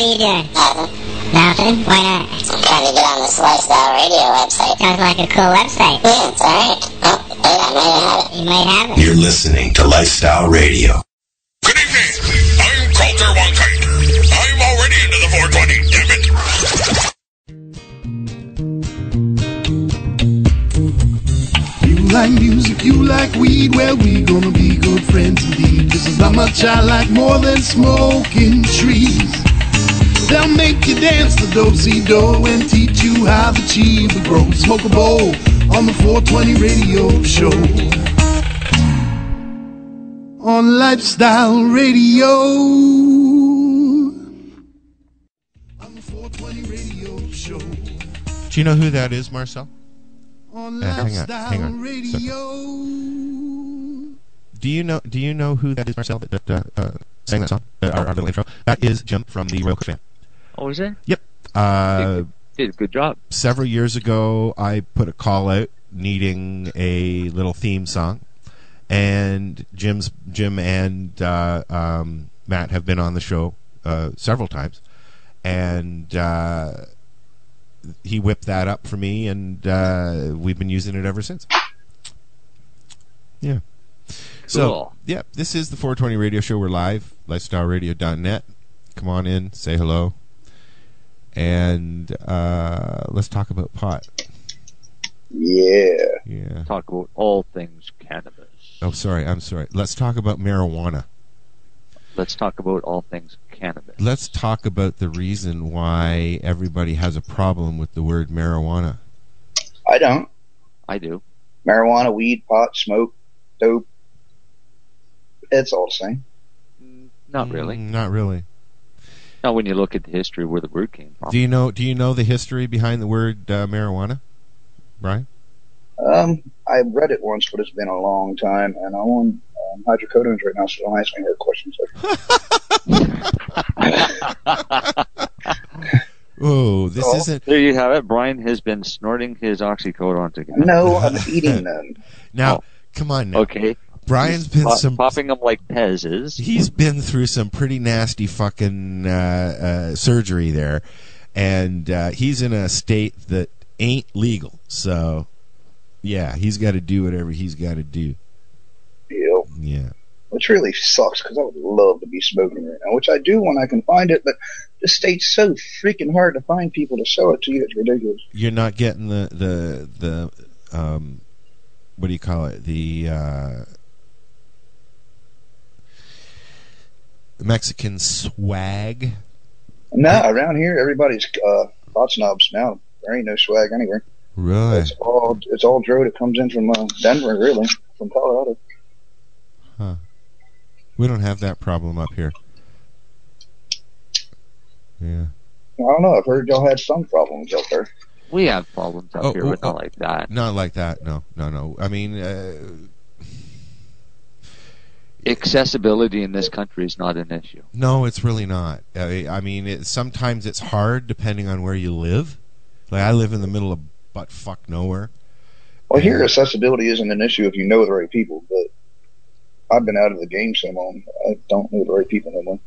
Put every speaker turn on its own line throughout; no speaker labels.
what are you doing?
Nothing.
Nothing? Why not?
I'm trying to get on this lifestyle radio website.
Sounds like a cool website.
Yeah, it's alright. Oh, wait, I might have it.
You might have it.
You're listening to Lifestyle Radio.
Good evening. I'm Coulter Wonkite. I'm already into the 420. Damn it.
You like music, you like weed, well, we gonna be good friends indeed. This is not much I like more than smoking trees. They'll make you dance the do-si-do and teach you how the chiba grows. Smoke a bowl on the 420 radio show. On Lifestyle Radio. On the 420 radio show.
Do you know who that is, Marcel?
On
Uh, hang on,
Lifestyle
hang on.
Radio.
Do you know? Do you know who that is, Marcel? That, that uh, uh, sang that song, uh, our, our little intro. That is Jim from the Royal Cook Band.
Oh, is it?
Yep. Uh,
Did a good job.
several years ago, I put a call out needing a little theme song, and Jim's Jim and uh, um, Matt have been on the show uh, several times, and uh, he whipped that up for me, and uh, we've been using it ever since. Yeah. So
Cool.
yeah, this is the 420 Radio Show. We're live, lifestyleradio.net. Come on in, say hello, and uh, let's talk about pot.
Yeah.
Yeah.
Talk about all things cannabis.
Oh, sorry. I'm sorry. Let's talk about marijuana.
Let's talk about all things cannabis.
Let's talk about the reason why everybody has a problem with the word marijuana.
I don't.
I do.
Marijuana, weed, pot, smoke, dope. It's all the same.
Not really.
Mm, not really.
Not when you look at the history where the word came from.
Do you know? Do you know the history behind the word uh, marijuana, Brian?
Um, I read it once, but it's been a long time, and I'm on um, hydrocodones right now, so don't ask me hard questions.
Oh, this
Oh.
isn't.
there you have it. Brian has been snorting his oxycodone together.
no, I'm eating them.
Now, come on. Now.
Okay.
Brian's been
Pop-
some.
popping them like Pez's.
He's been through some pretty nasty fucking uh, uh, surgery there, and uh, he's in a state that ain't legal. So, yeah, he's got to do whatever he's got to do.
Deal.
Yeah.
Which really sucks because I would love to be smoking right now, which I do when I can find it, but the state's so freaking hard to find people to sell it to you. It's ridiculous.
you're not getting the the the um what do you call it the uh Mexican swag.
No, around here, everybody's uh, pot snobs now. There ain't no swag anywhere.
Really?
It's all it's all Dro that comes in from uh, Denver, really, from Colorado. Huh.
We don't have that problem up here. Yeah.
I don't know. I've heard y'all had some problems out there.
We have problems up
Oh,
here,
oh,
but not
oh.
like that.
Not like that. No. No, no. I mean, uh,
Accessibility in this country is not an issue.
no, it's really not. I, I mean, it, sometimes it's hard depending on where you live. Like I live in the middle of butt fuck nowhere.
Well, here accessibility isn't an issue if you know the right people, but I've been out of the game so long, I don't know the right people no more.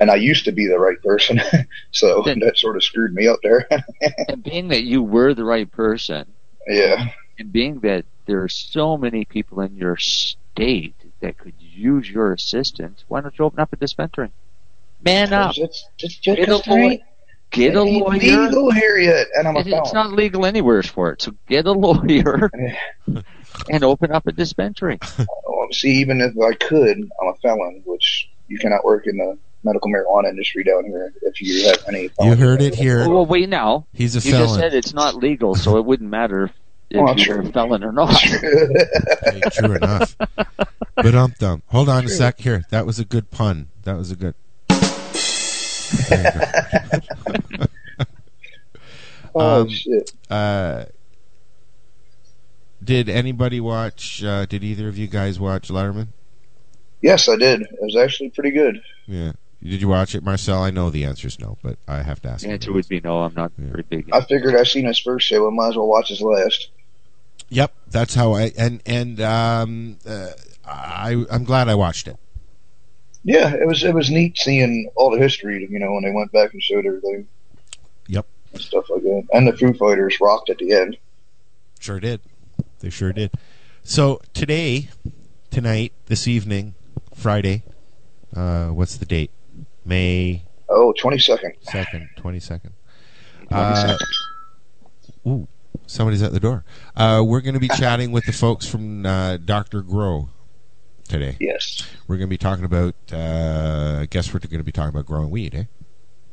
And I used to be the right person, so
Then-
that sort of screwed me up there.
And being that you were the right person,
yeah,
and being that there are so many people in your state that could use your assistance, why don't you open up a dispensary? Man up.
It's, it's just
Get a lawyer. Get a lawyer.
legal here yet, and I'm a
It- It's not legal anywhere for it. So get a lawyer and open up a dispensary.
Oh, see, even if I could, I'm a felon, which you cannot work in the medical marijuana industry down here if you have any.
You heard it here.
Well, wait now.
He's a
You just said it's not legal, so it wouldn't matter if, if
Well,
you're
true.
a felon or not.
Hey, true enough. But um thumb. Hold on a sec here. That was a good pun. That was a good. Go.
oh
Um,
shit!
uh, did anybody watch? Uh, did either of you guys watch Letterman?
Yes, I did. It was actually pretty good.
Yeah. Did you watch it, Marcel? I know the answer is no, but I have to ask.
The answer would be no. I'm not
Yeah.
very big.
I figured I seen his first show. I might as well watch his last.
Yep, that's how I and and um, uh, I I'm glad I watched it.
Yeah, it was it was neat seeing all the history. You know, when they went back and showed everything.
Yep.
And stuff like that, and the Foo Fighters rocked at the end.
Sure did. They sure did. So today, tonight, this evening, Friday. Uh, what's the date? May
Oh, 22nd.
second, twenty second.
22nd.
Ooh, somebody's at the door. Uh, we're going to be chatting with the folks from uh, Doctor Grow today.
yes.
We're going to be talking about. Uh, I guess we're going to be talking about growing weed, eh?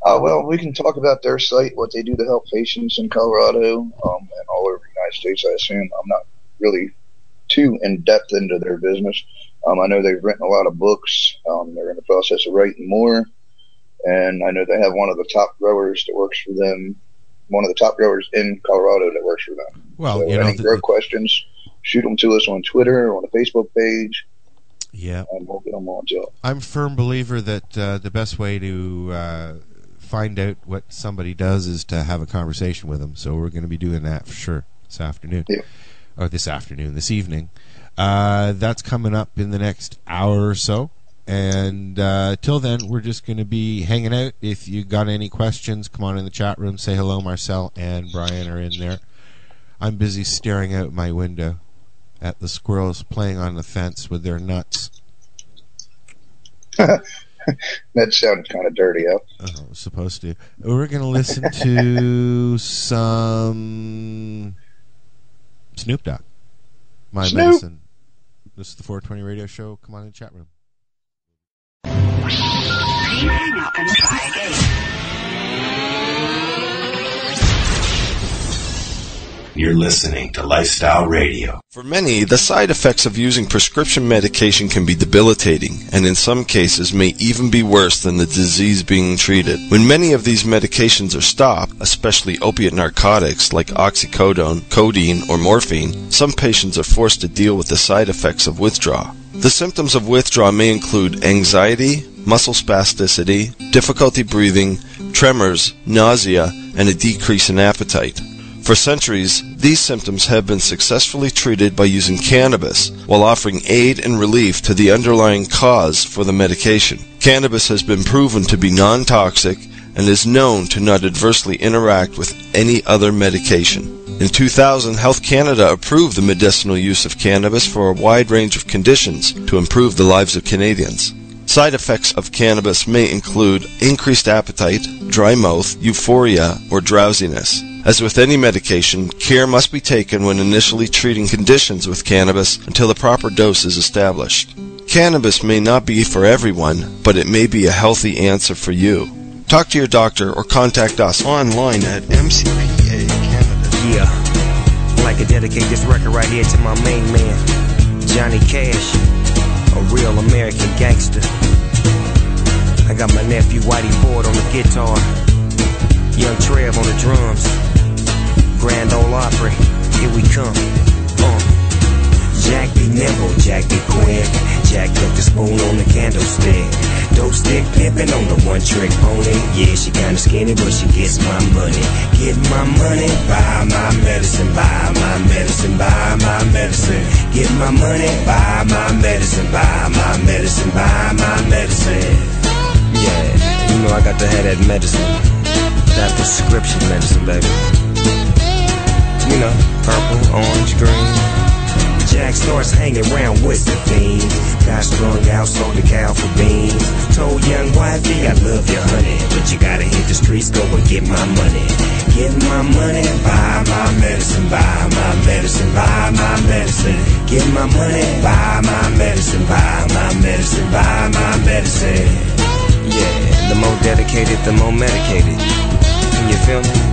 Uh, well, we can talk about their site, what they do to help patients in Colorado um, and all over the United States. I assume I'm not really too in depth into their business. Um, I know they've written a lot of books. Um, they're in the process of writing more, and I know they have one of the top growers that works for them. One of the top growers in Colorado that works for them.
Well,
so
you know,
any
the-
grow questions, shoot them to us on Twitter or on the Facebook page,
Yeah.
and we'll get them on to
I'm a firm believer that uh, the best way to uh, find out what somebody does is to have a conversation with them. So we're going to be doing that for sure this afternoon,
Yeah.
or this afternoon, this evening. Uh, that's coming up in the next hour or so. And uh, till then, we're just going to be hanging out. If you got any questions, come on in the chat room. Say hello. Marcel and Brian are in there. I'm busy staring out my window at the squirrels playing on the fence with their nuts.
That sounded kind of dirty, huh?
Oh, I was supposed to. We're going to listen to some Snoop Dogg. My
Snoop.
medicine. This is the 420 radio show. Come on in the chat room.
Hang up and try again.
You're listening to Lifestyle Radio.
For many, the side effects of using prescription medication can be debilitating, and in some cases may even be worse than the disease being treated. When many of these medications are stopped, especially opiate narcotics like oxycodone, codeine, or morphine, some patients are forced to deal with the side effects of withdrawal. The symptoms of withdrawal may include anxiety, muscle spasticity, difficulty breathing, tremors, nausea, and a decrease in appetite. For centuries, these symptoms have been successfully treated by using cannabis while offering aid and relief to the underlying cause for the medication. Cannabis has been proven to be non toxic and is known to not adversely interact with any other medication. In 2000, Health Canada approved the medicinal use of cannabis for a wide range of conditions to improve the lives of Canadians. Side effects of cannabis may include increased appetite, dry mouth, euphoria, or drowsiness. As with any medication, care must be taken when initially treating conditions with cannabis until the proper dose is established. Cannabis may not be for everyone, but it may be a healthy answer for you. Talk to your doctor or contact us online at MCPA Canada.
Yeah, I'd like to dedicate this record right here to my main man, Johnny Cash, a real American gangster. I got my nephew Whitey Ford on the guitar, Young Trev on the drums, Grand Ole Opry, here we come. Uh. Jack be nimble, Jack be quick. Jack took the spoon on the candlestick. Dope stick pimpin' on the one trick pony. Yeah, she kinda skinny, but she gets my money. Get my money, buy my medicine, buy my medicine, buy my medicine. Get my money, buy my medicine, buy my medicine, buy my medicine. Yeah, you know I got to have that medicine. That prescription medicine, baby. You know, purple, orange, green. Jack starts hanging around with the fiends. Got strung out, sold the cow for beans. Told young wifey, I love you, honey. But you gotta hit the streets, go and get my money. Get my money, buy my medicine, buy my medicine, buy my medicine. Get my money, buy my medicine, buy my medicine, buy my medicine. Yeah, the more dedicated, the more medicated. You feel me?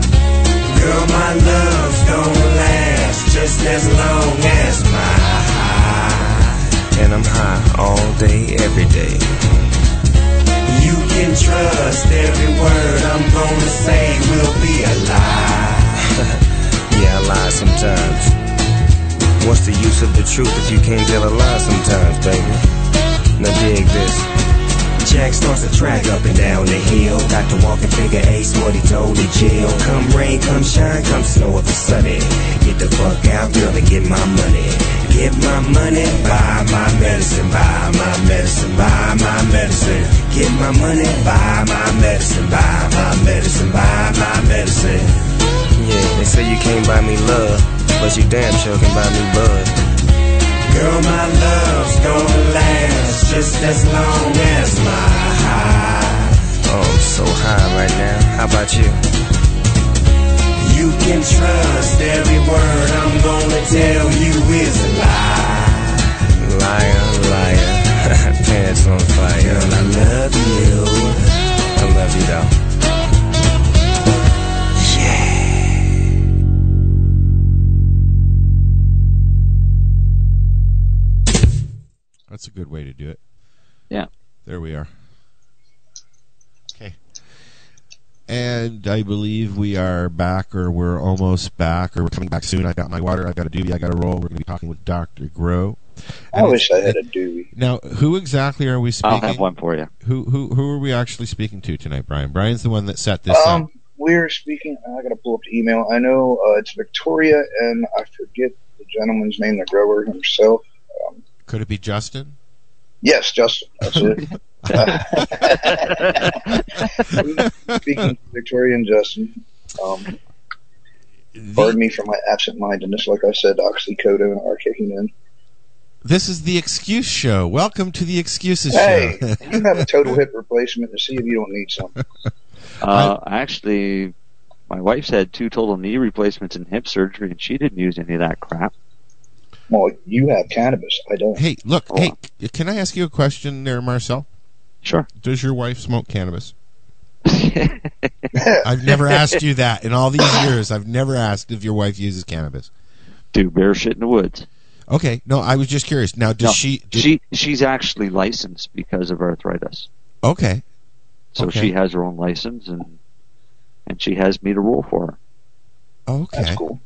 Girl, my love's gonna last just as long as my high. And I'm high all day, every day. You can trust every word I'm gonna say will be a lie. yeah, I lie sometimes. What's the use of the truth if you can't tell a lie sometimes, baby? Now dig this. Jack starts to track up and down the hill. Got to walk and figure ace what he told the jail. Come rain, come shine, come snow if it's sunny. Get the fuck out, gonna get my money. Get my money, buy my medicine, buy my medicine, buy my medicine. Get my money, buy my medicine, buy my medicine, buy my medicine. Yeah, they say you can't buy me love, but you damn sure can buy me bud. Girl, my love's gonna last just as long as my high. Oh, I'm so high right now. How about you? You can trust every word I'm gonna tell you is a lie. Liar, liar, pants on fire. Girl, I love you. I love you though.
That's a good way to do it.
Yeah.
There we are. Okay. And I believe we are back, or we're almost back, or we're coming back soon. I've got my water, I've got a doobie, I got a roll. We're going to be talking with Dr. Grow.
I wish I had a doobie.
Now, who exactly are we speaking?
I'll have one for you.
Who who who are we actually speaking to tonight, Brian? Brian's the one that set this
Um,
up.
we're speaking. I got to pull up the email. I know uh, it's Victoria, and I forget the gentleman's name, the grower himself.
Could it be Justin?
yes, Justin. That's it. speaking to Victoria and Justin. Um, pardon me for my absent-mindedness. Like I said, oxycodone are kicking in.
This is the Excuse Show. Welcome to the Excuses
Hey,
Show.
you have a total hip replacement to see if you don't need some.
Uh, actually, my wife's had two total knee replacements and hip surgery, and she didn't use any of that crap.
Well, you have cannabis. I don't.
hey, look, hey, can I ask you a question there, Marcel?
Sure.
Does your wife smoke cannabis? I've never asked you that in all these years. I've never asked if your wife uses cannabis.
Do bear shit in the woods.
Okay, no, I was just curious. Now, does
No,
she? did-
she she's actually licensed because of arthritis.
okay,
So
Okay.
she has her own license, and and she has me to rule for her.
okay.
That's cool.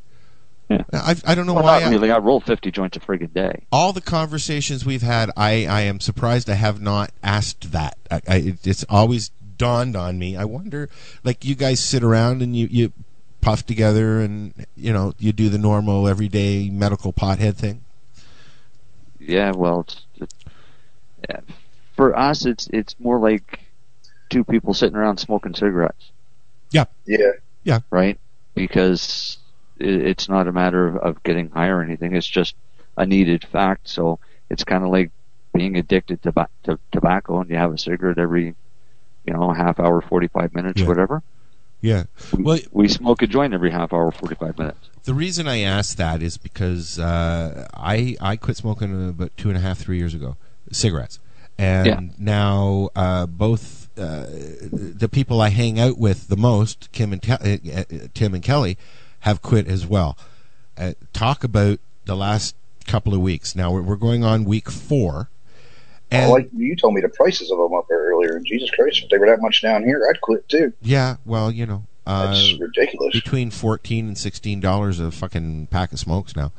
Yeah.
I I don't know
Well,
why.
not
I-
really. I roll fifty joints a friggin' day.
all the conversations we've had, I, I am surprised I have not asked that. I, I, it's always dawned on me. I wonder, like you guys sit around and you, you puff together and you know you do the normal everyday medical pothead thing.
Yeah, well, it's, it's, yeah. for us, it's it's more like two people sitting around smoking cigarettes,
Yeah,
Yeah. Yeah.
right? Because it, it's not a matter of, of getting high or anything. It's just a needed fact. So it's kind of like being addicted to, ba- to tobacco, and you have a cigarette every, you know, half hour, forty five minutes,
Yeah.
whatever.
yeah.
We,
Well,
we smoke a joint every half hour, forty five minutes.
the reason I ask that is because uh, I I quit smoking about two and a half three years ago, cigarettes, and
Yeah.
now uh, both uh, the people I hang out with the most, Kim and uh, uh, Tim and Kelly, have quit as well. Uh, talk about the last couple of weeks. Now we're, we're going on week four, and
Well, like you told me the prices of them up there earlier, and Jesus Christ, if they were that much down here, I'd quit too.
yeah, well, you know. Uh,
That's ridiculous.
between fourteen and sixteen dollars a fucking pack of smokes now.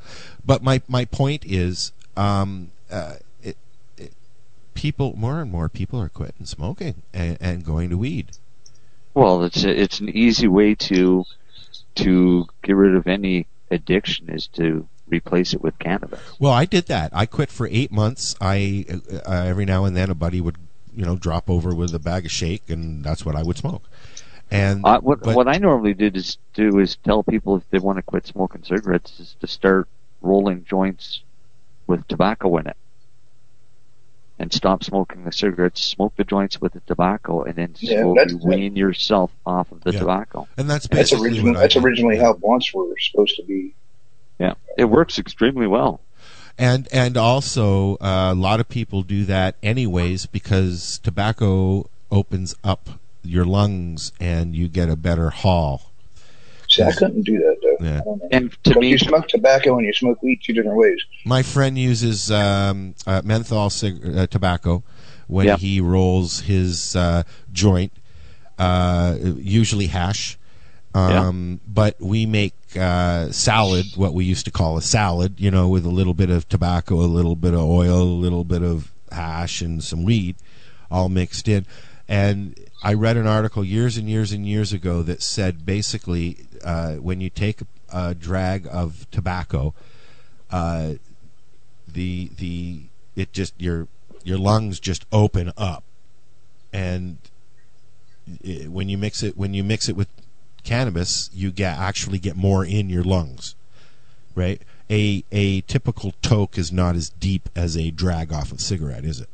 But my my point is, um, uh, it, it, people more and more people are quitting smoking and, and going to weed.
Well, it's a, it's an easy way to to get rid of any addiction is to replace it with cannabis.
Well, I did that. I quit for eight months. I uh, every now and then a buddy would you know drop over with a bag of shake, and that's what I would smoke. And
Uh, what
but-
what I normally do is do is tell people if they want to quit smoking cigarettes is to start rolling joints with tobacco in it, and stop smoking the cigarettes. Smoke the joints with the tobacco, and then
Yeah,
slowly
that's-
wean yourself off of the
Yeah.
tobacco.
and that's
That's
basically
originally
what I
that's
did.
originally how blunts were supposed to be.
Yeah, it works extremely well.
and and also uh, a lot of people do that anyways because tobacco opens up your lungs and you get a better haul.
See, I couldn't do that though.
Yeah.
I don't know.
And to me,
you smoke tobacco and you smoke weed two different ways.
My friend uses um, uh, menthol cig- uh, tobacco when
Yeah.
he rolls his uh, joint, uh, usually hash. Um, But we make uh, salad, what we used to call a salad, you know, with a little bit of tobacco, a little bit of oil, a little bit of hash, and some weed, all mixed in. And I read an article years and years and years ago that said basically uh, when you take a drag of tobacco, uh, the the it just your your lungs just open up, and i when you mix it when you mix it with cannabis, you get actually get more in your lungs, right? A a typical toke is not as deep as a drag off a cigarette, is it?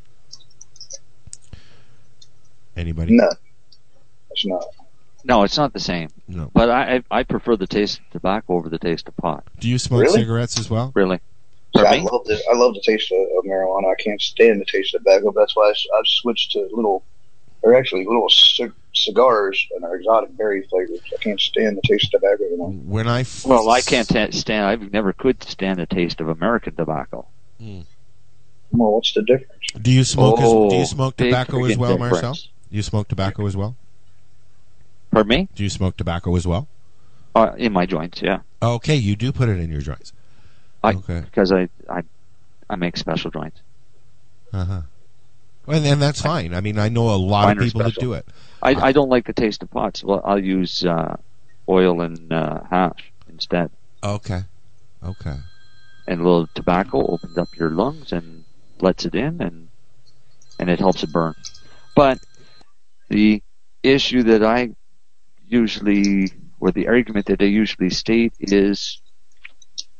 Anybody?
No, it's not.
No, it's not the same.
No.
But I I I prefer the taste of tobacco over the taste of pot.
Do you smoke
Really?
cigarettes as well?
Really?
See, I love the I love the taste of, of marijuana. I can't stand the taste of tobacco. That's why I, have switched to little, or actually little c- cigars and are exotic berry flavors. I can't stand the taste of tobacco anymore.
When I f-
Well, I can't ta- stand. I never could stand the taste of American tobacco. Hmm.
Well, what's the difference?
Do you smoke? as, do
Oh,
you smoke tobacco as well,
difference.
Marcel? Do you smoke tobacco as well?
Pardon me?
Do you smoke tobacco as well?
Uh, in my joints, yeah.
Okay, you do put it in your joints.
I,
Okay.
Because I, I, I make special joints.
Uh huh. And, and that's fine. I mean, I know a lot
Mine
of people that do it.
I, I don't like the taste of pots. so I'll use uh, oil and uh, hash instead.
Okay. Okay.
And a little tobacco opens up your lungs and lets it in, and and it helps it burn. But the issue that I usually, or the argument that I usually state is,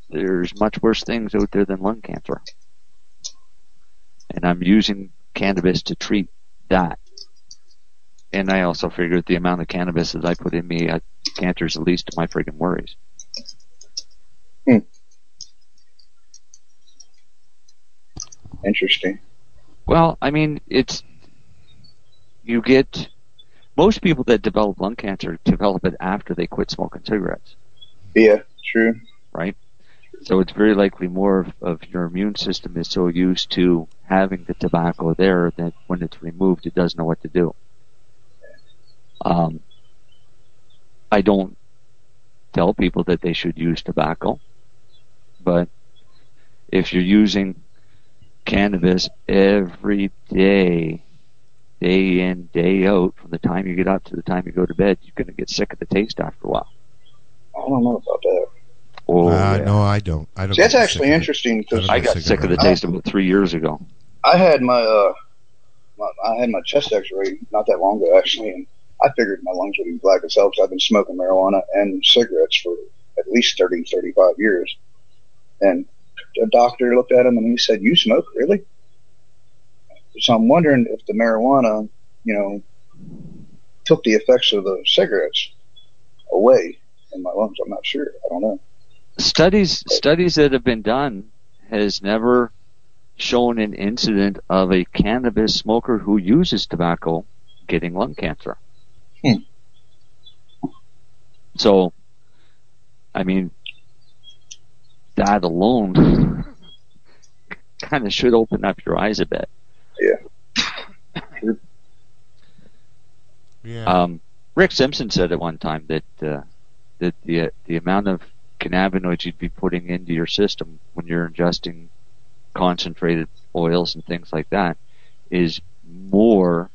there's much worse things out there than lung cancer, and I'm using cannabis to treat that. And I also figured the amount of cannabis that I put in me, uh, cancer is the least of my friggin' worries. Hmm.
Interesting.
Well, I mean, it's you get most people that develop lung cancer develop it after they quit smoking cigarettes,
Yeah, true.
right? So it's very likely more of, of your immune system is so used to having the tobacco there that when it's removed, it doesn't know what to do. Um, I don't tell people that they should use tobacco, but if you're using cannabis every day, day in, day out, from the time you get up to the time you go to bed, you're going to get sick of the taste after a while.
I don't know about that.
Oh,
uh,
yeah.
No, I don't. I don't.
See, that's actually
sick of it.
interesting because
I got sick of the taste about three years ago.
I had my uh, my, I had my chest X-ray not that long ago actually, and I figured my lungs would be black as hell because I've been smoking marijuana and cigarettes for at least 30, 35 years. And a doctor looked at him and he said, "You smoke, really?" So I'm wondering if the marijuana, you know, took the effects of the cigarettes away in my lungs. I'm not sure. I don't know.
Studies studies that have been done has never shown an incident of a cannabis smoker who uses tobacco getting lung cancer.
Hmm.
So, I mean, that alone kind of should open up your eyes a bit.
Yeah.
Yeah.
Um, Rick Simpson said at one time that uh, that the the amount of cannabinoids you'd be putting into your system when you're ingesting concentrated oils and things like that is more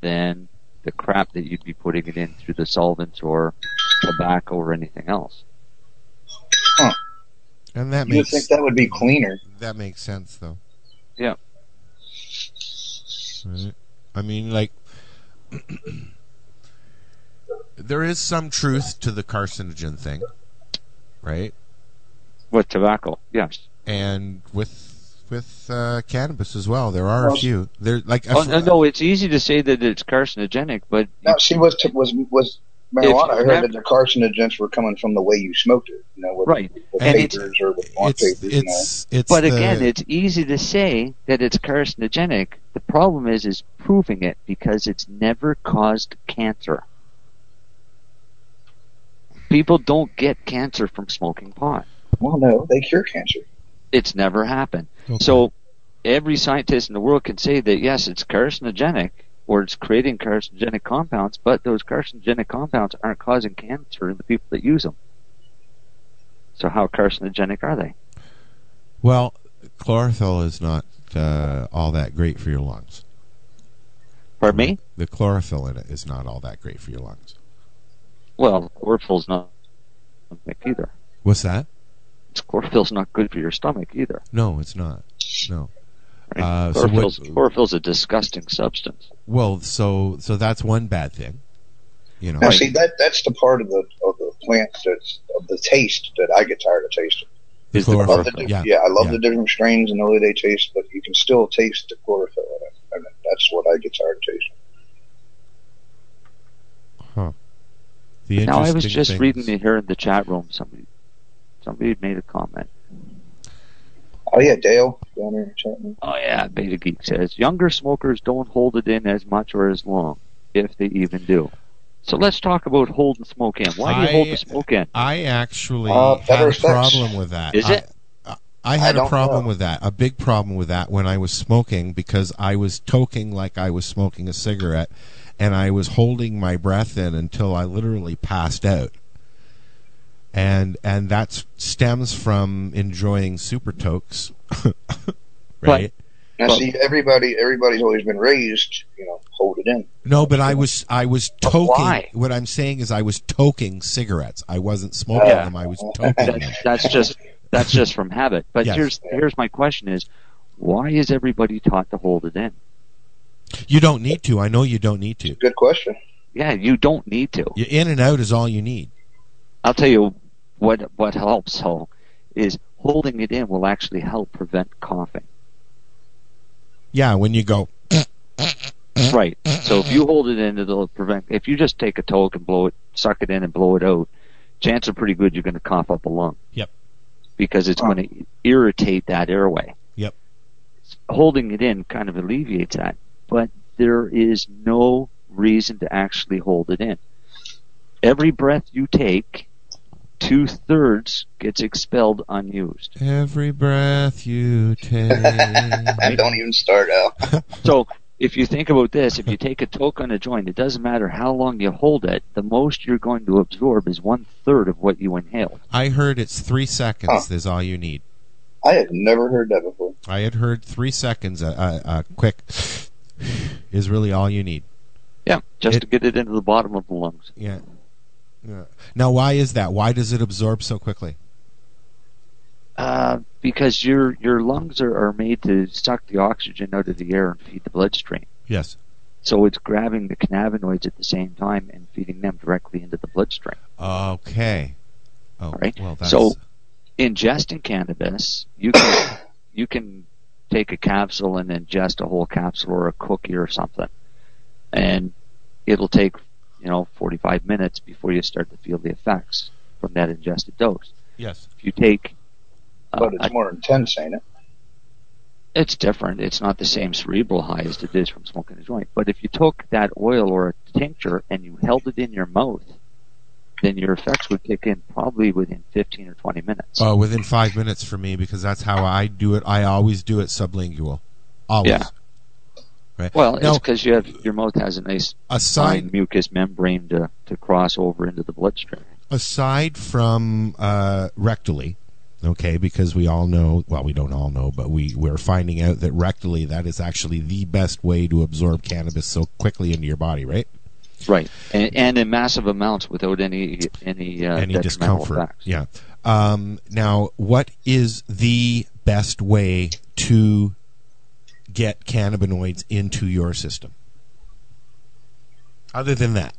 than the crap that you'd be putting it in through the solvents or tobacco or anything else.
and that
You would think that would be cleaner.
that makes sense though.
Yeah.
Right. I mean, like, there is some truth to the carcinogen thing, right?
With tobacco, yes.
And with with uh, cannabis as well, there are a few. There, like,
Oh, no, no, it's easy to say that it's carcinogenic, but
Now, see, was was was marijuana? I heard that the carcinogens were coming from the way you smoked it. You know, with,
Right.
with
And it's-
papers or with bond
it's
papers. you know.
it's it's.
But
the-
again, it's easy to say that it's carcinogenic. The problem is, is proving it because it's never caused cancer. People don't get cancer from smoking pot.
Well, no, they cure cancer.
It's never happened.
Okay.
So every scientist in the world can say that yes, it's carcinogenic or it's creating carcinogenic compounds, but those carcinogenic compounds aren't causing cancer in the people that use them. So how carcinogenic are they?
well, chlorophyll is not uh, all that great for your lungs.
Pardon me?
The chlorophyll in it is not all that great for your lungs.
Well, chlorophyll's not either.
What's that?
Chlorophyll's not good for your stomach either.
No, it's not. No.
Right?
Uh, so what-
chlorophyll's a disgusting substance.
Well, so so that's one bad thing. You know.
Now, see that that's the part of the of the plant that's of the taste that I get tired of tasting.
Is the
I love the,
Yeah.
yeah, I love
yeah.
the different strains and the way they taste, but you can still taste the chlorophyll in it, and that's what I get tired of tasting.
Huh. The
Now I was just
thing
reading here in the chat room. Somebody, somebody made a comment.
Oh yeah, Dale down there in the chat room.
Oh yeah, Beta Geek says younger smokers don't hold it in as much or as long, if they even do. So let's talk about holding smoke in. Why do you hold
I-
the smoke in?
I actually
Uh,
had a
effects.
problem with that.
Is
I-
it?
I, I had
I
a problem
know.
with that, a big problem with that when I was smoking because I was toking like I was smoking a cigarette, and I was holding my breath in until I literally passed out. And and that stems from enjoying super tokes, right?
Now
Well-
see, everybody everybody's always been raised, you know, hold it in.
No, but I was I was toking.
why?
What I'm saying is I was toking cigarettes. I wasn't smoking
Yeah.
them. I was toking
That,
them.
that's just that's just from habit. But
Yes.
here's here's my question: Is why is everybody taught to hold it in?
You don't need to. I know you don't need to.
Good question.
Yeah, you don't need to.
You in and out is all you need.
I'll tell you what what helps. So, is holding it in will actually help prevent coughing.
Yeah, when you go.
Right. So if you hold it in, it'll prevent. If you just take a toke and blow it, suck it in and blow it out, chances are pretty good you're going to cough up a lung.
Yep.
Because it's going to irritate that airway.
Yep.
Holding it in kind of alleviates that, but there is no reason to actually hold it in. Every breath you take, two thirds gets expelled unused.
Every breath you take.
I don't even start out.
So if you think about this, if you take a toke on a joint, it doesn't matter how long you hold it, the most you're going to absorb is one third of what you inhaled.
I heard it's three seconds
Huh.
is all you need.
I had never heard that before.
I had heard three seconds, a, a, a quick, is really all you need.
Yeah, just
It-
to get it into the bottom of the lungs.
Yeah. Yeah. Now, why is that? Why does it absorb so quickly?
Uh, because your your lungs are, are made to suck the oxygen out of the air and feed the bloodstream.
Yes.
So it's grabbing the cannabinoids at the same time and feeding them directly into the bloodstream.
Okay. Oh,
All right.
well, that's.
So ingesting cannabis, you can you can take a capsule and ingest a whole capsule or a cookie or something, and it'll take you know 45 minutes before you start to feel the effects from that ingested dose.
yes.
If you take uh,
But it's
a-
more intense, ain't it?
it's different. It's not the same cerebral high as it is from smoking a joint. But if you took that oil or a tincture and you held it in your mouth, then your effects would kick in probably within 15 or 20 minutes.
Uh, within five minutes for me because that's how I do it. I always do it sublingual. Always.
Yeah.
Right.
Well,
now,
it's because you have your mouth has a nice
aside
fine mucous membrane to, to cross over into the bloodstream.
aside from uh, rectally, okay, because we all know, well, we don't all know, but we, we're finding out that rectally that is actually the best way to absorb cannabis so quickly into your body, right?
Right, and, and in massive amounts without any any uh,
Any discomfort.
effects.
Yeah. Um, now, what is the best way to get cannabinoids into your system? Other than that,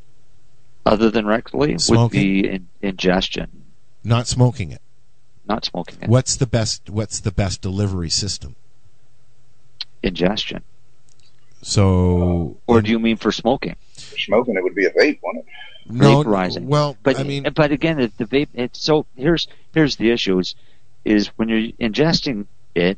Other than rectally, would
Smoking?
be in, ingestion,
not smoking it.
not smoking it.
What's the best? What's the best delivery system?
Ingestion,
So,
or do you mean for smoking?
For smoking, it would be a vape, wouldn't it?
no,
vaporizing.
Well,
But
I mean,
but again, it- the vape. It's so here's here's the issue is is when you're ingesting it, you're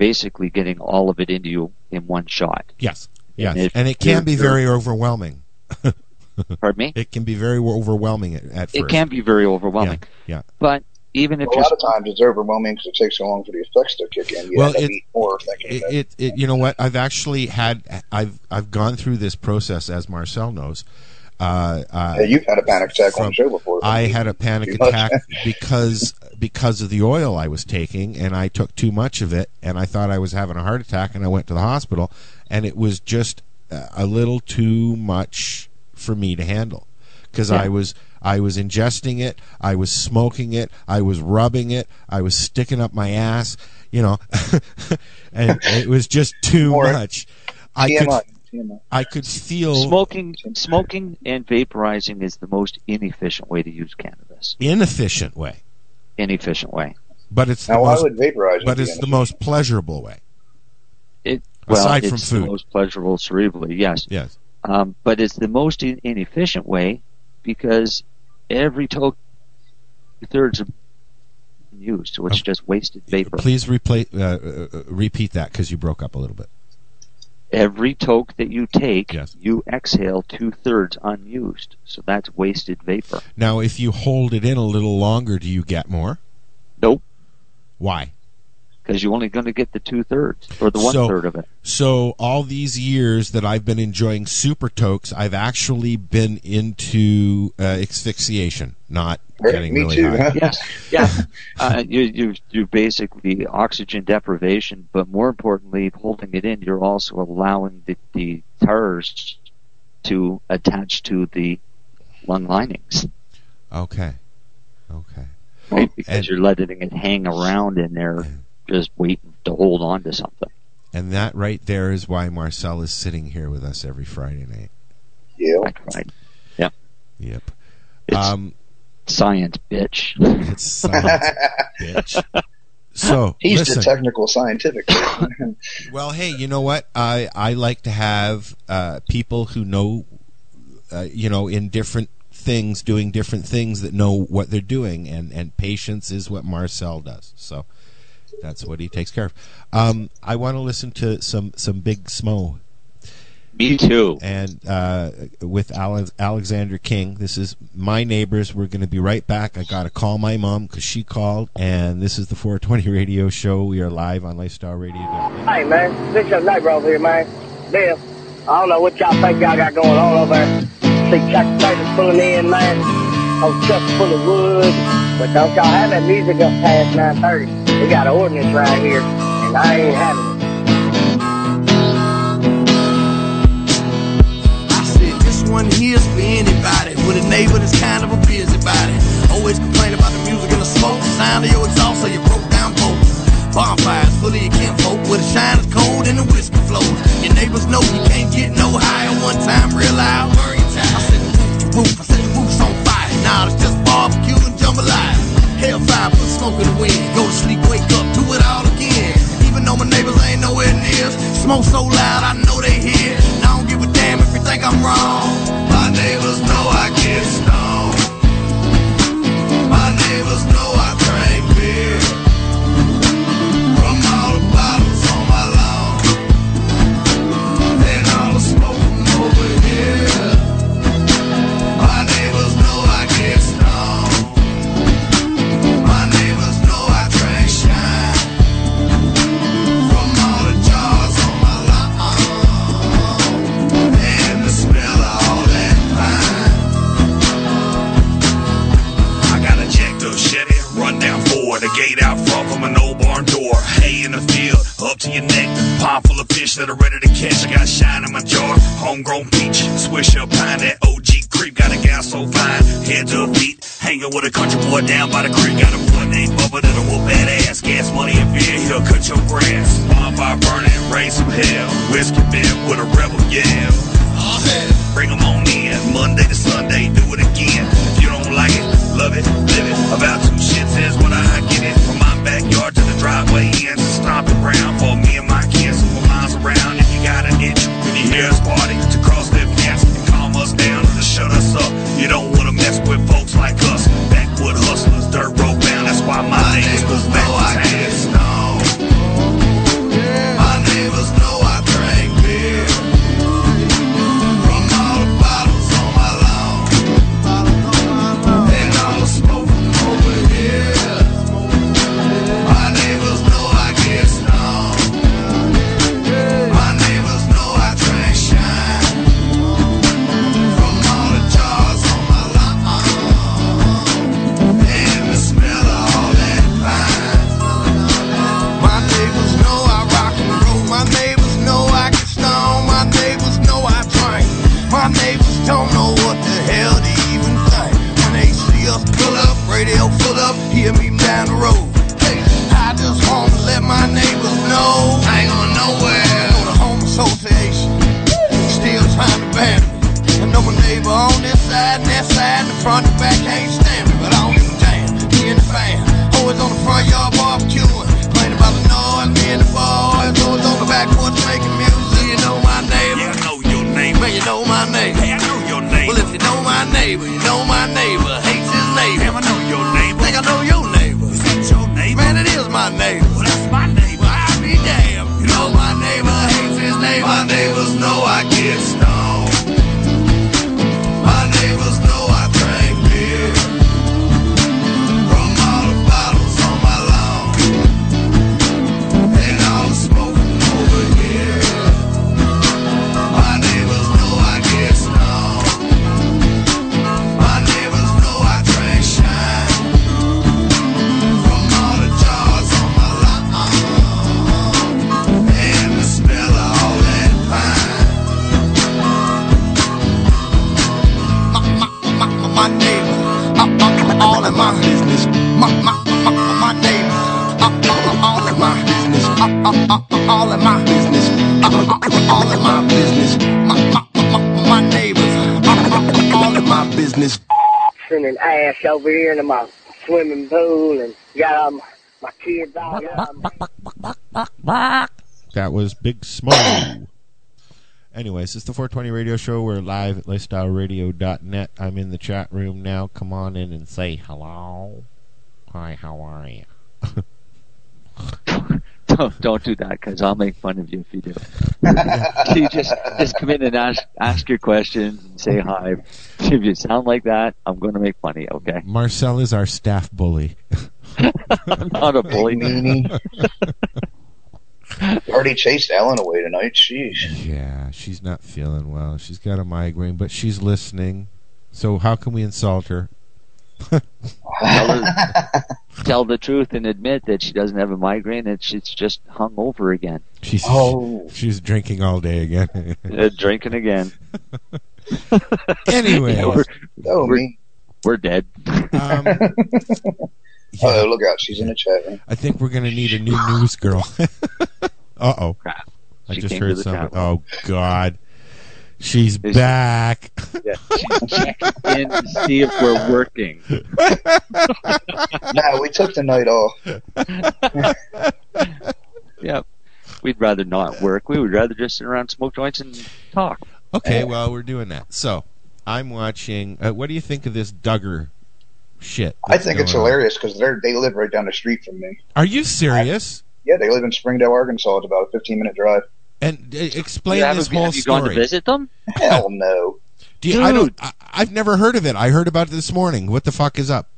basically getting all of it into you in one shot.
yes, yes,
if
and it can be very overwhelming.
Pardon me.
It can be very overwhelming at, at first.
It can be very overwhelming.
Yeah.
But even if
a
you're
lot of times it's overwhelming because it takes so long for the effects to kick in. You
Well, it-
eating more
it, it, it you know what I've actually had I've I've gone through this process as Marcel knows. Uh, uh,
Yeah, you've had a panic attack on the show before.
I had a panic attack because because of the oil I was taking, and I took too much of it, and I thought I was having a heart attack, and I went to the hospital, and it was just a little too much for me to handle. because
Yeah.
I was I was ingesting it, I was smoking it, I was rubbing it, I was sticking up my ass, you know, and it was just too
Or
much. I could. I could feel
Smoking, smoking, and vaporizing is the most inefficient way to use cannabis.
inefficient way,
Inefficient way.
but it's the
Now, why
most,
would vaporizing
but it's the most pleasurable way.
It well,
Aside
it's
from
the
food.
most pleasurable cerebrally. Yes,
Yes.
um, but it's the most in- inefficient way because every token two thirds of used, so it's
Um,
just wasted vapor.
Please replay, uh, uh, repeat that because you broke up a little bit.
Every toke that you take,
Yes.
you exhale two thirds unused, so that's wasted vapor.
Now, if you hold it in a little longer, do you get more?
Nope,
Why?
Because you're only going to get the two thirds or the one
So-
third of it.
So all these years that I've been enjoying super tokes, I've actually been into uh, asphyxiation, not
Right,
getting
me
really
too,
high.
huh?
Yes, yeah. Uh, you you you basically oxygen deprivation, but more importantly, holding it in, you're also allowing the the tars to attach to the lung linings,
Okay, okay.
right? Because
And-
you're letting it hang around in there, just waiting to hold on to something.
And that right there is why Marcel is sitting here with us every Friday night.
Yeah.
That's right. Yep.
Yep.
It's
Um,
science, bitch.
it's science, bitch. So
He's
listen.
the technical scientific.
Well, hey, you know what? I I like to have uh, people who know, uh, you know, in different things, doing different things that know what they're doing, and and patience is what Marcel does. So that's what he takes care of. Um, I want to listen to some some Big Smo
Me too.
and uh, with Alex, Alexander King. This is my neighbors. We're going to be right back. I got to call my mom because she called, and this is the 420 Radio Show. We are live on Lifestyle Radio.
Hey man, this your neighbor over here, man. Bill. I don't know what y'all think y'all got going on over there. See Chuck Taylor pulling in, man. Oh, Chuck full of wood. But don't y'all have that music up past 9.30. We got an ordinance right here, and I ain't having it.
I said this one here's for anybody with a neighbor that's kind of a busybody. Always complain about the music and the smoke, the sound of your exhaust or your broke down boat. Bonfires full of your kinfolk where the shine is cold and the whiskey flows. Your neighbors know you can't get no higher one time real loud. I said the roof, I said the roof's on fire. Now it's just barbecue and jambalaya. Hellfire, put smoke in the wind. Go to sleep, wake up, do it all again. Even though my neighbors ain't nowhere near. Smoke so loud, I know they hear. And I don't give a damn if you think I'm wrong. My neighbors know I get stoned. My neighbors know I drink beer.
To your neck, pond full of fish that are ready to catch. I got shine in my jar, homegrown peach, swish up pine that OG creep. Got a gal so fine, head to her feet, hanging with a country boy down by the creek. Got a boy named Bubba that'll whoop that ass. Gas money and beer, he'll cut your grass. Bonfire burning, raise some hell. Whiskey beer with a rebel yell. Bring 'em on in, Monday to Sunday, driveway in, for me and my kids. Miles around, if you got an itch, when you hear us to cross their and calm us down to shut us up. You don't wanna mess with folks like us. Backwood hustlers, dirt road bound, that's why my neighbors was back
know my neighbors know I ain't going nowhere.
Go to
home
association,
still trying to ban me. I know my neighbor on this side and that side, and the front and back can't stand me, but I don't give a damn. Me and the fam, always on the front yard barbecuing, complaining about the noise. Me and the boys, always on the back porch making music. You know my neighbor.
Yeah, I know your name.
Man, you know my neighbor.
Hey, I know your name.
Well, if you know my neighbor, you know my neighbor.
I
all in my business. All in my business. My, my, my, my neighbors, all in my business.
Sending ass over here into my swimming pool and got um, my kids all got 'em.
That was Big Smo. Anyways, it's the 420 radio show. We're live at lifestyleradio.net. I'm in the chat room now. Come on in and say hello. Hi, how are you?
don't don't do that because I'll make fun of you if you do. you just just come in and ask ask your questions and say hi. If you sound like that, I'm going to make fun of you. Okay?
Marcel is our staff bully.
I'm not a bully.
Meanie. Already chased Ellen away tonight. Sheesh.
Yeah, she's not feeling well. She's got a migraine, but she's listening. So how can we insult her?
Tell, her, tell the truth and admit that she doesn't have a migraine and she's just hung over again.
She's
Oh.
she's drinking all day again.
Uh, drinking again.
anyway,
Yeah, we're,
Oh,
we're, we're dead.
um,
Oh, look out. She's in the chat room.
I think we're gonna need a new news girl. uh oh.
Crap.
I just heard something. Oh God, she's
Is-
back.
Yeah, she checked in to see if we're working.
Nah, we took the night off.
Yeah. We'd rather not work. We would rather just sit around, smoke joints, and talk.
Okay, well we're doing that. So I'm watching. Uh, what do you think of this Duggar shit?
I think it's hilarious because they they live right down the street from me.
Are you serious?
Yeah, they live in Springdale, Arkansas. It's about a 15 minute drive.
And uh, explain
You have,
this
have
whole
you gone to visit them?
Hell no.
Do you, I don't.
Dude.
I, I've never heard of it. I heard about it this morning. What the fuck is up?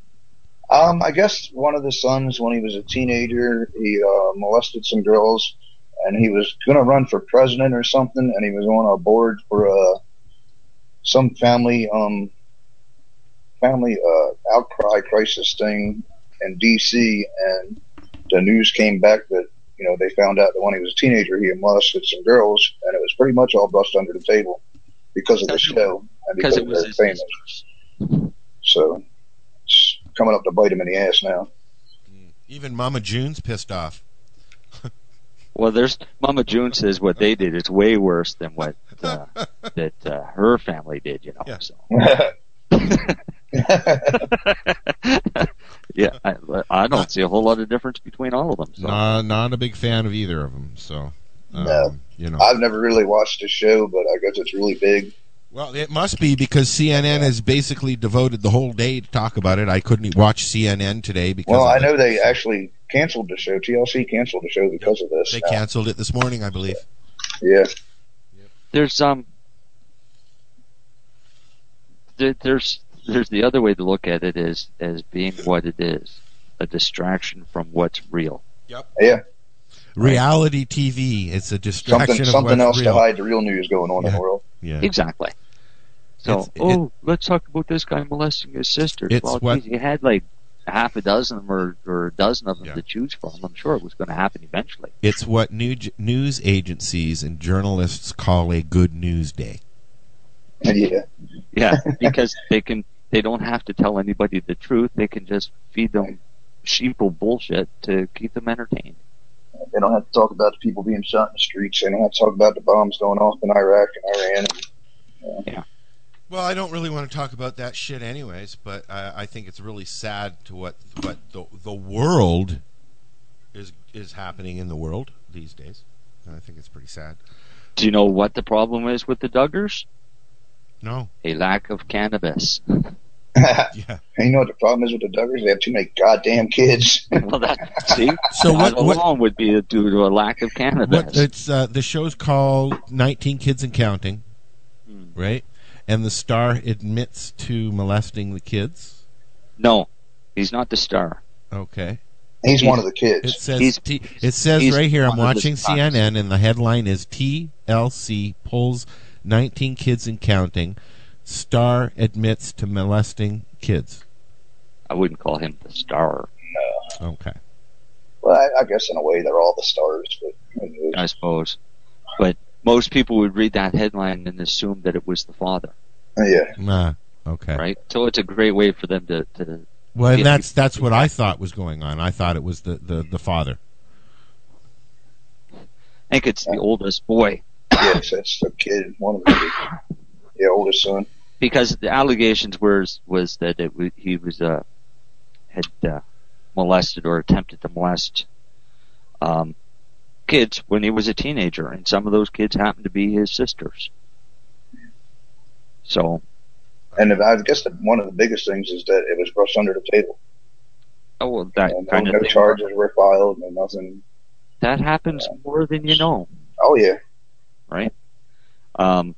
Um, I guess one of the sons, when he was a teenager, he uh, molested some girls, and he was going to run for president or something, and he was on a board for uh, some family um, family uh, outcry crisis thing in D.C. And the news came back that you know they found out that when he was a teenager, he had molested some girls, and it was pretty much all brushed under the table because of the show and
Because
because
it was
they're
his
famous. So it's coming up to bite him in the ass now.
Even Mama June's pissed off.
Well, there's Mama June says what they did is way worse than what uh, that uh, her family did. You know.
Yeah.
So yeah, I, I don't see a whole lot of difference between all of them. So.
Not, not a big fan of either of them. So, um,
No.
you know.
I've never really watched the show, but I guess it's really big.
Well, it must be because CNN has basically devoted the whole day to talk about it. I couldn't watch CNN today because
Well,
of
I know they actually canceled the show. TLC canceled the show because of this.
they
now.
canceled it this morning, I believe.
Yeah.
there's um there's there's the other way to look at it is as being what it is a distraction from what's real Yep.
Yeah.
Reality TV. It's a distraction
Something
of
something
what's
else
real.
to hide the real news going on in the world.
Yeah.
exactly so
It's- it-
oh let's talk about this guy molesting his sister
It's
well
what-
geez, you had like half a dozen of them or, or a dozen of them
Yeah.
to choose from i'm sure it was going to happen eventually
It's what new, news agencies and journalists call a good news day.
Yeah.
yeah because they can they don't have to tell anybody the truth they can just feed them sheeple bullshit to keep them entertained
They don't have to talk about the people being shot in the streets. They don't have to talk about the bombs going off in Iraq and Iran. Yeah.
Well, I don't really want to talk about that shit, anyways. But I, I think it's really sad to what what the the world is is happening in the world these days. And I think it's pretty sad.
Do you know what the problem is with the Duggars?
No.
A lack of cannabis.
yeah.
You know what the problem is with the Duggars? They have too many goddamn kids.
well, that see,
So what- what-
alone would be due to a lack of cannabis.
What it's uh, the show's called 19 Kids and Counting, right? And the star admits to molesting the kids.
No, he's not the star.
Okay.
He's one of the kids.
It says
He's-
T, it says right here. I'm
one of the
watching. CNN, and the headline is TLC pulls 19 kids and counting. Star admits to molesting kids.
I wouldn't call him the star. No.
Okay.
Well, I, I guess in a way they're all the stars, but.
I suppose. But most people would read that headline and assume that it was the father,
yeah.
Nah. Okay.
right? So it's a great way for them to. to
Well, and that's that's what I thought was going on. I thought it was the the, the father.
I think it's the oldest boy
yes, that's the kid, one of the the oldest son.
because the allegations were was that it he was uh, had uh, molested or attempted to molest um, kids when he was a teenager, and some of those kids happened to be his sisters. So
And I guess the, one of the biggest things is that it was brushed under the table.
Oh, well, that
And no,
kind of
no charges were filed, and nothing.
That happens more than you know,
Oh yeah,
right? Um,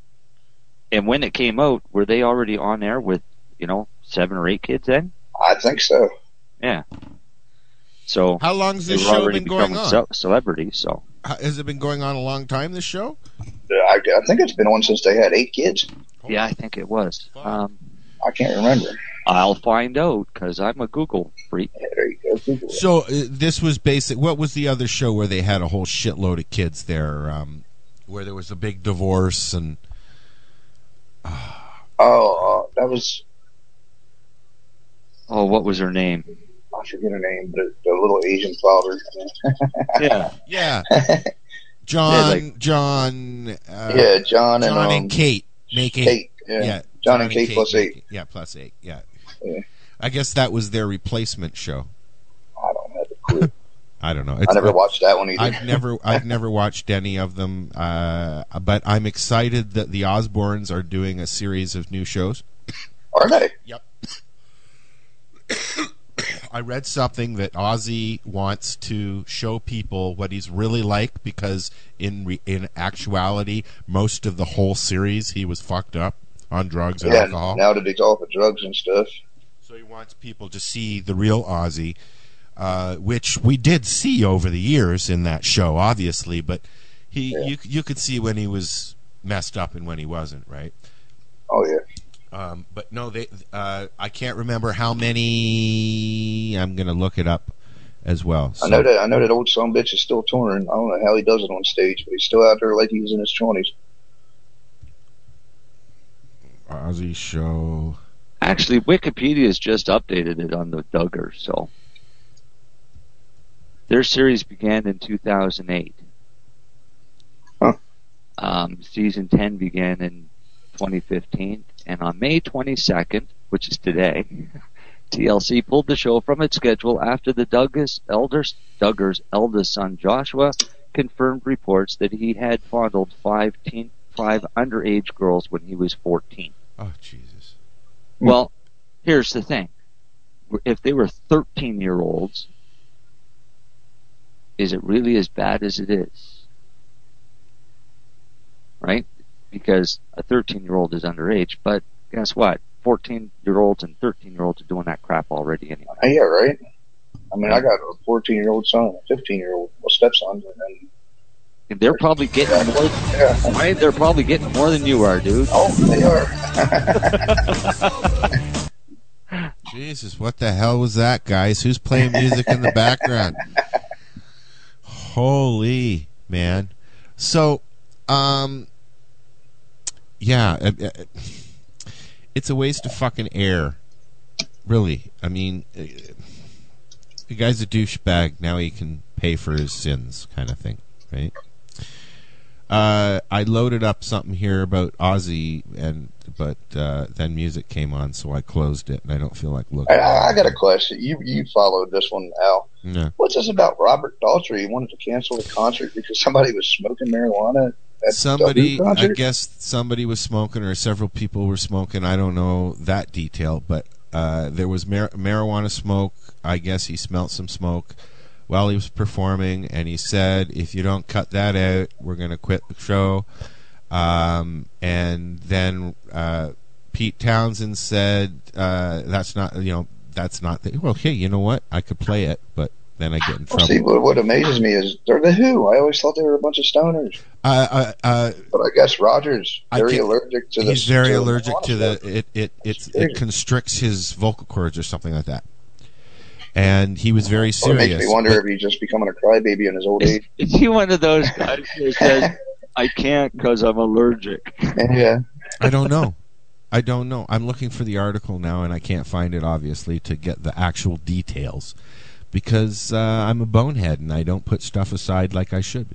and when it came out, were they already on air with, you know, seven or eight kids then?
I think so.
Yeah. So
How long
has
this show
already
been going
becoming
on?
ce- celebrities, so
Has it been going on a long time? This show?
I, I think it's been on since they had eight kids.
yeah, I think it was. Um,
I can't remember.
I'll find out because I'm a Google freak.
Yeah, there you go. Google.
So uh, this was basic. What was the other show where they had a whole shitload of kids there? Um, where there was a big divorce and
Oh, uh, that was
Oh, what was her name?
I forget her name, but the little Asian father.
Yeah,
yeah,
Yeah,
John,
like-
John, uh,
yeah, John and
John
um,
and Kate make eight.
Kate. Yeah.
Yeah,
John and Kate plus
make-
eight.
Yeah, plus eight. Yeah.
Yeah.
I guess that was their replacement show.
I don't have a clue.
I don't know.
I never watched that one either.
I've never, I've never watched any of them, uh, but I'm excited that the Osbournes are doing a series of new shows.
Are they?
Yep. I read something that Ozzy wants to show people what he's really like because in re- in actuality, most of the whole series he was fucked up on drugs and
Yeah.
alcohol.
Now that he's off of drugs and stuff.
So he wants people to see the real Ozzy, uh, which we did see over the years in that show, obviously. But he, you, you could see when he was messed up and when he wasn't, right?
Oh yeah.
Um, but no, they. Uh, I can't remember how many. I'm gonna look it up as well.
I know that I know that old son bitch is still touring. I don't know how he does it on stage, but he's still out there like he was in his twenties.
Ozzy show.
actually, Wikipedia's just updated it on the Duggars, so their series began in 2008.
Huh.
Um, season 10 began in 2015, and on May 22nd, which is today, TLC pulled the show from its schedule after the Douglas eldest, Duggar's eldest son Joshua confirmed reports that he had fondled five teen, five underage girls when he was 14.
Oh Jesus!
Well, here's the thing: if they were 13 year olds, is it really as bad as it is? Right? Because a 13 year old is underage, but guess what? 14 year olds and 13 year olds are doing that crap already anyway.
Yeah, right. I mean, I got a 14 year old son, a 15 year old stepson, and
And they're probably getting more.
yeah.
Right? They're probably getting more than you are, dude.
Oh, they are.
Jesus, what the hell was that, guys? Who's playing music in the background? Holy man! So, um, yeah, uh, uh, it's a waste of fucking air. Really, I mean, uh, the guy's a douchebag. Now he can pay for his sins, kind of thing, right? Uh, I loaded up something here about Ozzy, and but uh, then music came on, so I closed it, and I don't feel like looking.
I, I got a question. You you followed this one, Al.
Yeah.
What's this about Robert Daltrey? He wanted to cancel the concert because somebody was smoking marijuana at the
somebody i guess somebody was smoking or several people were smoking i don't know that detail but uh, there was mar- marijuana smoke i guess he smelt some smoke while he was performing and he said if you don't cut that out we're going to quit the show um, and then uh, pete Townshend said uh, that's not you know that's not the well hey you know what i could play it but then i get in
Well,
trouble
see, what, what amazes me is they're the Who. I always thought they were a bunch of stoners,
uh, uh, uh,
but I guess Rogers
I
very
get-
allergic to the.
he's very
to
allergic
marijuana
to the
stuff.
it it it's, it constricts his vocal cords or something like that and he was very
Well, it makes
serious
me wonder
but-
if he's just becoming a crybaby in his old age.
Is he one of those guys who says, I can't because I'm allergic?
yeah.
i don't know i don't know i'm looking for the article now and i can't find it obviously to get the actual details because uh, i'm a bonehead and i don't put stuff aside like i should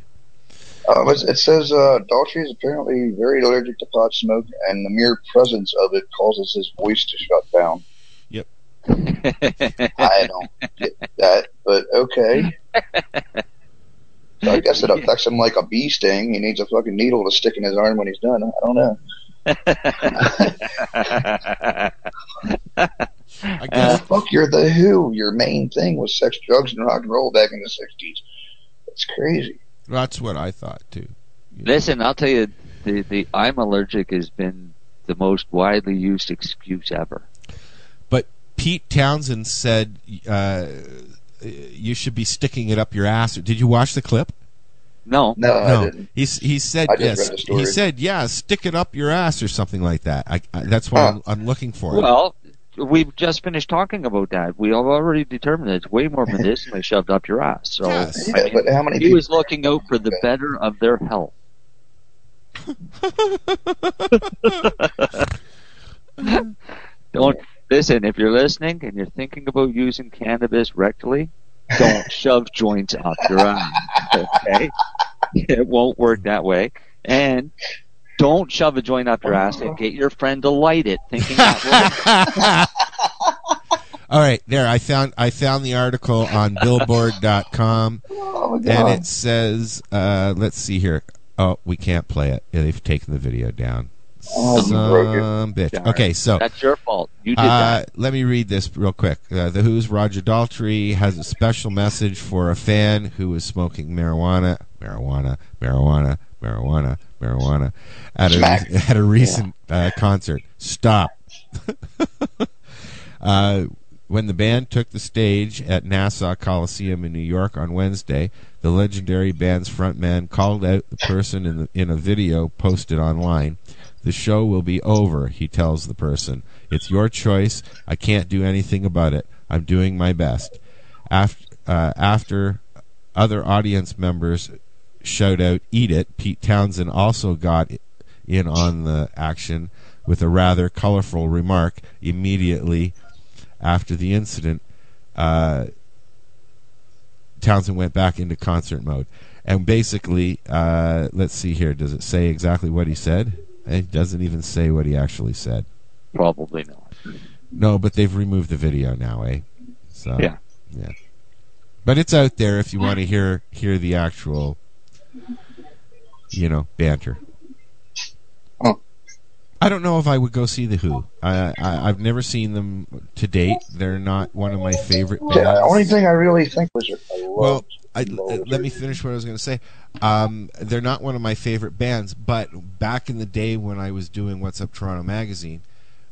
Uh, it it says uh, Daltrey is apparently very allergic to pot smoke, and the mere presence of it causes his voice to shut down.
Yep.
I don't get that, but okay. So I guess it affects him like a bee sting. He needs a fucking needle to stick in his arm when he's done. I don't know.
I guess
Fuck, you're the Who. Your main thing was sex, drugs, and rock and roll back in the '60s. That's crazy.
that's what i thought too
Listen, I'll tell you, the, the I'm allergic has been the most widely used excuse ever.
but pete Townshend said uh, you should be sticking it up your ass did you watch the clip
No.
No, I
no,
didn't.
he he said
I just
yes.
read the story.
He said yeah, stick it up your ass or something like that. I, I, that's what
Huh.
I'm, I'm looking for.
Well, we've just finished talking about that. We have already determined that it's way more medicinally shoved up your ass. So
Yes.
Yeah, but how many
he
people?
was looking out for the better of their health. don't listen if you're listening and you're thinking about using cannabis rectally. Don't shove joints up your ass. Okay, it won't work that way. And don't shove a joint up your ass and get your friend to light it, thinking that will.
All right, there. I found I found the article on Billboard.com,
Oh
and it says, uh, let's see here. Oh, we can't play it. They've taken the video down.
Oh, you broke it.
Some bitch.
Darn.
Okay, so
That's your fault. You did
Uh,
that.
let me read this real quick. Uh, the Who's Roger Daltrey has a special message for a fan who is smoking marijuana, marijuana, marijuana, marijuana, marijuana at
Smack.
a, at a recent uh, concert. Stop. uh, when the band took the stage at Nassau Coliseum in New York on Wednesday, the legendary band's frontman called out the person in, the, in a video posted online. The show will be over, he tells the person. It's your choice. I can't do anything about it. I'm doing my best. After, uh, after other audience members shout out, Eat It, Pete Townshend also got in on the action with a rather colorful remark immediately after the incident. Uh, Townshend went back into concert mode. And basically, uh, let's see here. Does it say exactly what he said? It doesn't even say what he actually said.
Probably not.
No, but they've removed the video now, eh? So
Yeah.
yeah. But it's out there if you want to hear hear the actual, you know, banter. I don't know if I would go see the Who. I, I I've never seen them to date. They're not one of my favorite bands.
Yeah, the only thing I really think was I
Well, I, let me finish what I was going to say. Um, they're not one of my favorite bands, but back in the day when I was doing What's Up Toronto magazine,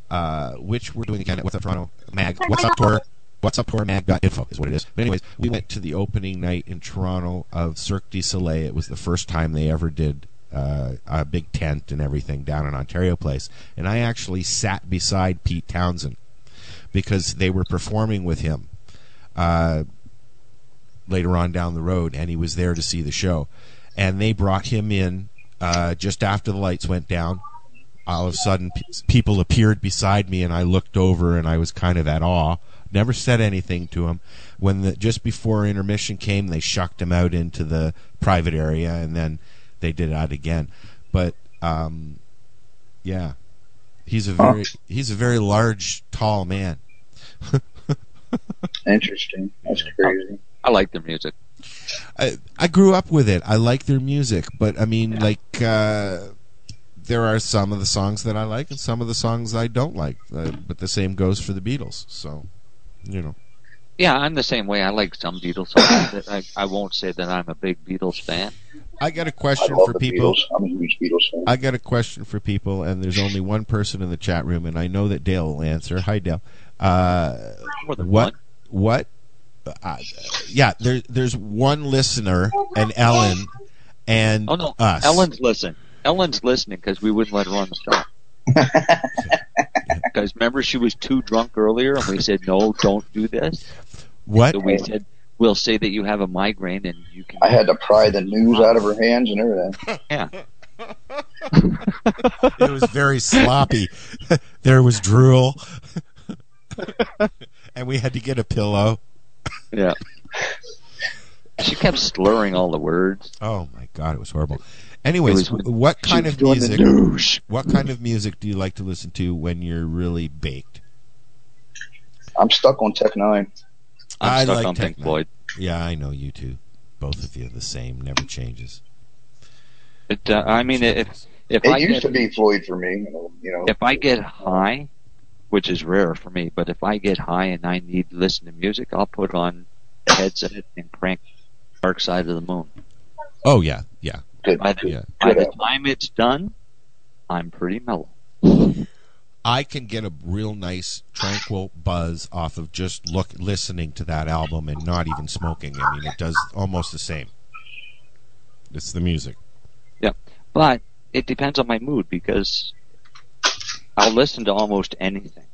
uh, which we're doing again at What's Up Toronto mag, What's Up Tour, What's Up Tour mag.info is what it is. But anyways, we went to the opening night in Toronto of Cirque du Soleil. It was the first time they ever did uh, a big tent and everything down in Ontario Place, and I actually sat beside Pete Townshend because they were performing with him. Uh, later on down the road, and he was there to see the show. And they brought him in uh, just after the lights went down. All of a sudden, people appeared beside me, and I looked over, and I was kind of at awe. Never said anything to him. When the just before intermission came, they shucked him out into the private area, and then they did that again. But um, yeah, he's a very he's a very large, tall man.
Interesting. That's crazy.
I like their music.
I I grew up with it. I like their music, but I mean, like, uh, there are some of the songs that I like and some of the songs I don't like. Uh, but the same goes for the Beatles. So, you know.
Yeah, I'm the same way. I like some Beatles songs. That I, I won't say that I'm a big Beatles fan.
I got a question for people.
Beatles. I'm a huge Beatles fan.
I got a question for people, and there's only one person in the chat room, and I know that Dale will answer. Hi, Dale. Uh, what?
one.
What? Uh, yeah, there, there's one listener, and Ellen, and
Oh no,
us.
Ellen's listen. Ellen's listening because we wouldn't let her on the show. Because remember, she was too drunk earlier, and we said no, don't do this.
What?
So we said we'll say that you have a migraine and you can.
I had to pry the news out of her hands and everything.
Yeah.
it was very sloppy. there was drool, and we had to get a pillow.
Yeah. She kept slurring all the words.
Oh my god, it was horrible. Anyways,
was when
what kind of music? What kind of music do you like to listen to when you're really baked?
I'm stuck on Tech N9ne.
I'm
I
stuck
like
on
Tech
Pink
Nine.
Floyd.
Yeah, I know you two. Both of you are the same. Never changes.
It, uh, I mean, if if
It
I
used
get
to be Floyd for me. You know,
if I get high, which is rare for me, but if I get high and I need to listen to music, I'll put on the headset and crank Dark Side of the Moon.
Oh yeah, yeah.
good.
By the,
Yeah.
by the time it's done, I'm pretty mellow.
I can get a real nice tranquil buzz off of just look listening to that album and not even smoking. I mean, it does almost the same. It's the music.
Yeah, but it depends on my mood because I'll listen to almost anything.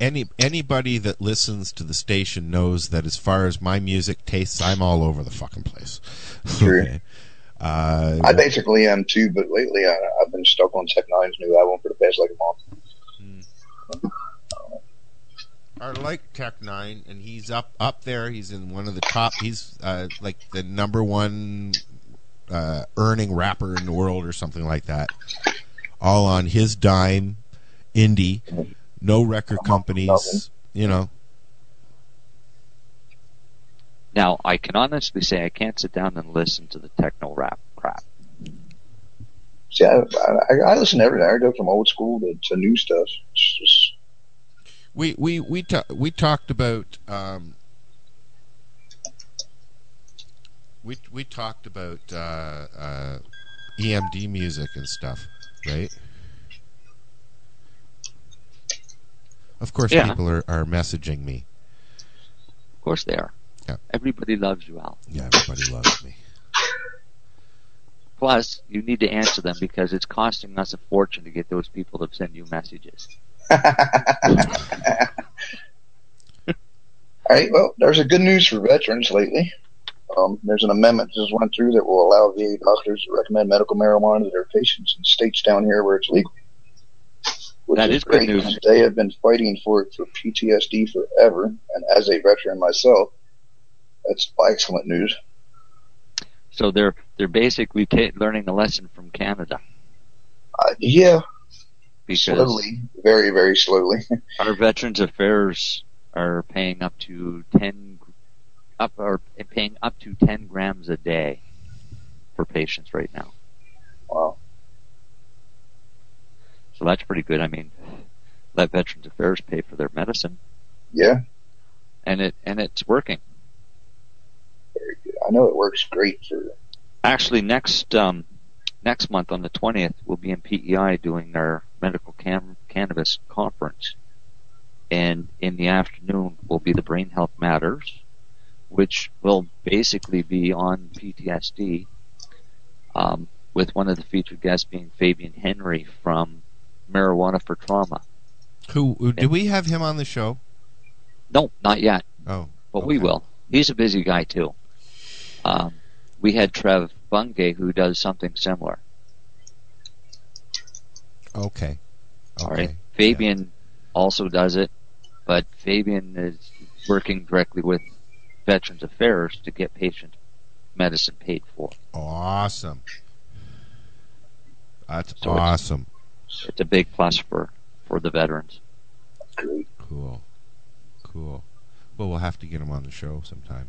Any anybody that listens to the station knows that as far as my music tastes, I'm all over the fucking place.
Sure.
Okay. Uh,
I basically am too, but lately I, I've been stuck on Tech N9ne's new album for past like a month.
I like Tech N9ne, and he's up up there. He's in one of the top. He's uh, like the number one uh, earning rapper in the world, or something like that. All on his dime, indie, no record companies. You know,
Now, I can honestly say I can't sit down and listen to the techno rap crap.
See, I, I, I listen to everything. I go from old school to, to new stuff. It's just
we we we ta- we talked about um, we we talked about uh, uh, EMD music and stuff, right? Of course,
Yeah.
people are, are messaging me.
Of course they are.
Yeah.
Everybody loves you, Al.
Yeah, everybody loves me.
Plus, you need to answer them because it's costing us a fortune to get those people to send you messages.
All right. Well, there's a good news for veterans lately. Um, there's an amendment that just went through that will allow VA doctors to recommend medical marijuana to their patients in states down here where it's legal. Which
That
is,
is
great.
news.
They have been fighting for it for PTSD forever, and as a veteran myself, that's excellent news.
So they're they're basically ta- learning a lesson from Canada
Uh, yeah,
because
slowly, very, very slowly.
our Veterans Affairs are paying up to ten up or paying up to ten grams a day for patients right now.
wow.
So that's pretty good. I mean, let Veterans Affairs pay for their medicine,
Yeah,
and it and it's working.
I know it works great for.
Actually, next um, next month on the twentieth, we'll be in PEI doing our medical cam- cannabis conference, and in the afternoon will be the Brain Health Matters, which will basically be on PTSD, um, with one of the featured guests being Fabian Henry from Marijuana for Trauma.
Who, who do we have him on the show?
No, not yet.
Oh,
but we will. He's a busy guy too. Um, we had Trev Bungay who does something similar.
Okay.
All
Okay.
right. Fabian also does it, but Fabian is working directly with Veterans Affairs to get patient medicine paid for.
Awesome. That's
So it's-
awesome.
It's a big plus for for the veterans.
Cool. Cool. Well, we'll have to get him on the show sometime.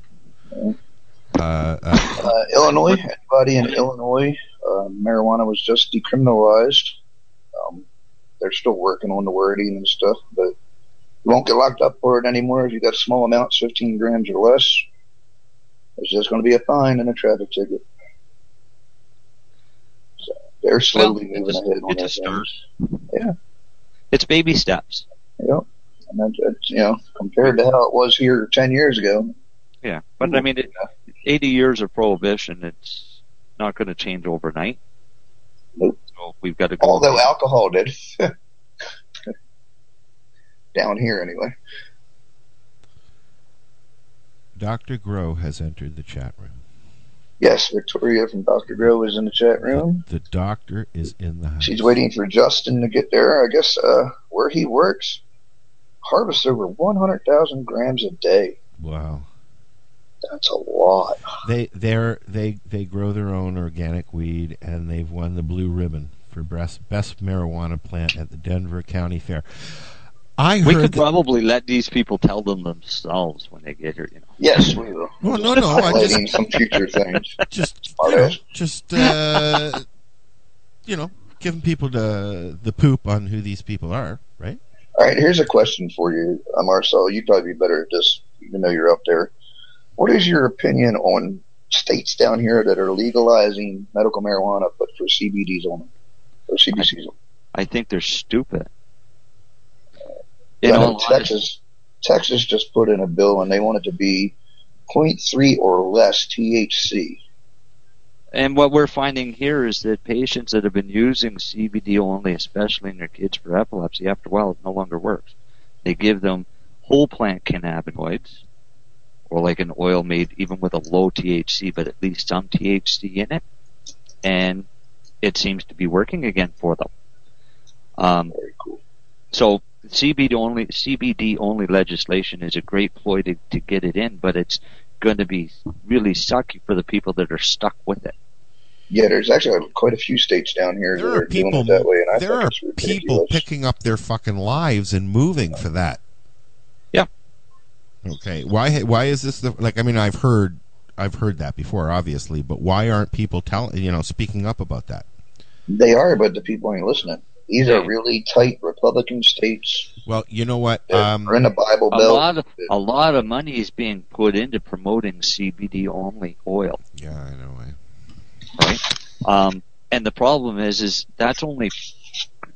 Uh, uh,
Uh, Illinois, anybody in Illinois, uh, marijuana was just decriminalized. Um, they're still working on the wording and stuff, but you won't get locked up for it anymore if you got small amounts, 15 grams or less. There's just going to be a fine and a traffic ticket. So they're slowly
Well,
moving
it's a-
ahead on
it's a
that.
start.
Yeah.
It's baby steps.
Yep. And that, that's, you know, compared to how it was here 10 years ago,
Yeah, but I mean, it, 80 years of prohibition, it's not going to change overnight.
Nope.
So we've got to go.
although alcohol did. Down here, anyway.
Dr. Grow has entered the chat room.
Yes, Victoria from Dr. Grow is in the chat room.
The doctor is in the house.
She's waiting for Justin to get there. I guess uh, where he works, harvests over 100,000 grams a day.
Wow.
That's a lot.
They they're they they grow their own organic weed and they've won the blue ribbon for best best marijuana plant at the Denver County Fair. I
we
heard
could
that-
probably let these people tell them themselves when they get here. You know.
Yes, we will.
Well, no, no, I
Highlighting
just
some future things.
just you know, just uh, you know, giving people the the poop on who these people are, right?
All right, here's a question for you, uh, Marcel. You'd probably be better at this, even though you're up there. What is your opinion on states down here that are legalizing medical marijuana, but for CBDs only, or CBCs only?
I think they're stupid. In
Yeah,
all
Texas, Texas just put in a bill, and they want it to be 0.3 or less THC.
And what we're finding here is that patients that have been using CBD only, especially in their kids for epilepsy, after a while it no longer works. They give them whole plant cannabinoids, or like an oil made even with a low THC, but at least some THC in it, and it seems to be working again for them. Um,
Very cool.
So CBD only CBD only legislation is a great ploy to, to get it in, but it's going to be really sucky for the people that are stuck with it.
Yeah, there's actually quite a few states down here
There
that
are
are doing it that way, and I
there
think
are people picking up their fucking lives and moving for that.
Yeah.
Okay. Why? Why is this the like? I mean, I've heard, I've heard that before, obviously, but why aren't people telling? You know, speaking up about that?
They are, but the people ain't listening. These are really tight Republican states.
Well, you know what?
that
Um,
are in the Bible
A
Belt.
lot of a lot of money is being put into promoting CBD only oil,
yeah, I know. I,
right? Um, and the problem is, is that's only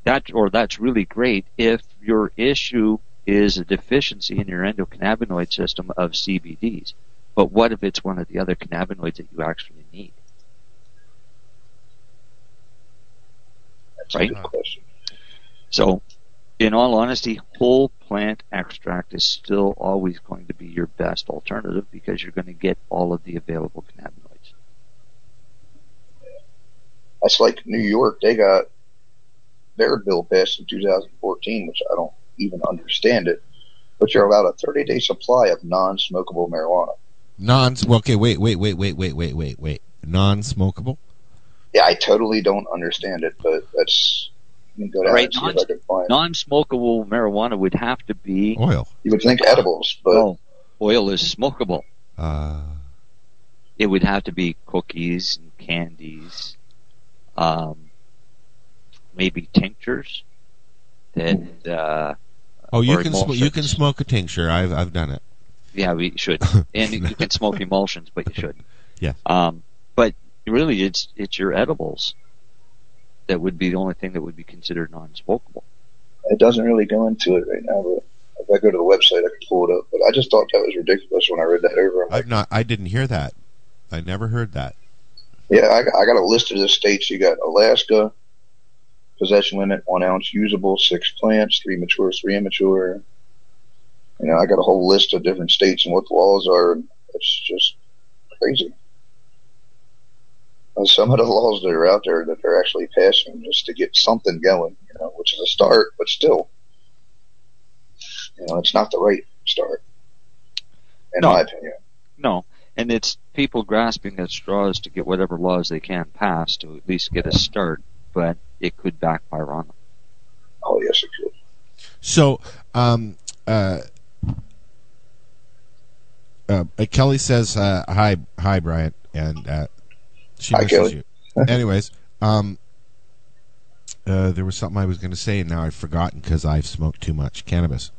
that or that's really great if your issue is a deficiency in your endocannabinoid system of CBDs. But what if it's one of the other cannabinoids that you actually need?
That's a
right?
good question.
So, in all honesty, whole plant extract is still always going to be your best alternative because you're going to get all of the available cannabinoids.
That's like New York. They got their bill passed in 2014, which I don't even understand it. But you're allowed a 30 day supply of non smokable marijuana.
Non, okay, wait, wait, wait, wait, wait, wait, wait, wait. Non smokable?
Yeah, I totally don't understand it, but that's. Let me go down
Right,
and see
non-
if I can find.
Non-smokable marijuana would have to be
Oil.
you would think edibles, but
oh, oil is smokable.
Uh,
It would have to be cookies and candies, um, maybe tinctures. That uh,
oh, you can sm- you can smoke a tincture. I've I've done it.
Yeah, we should. and you can smoke emulsions, but you shouldn't.
Yeah.
Um, but really, it's it's your edibles that would be the only thing that would be considered non-smokable.
it doesn't really go into it right now. But if I go to the website, I can pull it up. But I just thought that was ridiculous when I read that over. I'm like,
I've not. I didn't hear that. I never heard that.
Yeah, I, I got a list of the states. You got Alaska, possession limit, one ounce usable, six plants, three mature, three immature. You know, I got a whole list of different states and what the laws are. It's just crazy. And some of the laws that are out there that they're actually passing just to get something going, you know, which is a start, but still, you know, it's not the right start, in
No.
my opinion.
No, and it's people grasping at straws to get whatever laws they can pass to at least get a start, but it could backfire on them.
Oh yes, it could.
So, um, uh, uh, Kelly says, uh, "Hi, hi, Brian," and uh, she
Hi,
misses
Kelly.
you. Anyways, um, uh, there was something I was going to say, and now I've forgotten because I've smoked too much cannabis.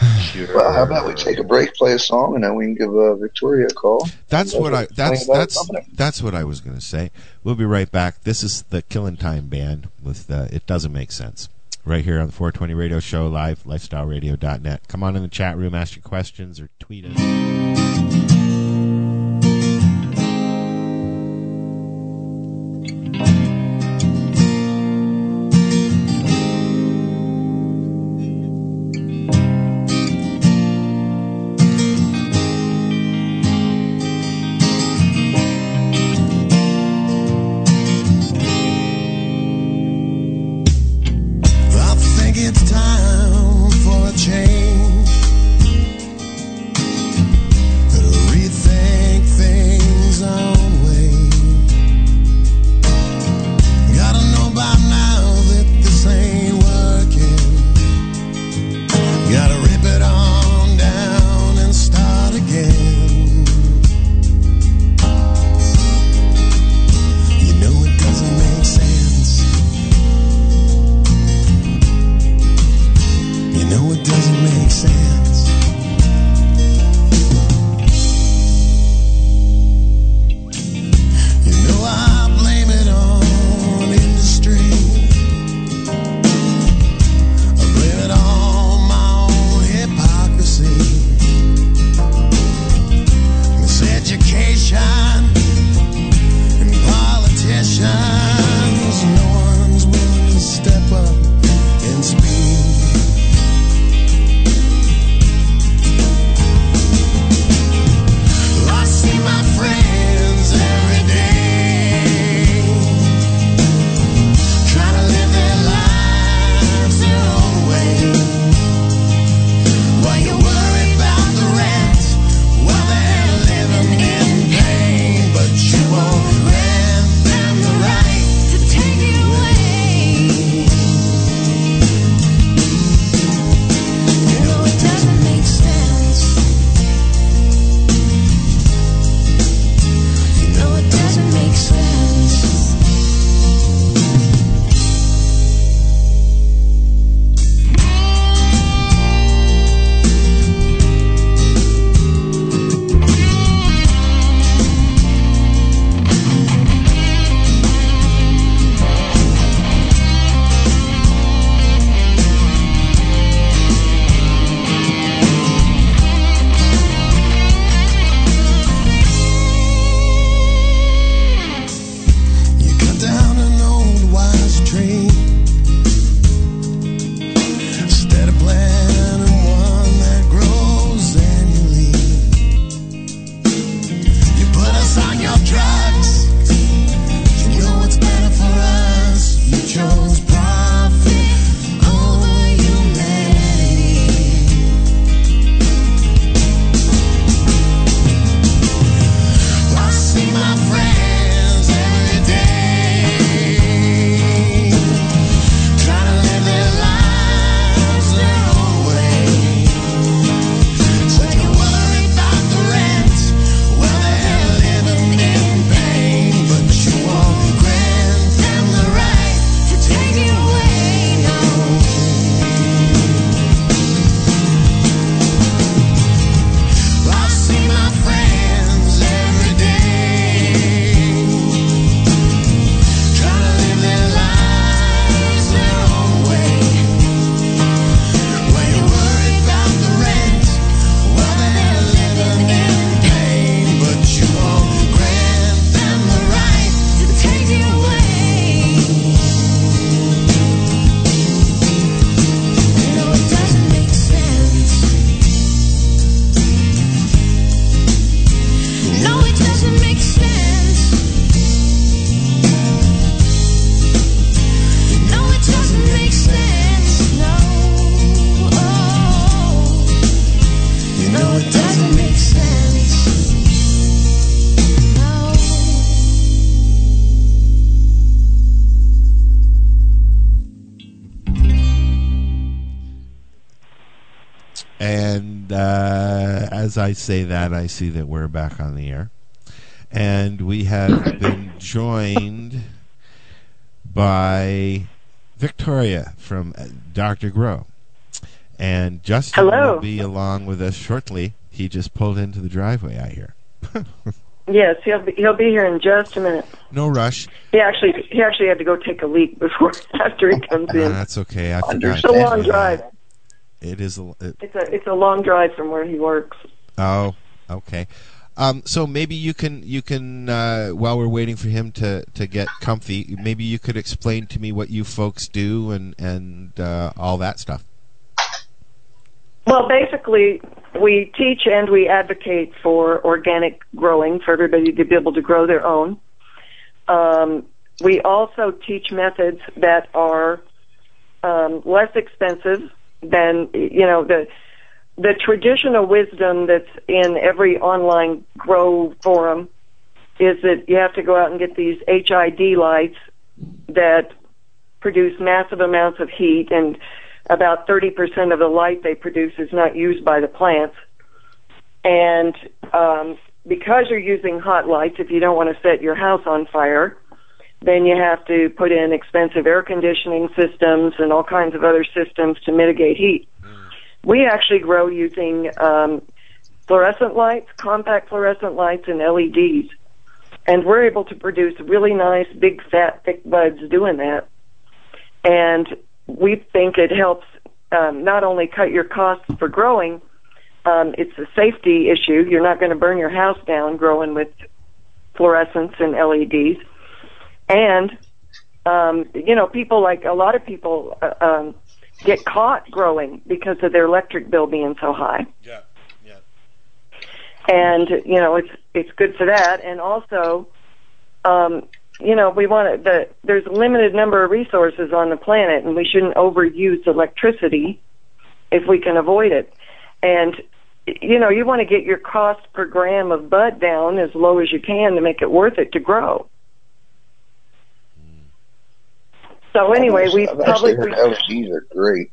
Well, how about we take a break, play a song, and then we can give uh, Victoria a call.
That's what I. That's that's that's what I was going to say. We'll be right back. This is the Killing Time Band with uh, "It Doesn't Make Sense." Right here on the 420 Radio Show live, lifestyleradio.net. Come on in the chat room, ask your questions, or tweet us. As I say that, I see that we're back on the air. And we have been joined by Victoria from uh, Dr. Grow. And Justin
Hello.
will be along with us shortly. He just pulled into the driveway, I hear.
Yes, he'll be he'll be here in just a minute.
No rush.
He actually he actually had to go take a leak before after he comes
Uh,
in.
that's okay. I forgot.
It's a long drive.
It is. A, it,
It's a it's a long drive from where he works.
Oh, okay. Um, so maybe you can you can uh, while we're waiting for him to, to get comfy, maybe you could explain to me what you folks do and and uh, all that stuff.
Well, basically, we teach and we advocate for organic growing for everybody to be able to grow their own. Um, we also teach methods that are um, less expensive than you know the the traditional wisdom that's in every online grow forum is that you have to go out and get these HID lights that produce massive amounts of heat and about 30% of the light they produce is not used by the plants. And um, because you're using hot lights, if you don't want to set your house on fire, then you have to put in expensive air conditioning systems and all kinds of other systems to mitigate heat. We actually grow using um, fluorescent lights, compact fluorescent lights, and LEDs. And we're able to produce really nice, big, fat, thick buds doing that. And we think it helps um, not only cut your costs for growing, um, it's a safety issue. You're not going to burn your house down growing with fluorescents and LEDs. And, um, you know, people like a lot of people uh, um, get caught growing because of their electric bill being so high.
Yeah, yeah.
And, you know, it's, it's good for that. And also, um, you know, we want to, the, there's a limited number of resources on the planet and we shouldn't overuse electricity if we can avoid it. And, you know, you want to get your cost per gram of bud down as low as you can to make it worth it to grow. So anyway, we
I've actually
publicly,
heard LEDs are great.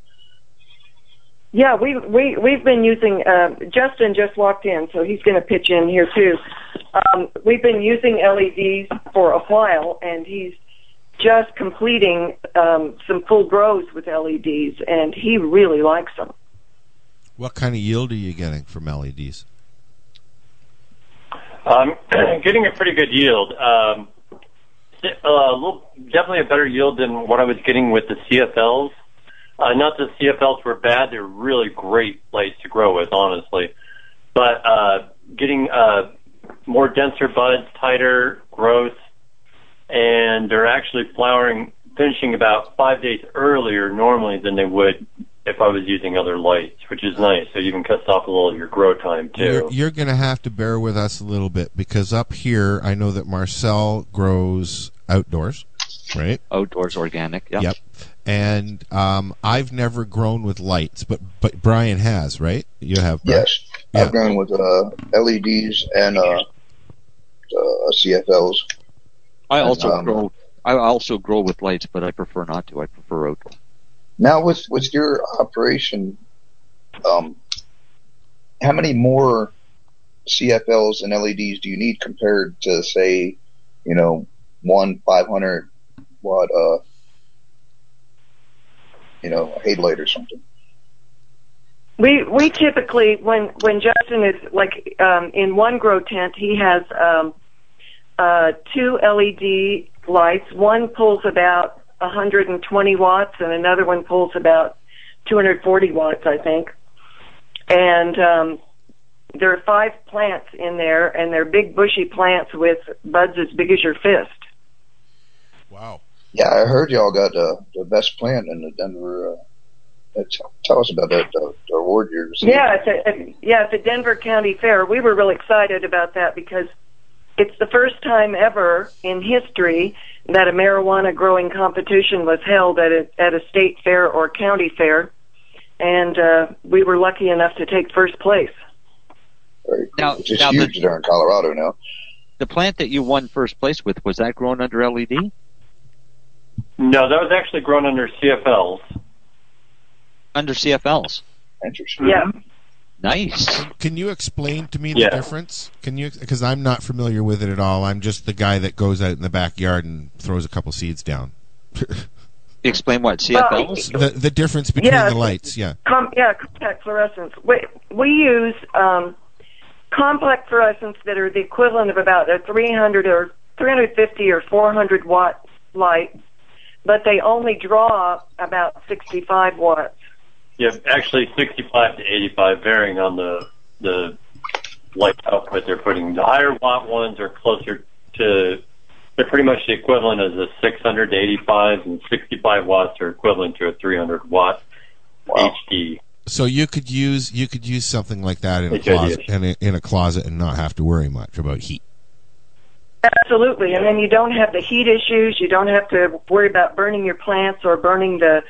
yeah, we we we've been using. Uh, Justin just walked in, so he's going to pitch in here too. Um, we've been using LEDs for a while, and he's just completing um, some full grows with LEDs, and he really likes them.
What kind of yield are you getting from LEDs?
Um, getting a pretty good yield. Um, a little, definitely a better yield than what I was getting with the CFLs. Uh, not that CFLs were bad; they're really great lights to grow with, honestly. But uh, getting uh, more denser buds, tighter growth, and they're actually flowering, finishing about five days earlier normally than they would if I was using other lights, which is nice. So you can cut off a little of your grow time too.
You're, you're going to have to bear with us a little bit because up here, I know that Marcel grows outdoors, right?
Outdoors organic. Yeah.
Yep. And um, I've never grown with lights, but but Brian has, right? You have. Brian?
Yes, I've grown with uh, LEDs and uh, uh, CFLs.
I also
Um,
grow. I also grow with lights, but I prefer not to. I prefer outdoor.
Now, with with your operation, um, how many more CFLs and LEDs do you need compared to, say, you know, one 500 watt, uh, you know, headlight or something?
We we typically when when Justin is like um, in one grow tent, he has um, uh, two LED lights. One pulls about 120 watts, and another one pulls about 240 watts, I think. And um, there are five plants in there, and they're big bushy plants with buds as big as your fist.
Wow.
Yeah, I heard y'all got uh, the best plant in the Denver. Uh, t- tell us about that uh, the award you're receiving.
Yeah, it's a, at- yeah, at the Denver County Fair. We were really excited about that because it's the first time ever in history that a marijuana growing competition was held at a at a state fair or county fair, and uh, we were lucky enough to take first place.
Now,
Which is
now
huge
the,
there in Colorado now.
the plant that you won first place with was that grown under LED?
No, that was actually grown under CFLs.
Under CFLs.
Interesting.
Yeah,
Nice.
Can you explain to me the difference? Can you? Because I'm not familiar with it at all. I'm just the guy that goes out in the backyard and throws a couple seeds down.
Explain what CFLs.
the the difference between
Yeah.
the lights. Yeah.
Com- yeah, compact fluorescence. We, we use um, compact fluorescents that are the equivalent of about a 300 or 350 or 400 watt light, but they only draw about 65 watts.
Yeah, actually 65 to 85, varying on the the light output they're putting. The higher watt ones are closer to. They're pretty much the equivalent as a 600 to 85, and 65 watts are equivalent to a 300 watt HD.
So you could use you could use something like that in a
It's
closet in a, in a closet and not have to worry much about heat.
Absolutely, and then you don't have the heat issues. You don't have to worry about burning your plants or burning the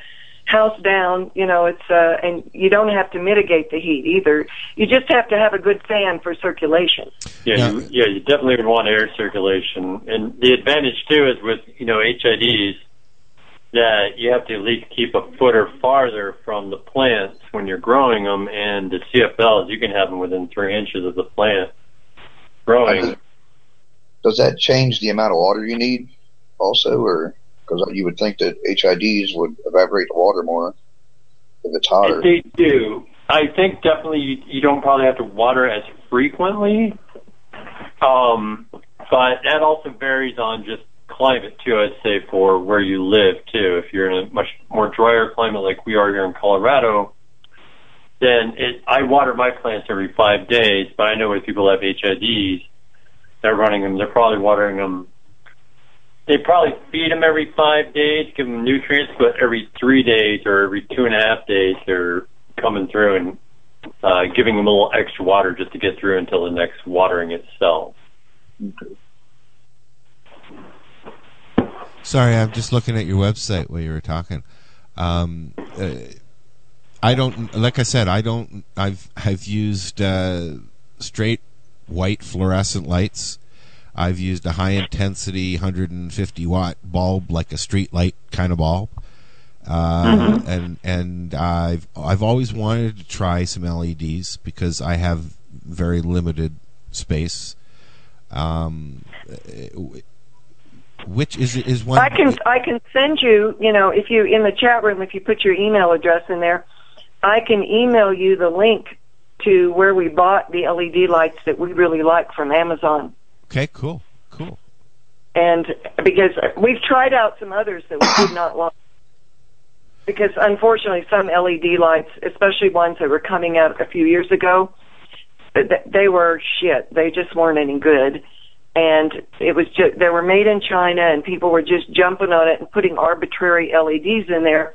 house down. You know, it's uh, and you don't have to mitigate the heat either. You just have to have a good fan for circulation.
Yeah, you, yeah, you definitely would want air circulation. And the advantage too is with you know HIDs that you have to at least keep a foot or farther from the plants when you're growing them. And the CFLs, you can have them within three inches of the plant growing.
Does that change the amount of water you need also, or because you would think that HIDs would evaporate the water more if it's hotter?
They do. I think definitely you, you don't probably have to water as frequently. Um, but that also varies on just climate too. I'd say for where you live too. If you're in a much more drier climate like we are here in Colorado, then it, I water my plants every five days. But I know when people have HIDs, they're running them. They're probably watering them. They probably feed them every five days, give them nutrients, but every three days or every two and a half days, they're coming through and uh, giving them a little extra water just to get through until the next watering itself.
Sorry, I'm just looking at your website while you were talking. Um, uh, I don't, like I said, I don't. I've I've used uh, straight white fluorescent lights. I've used a high intensity 150 watt bulb, like a street light kind of bulb. Uh,
Mhm.
and and I've I've always wanted to try some LEDs because I have very limited space. Um, which is is one
I can I can send you, you know, if you in the chat room, if you put your email address in there, I can email you the link to where we bought the LED lights that we really like from Amazon.
Okay, cool, cool.
And because we've tried out some others that we did not like. Because unfortunately, some LED lights, especially ones that were coming out a few years ago, they were shit. They just weren't any good. And it was just, they were made in China and people were just jumping on it and putting arbitrary LEDs in there.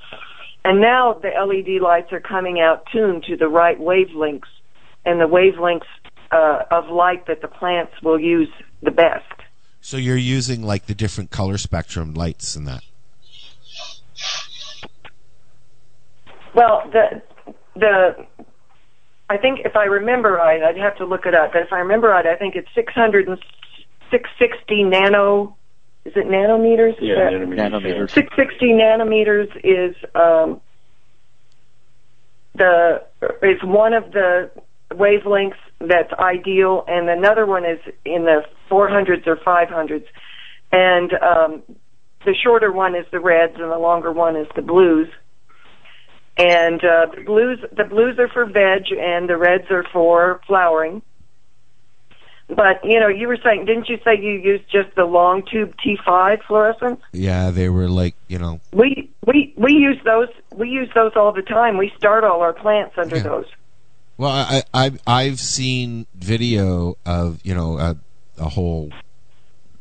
And now the LED lights are coming out tuned to the right wavelengths and the wavelengths uh, of light that the plants will use the best.
So you're using like the different color spectrum lights and that.
Well, the the I think if I remember right, I'd have to look it up. But if I remember right, I think it's 600 and 660 nano. Is it nanometers? Is
Yeah,
that-
nanometers.
660 nanometers is um, the is one of the wavelengths that's ideal, and another one is in the 400s or 500s, and um, the shorter one is the reds, and the longer one is the blues. And uh, the blues, the blues are for veg, and the reds are for flowering. But you know, you were saying, didn't you say you used just the long tube T5 fluorescent?
Yeah, they were like you know.
We we we use those. We use those all the time. We start all our plants under those.
Well, I, I I've seen video of you know a, a whole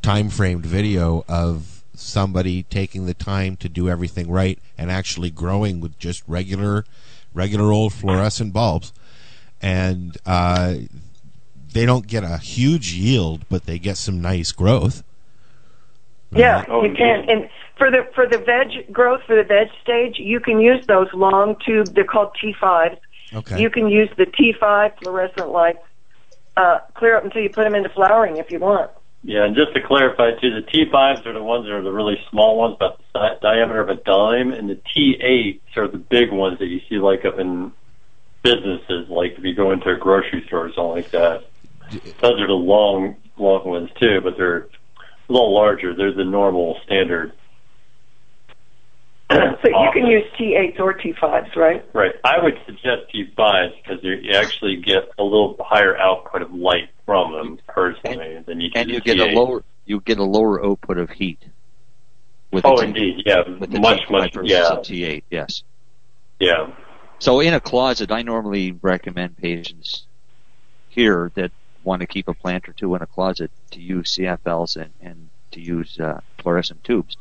time framed video of somebody taking the time to do everything right and actually growing with just regular regular old fluorescent bulbs, and uh, they don't get a huge yield, but they get some nice growth.
Yeah,
Oh,
you can. And for the for the veg growth for the veg stage, you can use those long tube. They're called T5s.
Okay.
You can use the T5 fluorescent lights. Uh, clear up until you put them into flowering if you want.
Yeah, and just to clarify too, the T5s are the ones that are the really small ones, about the si- diameter of a dime, and the T8s are the big ones that you see like up in businesses, like if you go into a grocery store or something like that. Those are the long, long ones too, but they're a little larger. They're the normal standard.
So you can use T8s or T5s, right?
Right. I would suggest T5s because you you actually get a little higher output of light from them personally than you do
and you get a
T8.
lower you get a lower output of heat. With
Oh,
T-
indeed, yeah,
with
much,
T5
much, yeah.
a T8, yes.
Yeah.
So in a closet, I normally recommend patients here that want to keep a plant or two in a closet to use CFLs and, and to use uh, fluorescent tubes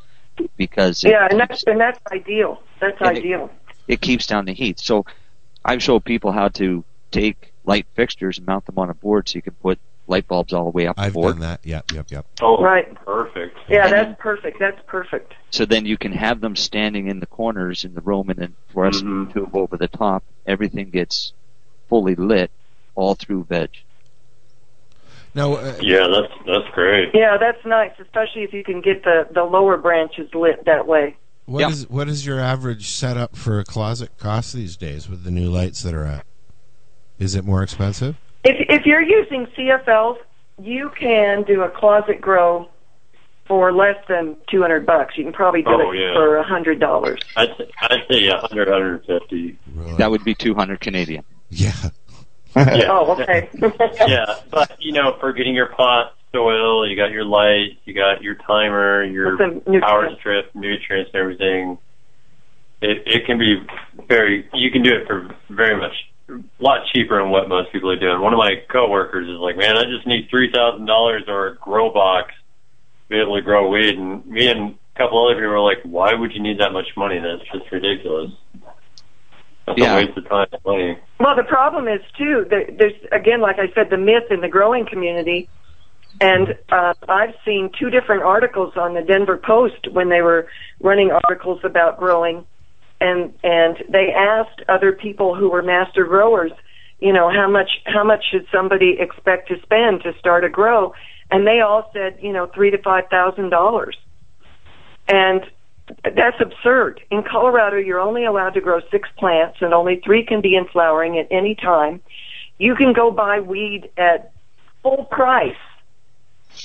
because it,
Yeah, and that's and that's ideal. That's
And it-
ideal.
it keeps down the heat. So I've showed people how to take light fixtures and mount them on a board so you can put light bulbs all the way up
I've
the board.
done that. Yep, yep, yep.
Oh,
Right.
perfect.
Yeah, that's perfect. That's perfect.
So then you can have them standing in the corners in the room and then fluorescent
Mm-hmm.
tube over the top. Everything gets fully lit all through veg.
Now, uh,
Yeah, that's that's great.
Yeah, that's nice, especially if you can get the the lower branches lit that way.
what is what is your average setup for a closet cost these days with the new lights that are out? Is it more expensive?
If if you're using CFLs, you can do a closet grow for less than two hundred bucks. You can probably do
Oh,
it
yeah.
for a hundred dollars.
I'd say, I'd say yeah, 100, 150.
That would be 200 Canadian.
Yeah.
Yeah.
Oh, okay.
yeah, but you know, for getting your pot soil, you got your lights, you got your timer, your power strip, nutrients, everything. It it can be very. You can do it for very much a lot cheaper than what most people are doing. One of my coworkers is like, "Man, I just need three thousand dollars or a grow box to be able to grow weed." And me and a couple other people were like, "Why would you need that much money? That's just ridiculous. That's
Yeah.
a waste of time and money."
Well, the problem is too. There's again, like I said, the myth in the growing community, and uh, I've seen two different articles on the Denver Post when they were running articles about growing, and and they asked other people who were master growers, you know, how much how much should somebody expect to spend to start a grow, and they all said, you know, three to five thousand dollars, and that's absurd. In Colorado, you're only allowed to grow six plants, and only three can be in flowering at any time. You can go buy weed at full price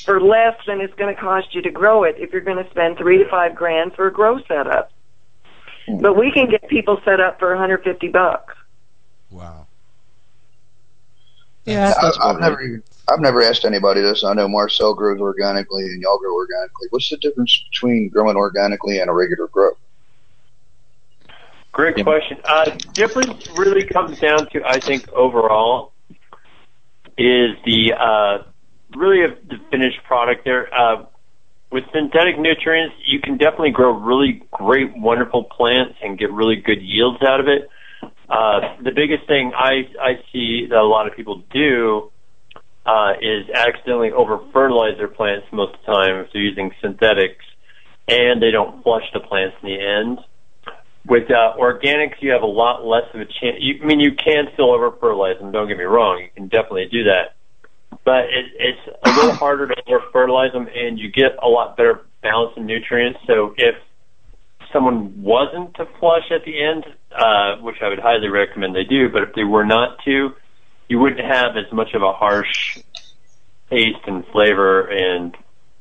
for less than it's going to cost you to grow it if you're going to spend three to five grand for a grow setup. But we can get people set up for 150 bucks.
Wow.
Yeah, I, I've never even, I've never asked anybody this. I know Marcel grows organically and y'all grow organically. What's the difference between growing organically and a regular grow?
Great question. Uh, difference really comes down to, I think, overall, is the uh, really of the finished product there. Uh, with synthetic nutrients, you can definitely grow really great, wonderful plants and get really good yields out of it. Uh, the biggest thing I, I see that a lot of people do uh, is accidentally over fertilize their plants most of the time if they're using synthetics and they don't flush the plants in the end. With uh, organics, you have a lot less of a chance. You, I mean, you can still over fertilize them. Don't get me wrong; you can definitely do that, but it, it's a little harder to over fertilize them, and you get a lot better balance in nutrients. So if someone wasn't to flush at the end, uh, which I would highly recommend they do, but if they were not to, you wouldn't have as much of a harsh taste and flavor, and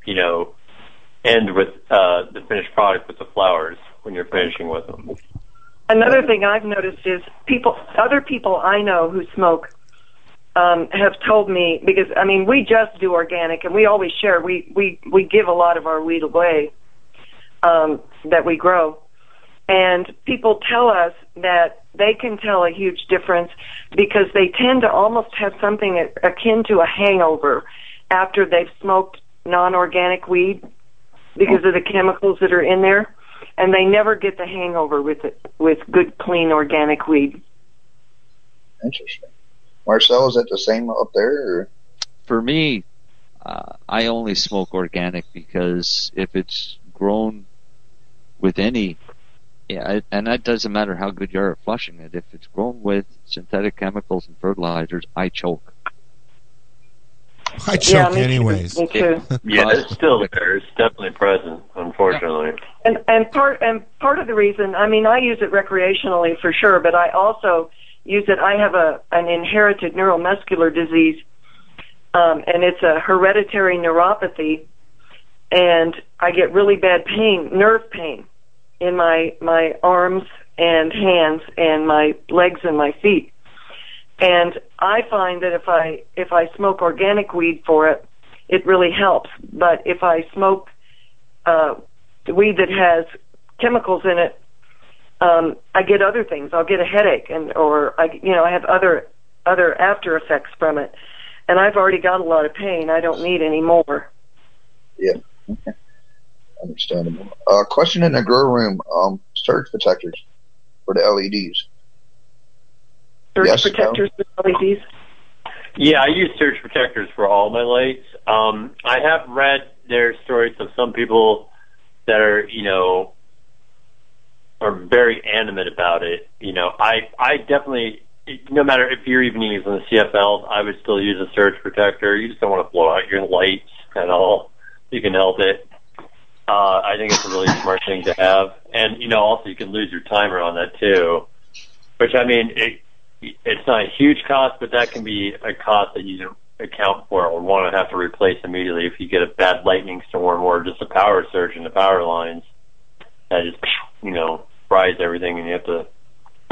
you know, end with uh, the finished product with the flowers when you're finishing with them.
Another thing I've noticed is people, other people I know who smoke, um, have told me because I mean we just do organic and we always share. We we we give a lot of our weed away um, that we grow, and people tell us that they can tell a huge difference because they tend to almost have something akin to a hangover after they've smoked non-organic weed because of the chemicals that are in there and they never get the hangover with it with good clean organic weed.
Interesting. Marcel, is that the same up there? Or?
For me, uh, I only smoke organic because if it's grown with any, yeah, and that doesn't matter how good you are at flushing it. If it's grown with synthetic chemicals and fertilizers, I choke.
I choke anyways.
Me too.
Yeah, it's still there. It's definitely present, unfortunately.
And and part and part of the reason, I mean, I use it recreationally for sure, but I also use it. I have a an inherited neuromuscular disease, um, and it's a hereditary neuropathy, and I get really bad pain, nerve pain, in my my arms and hands and my legs and my feet. And I find that if I if I smoke organic weed for it, it really helps. But if I smoke uh, weed that has chemicals in it, um, I get other things. I'll get a headache, and or I you know I have other other after effects from it. And I've already got a lot of pain. I don't need any more.
Yeah. Okay. Understandable. Uh, question in the grow room. Um, surge protectors for the LEDs.
Surge
Yes,
protectors with LEDs.
Yeah, I use surge protectors for all my lights. Um, I have read their stories of some people that are, you know, are very animate about it. You know, I I definitely, no matter if you're even using the CFLs, I would still use a surge protector. You just don't want to blow out your lights at all. You can help it. Uh, I think it's a really smart thing to have, and you know, also you can lose your timer on that too. Which I mean, it it's not a huge cost, but that can be a cost that you don't account for or want to have to replace immediately if you get a bad lightning storm or just a power surge in the power lines that just you know fries everything and you have to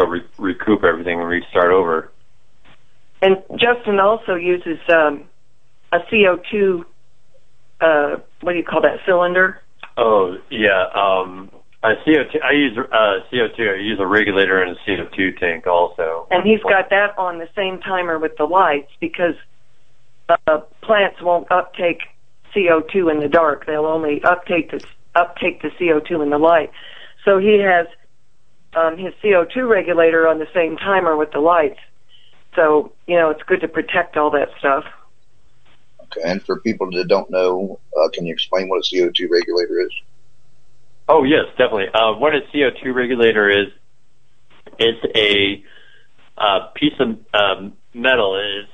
re- recoup everything and restart over.
And Justin also uses um, a CO2. Uh, what do you call that cylinder?
Oh yeah, um, a CO2. I use uh, CO2. I use a regulator and a CO2 tank also.
And he's got that on the same timer with the lights because uh, plants won't uptake CO2 in the dark. They'll only uptake the uptake the CO2 in the light. So he has um, his CO2 regulator on the same timer with the lights. So you know it's good to protect all that stuff.
And for people that don't know, uh, can you explain what a CO2 regulator is?
Oh yes, definitely. Uh, what a CO2 regulator is, it's a uh, piece of um, metal. It's,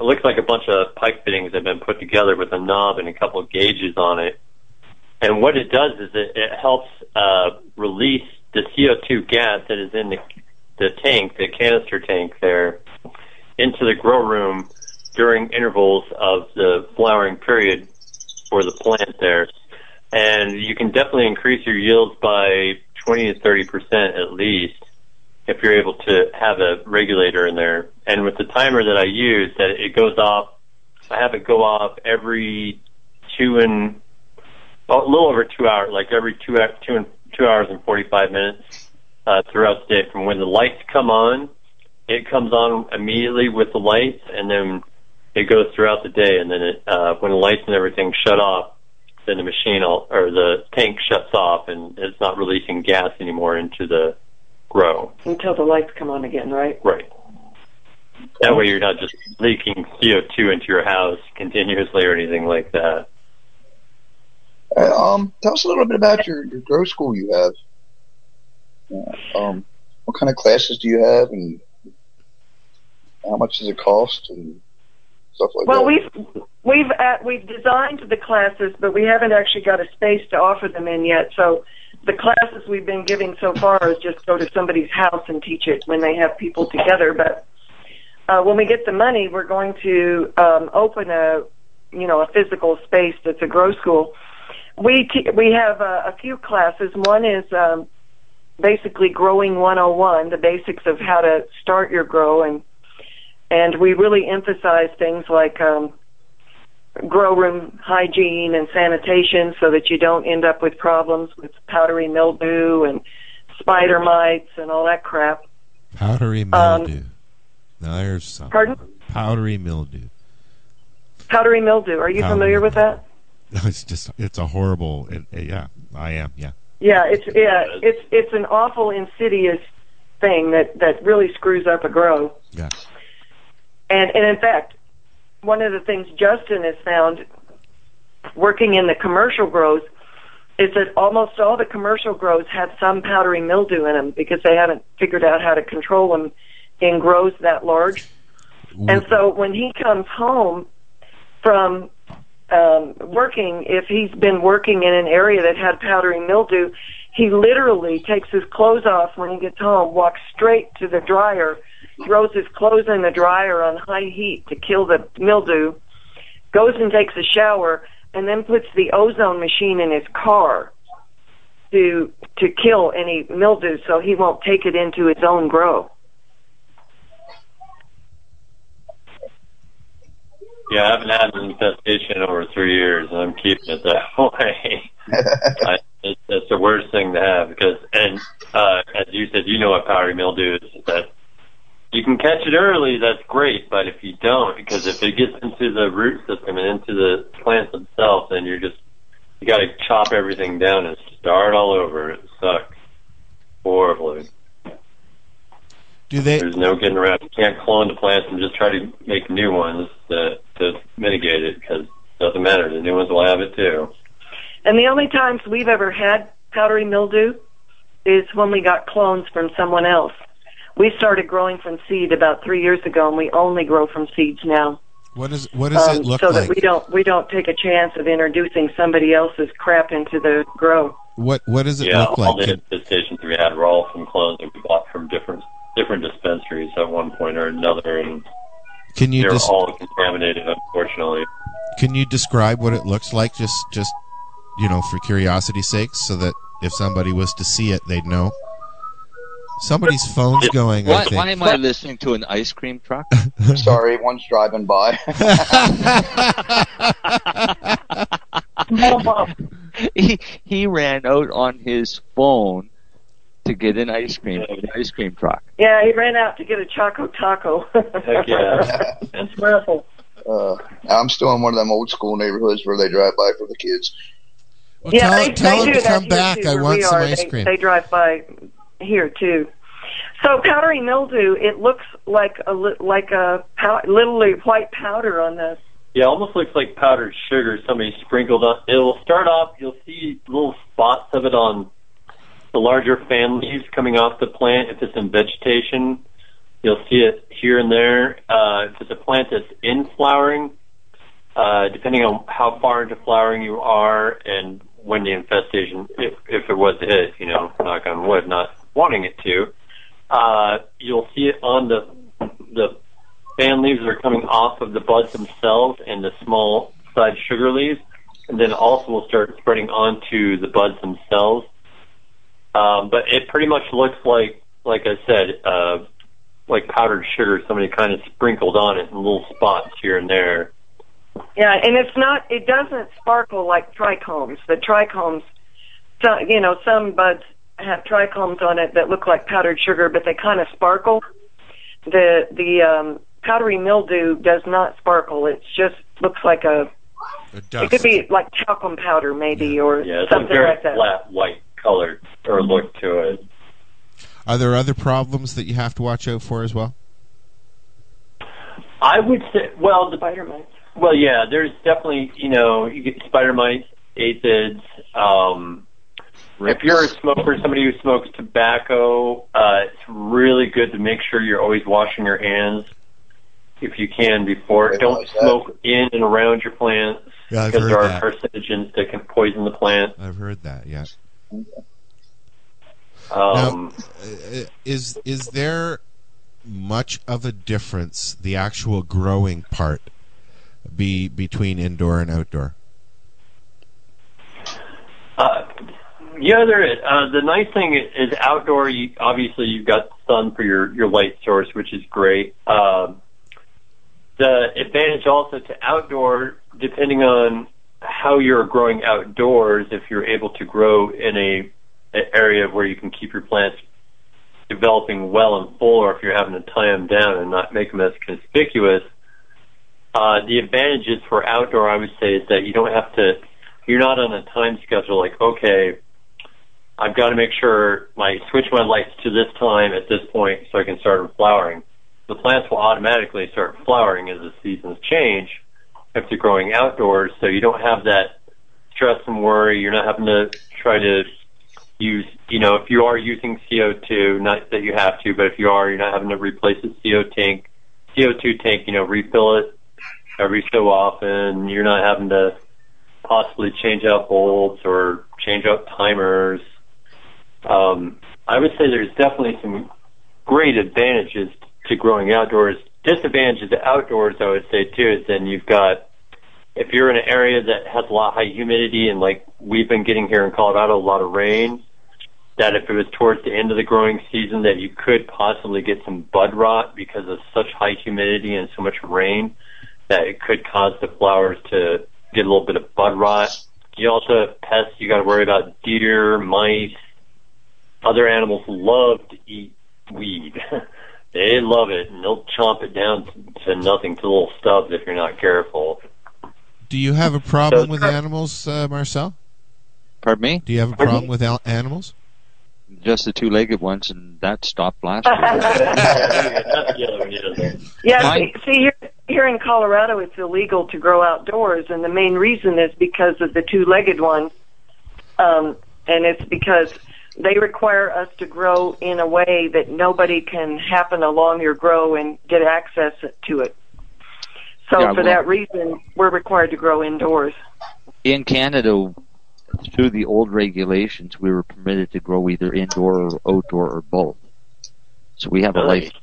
it looks like a bunch of pipe fittings have been put together with a knob and a couple of gauges on it. And what it does is it, it helps uh, release the CO2 gas that is in the, the tank, the canister tank there, into the grow room during intervals of the flowering period for the plant there. And you can definitely increase your yields by 20 to 30 percent at least if you're able to have a regulator in there. And with the timer that I use, that it goes off, I have it go off every two and oh, a little over two hours, like every two two and two hours and 45 minutes uh, throughout the day. From when the lights come on, it comes on immediately with the lights, and then it goes throughout the day. And then it, uh, when the lights and everything shut off, then the machine will, or the tank shuts off, and it's not releasing gas anymore into the grow.
Until the lights come on again, right?
Right. That way you're not just leaking CO2 into your house continuously or anything like that.
Uh, um, tell us a little bit about your, your grow school you have. Uh, um, what kind of classes do you have, and how much does it cost, and stuff like
Well,
that?
we've we've at, we've designed the classes, but we haven't actually got a space to offer them in yet. So the classes we've been giving so far is just go to somebody's house and teach it when they have people together. But uh, when we get the money, we're going to um, open a you know a physical space that's a grow school. We te- we have uh, a few classes. One is um, basically growing 101, the basics of how to start your grow and and we really emphasize things like um, grow room hygiene and sanitation so that you don't end up with problems with powdery mildew and spider mites and all that crap.
Powdery mildew. now there's some.
Pardon?
Powdery mildew.
Powdery mildew. Are you
Powdery
familiar with that?
No, it's just it's a horrible. It, it- yeah, I am. Yeah.
Yeah, it's yeah, it's it's an awful insidious thing that that really screws up a grow.
Yeah.
And and in fact, one of the things Justin has found working in the commercial grows is that almost all the commercial grows have some powdery mildew in them because they haven't figured out how to control them in grows that large. And so when he comes home from um, working, if he's been working in an area that had powdery mildew, he literally takes his clothes off when he gets home, walks straight to the dryer, throws his clothes in the dryer on high heat to kill the mildew, goes and takes a shower, and then puts the ozone machine in his car to to kill any mildew so he won't take it into his own grow.
Yeah, I haven't had an infestation in over three years, and I'm keeping it that way. I, it's, it's the worst thing to have because, and uh, as you said, you know what powdery mildew is. That you can catch it early, that's great, but if you don't, because if it gets into the root system and into the plants themselves, then you're just you got to chop everything down and start all over. It sucks horribly.
Do they?
There's no getting around. You can't clone the plants and just try to make new ones to, to mitigate it because it doesn't matter. The new ones will have it too.
And the only times we've ever had powdery mildew is when we got clones from someone else. We started growing from seed about three years ago, and we only grow from seeds now.
What does what does
um,
it look
so
like?
that we don't we don't take a chance of introducing somebody else's crap into the grow.
What what does it
yeah,
look
all
like?
the infestations we had were all from clones that we bought from different different dispensaries at one point or another, and
Can you
they're
just
all contaminated, unfortunately.
can you describe what it looks like? Just just you know, for curiosity's sake, so that if somebody was to see it, they'd know. Somebody's phone's going. I
Why,
think.
why am I listening to an ice cream truck?
Sorry, one's driving by.
he he ran out on his phone to get an ice cream from the ice cream truck.
Yeah, he ran out to get a choco taco.
Heck yeah.
That's wonderful.
Uh, I'm still in one of them old school neighborhoods where they drive by for the kids.
Well,
yeah,
tell,
they,
tell
they
him
do
to
that
come back. I want some
are.
ice
they,
cream.
They drive by here too. So powdery mildew, it looks like a li- like a pow- literally white powder on this.
Yeah, it almost looks like powdered sugar somebody sprinkled on. It'll start off, you'll see little spots of it on the larger fan leaves coming off the plant. If it's in vegetation, you'll see it here and there. Uh, if it's a plant that's in flowering, uh, depending on how far into flowering you are and when the infestation, if, if it was hit, you know, knock on wood, not wanting it to, uh, you'll see it on the, the fan leaves that are coming off of the buds themselves and the small side sugar leaves, and then also will start spreading onto the buds themselves. Um, but it pretty much looks like, like I said, uh, like powdered sugar. Somebody kind of sprinkled on it in little spots here and there.
Yeah, and it's not. It doesn't sparkle like trichomes. The trichomes, so, you know, some buds have trichomes on it that look like powdered sugar, but they kind of sparkle. The the um, powdery mildew does not sparkle. It just looks like a. It could be like talcum powder, maybe, or
Yeah, it's a
something
very
like that.
flat white color or look to it.
Are there other problems that you have to watch out for as well?
I would say, well, the
spider mites.
Well, yeah, there's definitely, you know, you get spider mites, aphids. Um, if you're a smoker, somebody who smokes tobacco, uh, it's really good to make sure you're always washing your hands if you can before. Don't smoke in and around your plants
Yeah, I've
because there
heard
are
that.
carcinogens that can poison the plant.
I've heard that. Yeah.
Um,
now, uh, is is there much of a difference the actual growing part be between indoor and outdoor?
Uh, yeah, there is. Uh, the nice thing is, outdoor. You, obviously, you've got sun for your your light source, which is great. Um, the advantage also to outdoor, depending on how you're growing outdoors, if you're able to grow in a, a area where you can keep your plants developing well and full, or if you're having to tie them down and not make them as conspicuous. Uh, the advantages for outdoor, I would say, is that you don't have to. You're not on a time schedule. Like, okay, I've got to make sure my switch my lights to this time at this point so I can start flowering. The plants will automatically start flowering as the seasons change if they're growing outdoors. So you don't have that stress and worry. You're not having to try to use, you know, if you are using CO2, not that you have to, but if you are, you're not having to replace the CO tank, CO2 tank, you know, refill it every so often. You're not having to possibly change out bulbs or change out timers. Um, I would say there's definitely some great advantages to growing outdoors. Disadvantages to outdoors, I would say too, is then you've got if you're in an area that has a lot of high humidity and like we've been getting here in Colorado, a lot of rain. That if it was towards the end of the growing season, that you could possibly get some bud rot because of such high humidity and so much rain that it could cause the flowers to get a little bit of bud rot. You also have pests. You got to worry about deer, mice. Other animals love to eat weed. they love it, and they'll chomp it down to nothing, to little stubs if you're not careful.
Do you have a problem with animals, uh, Marcel?
Pardon me?
Do you have a problem with al- animals?
Just the two-legged ones, and that stopped last year.
Yeah,
Mine-
see, see here, here in Colorado, it's illegal to grow outdoors, and the main reason is because of the two-legged ones, um, and it's because they require us to grow in a way that nobody can happen along your grow and get access to it. So
Yeah,
for
well-
that reason, we're required to grow indoors.
In Canada, through the old regulations, we were permitted to grow either indoor or outdoor or both. So we have a license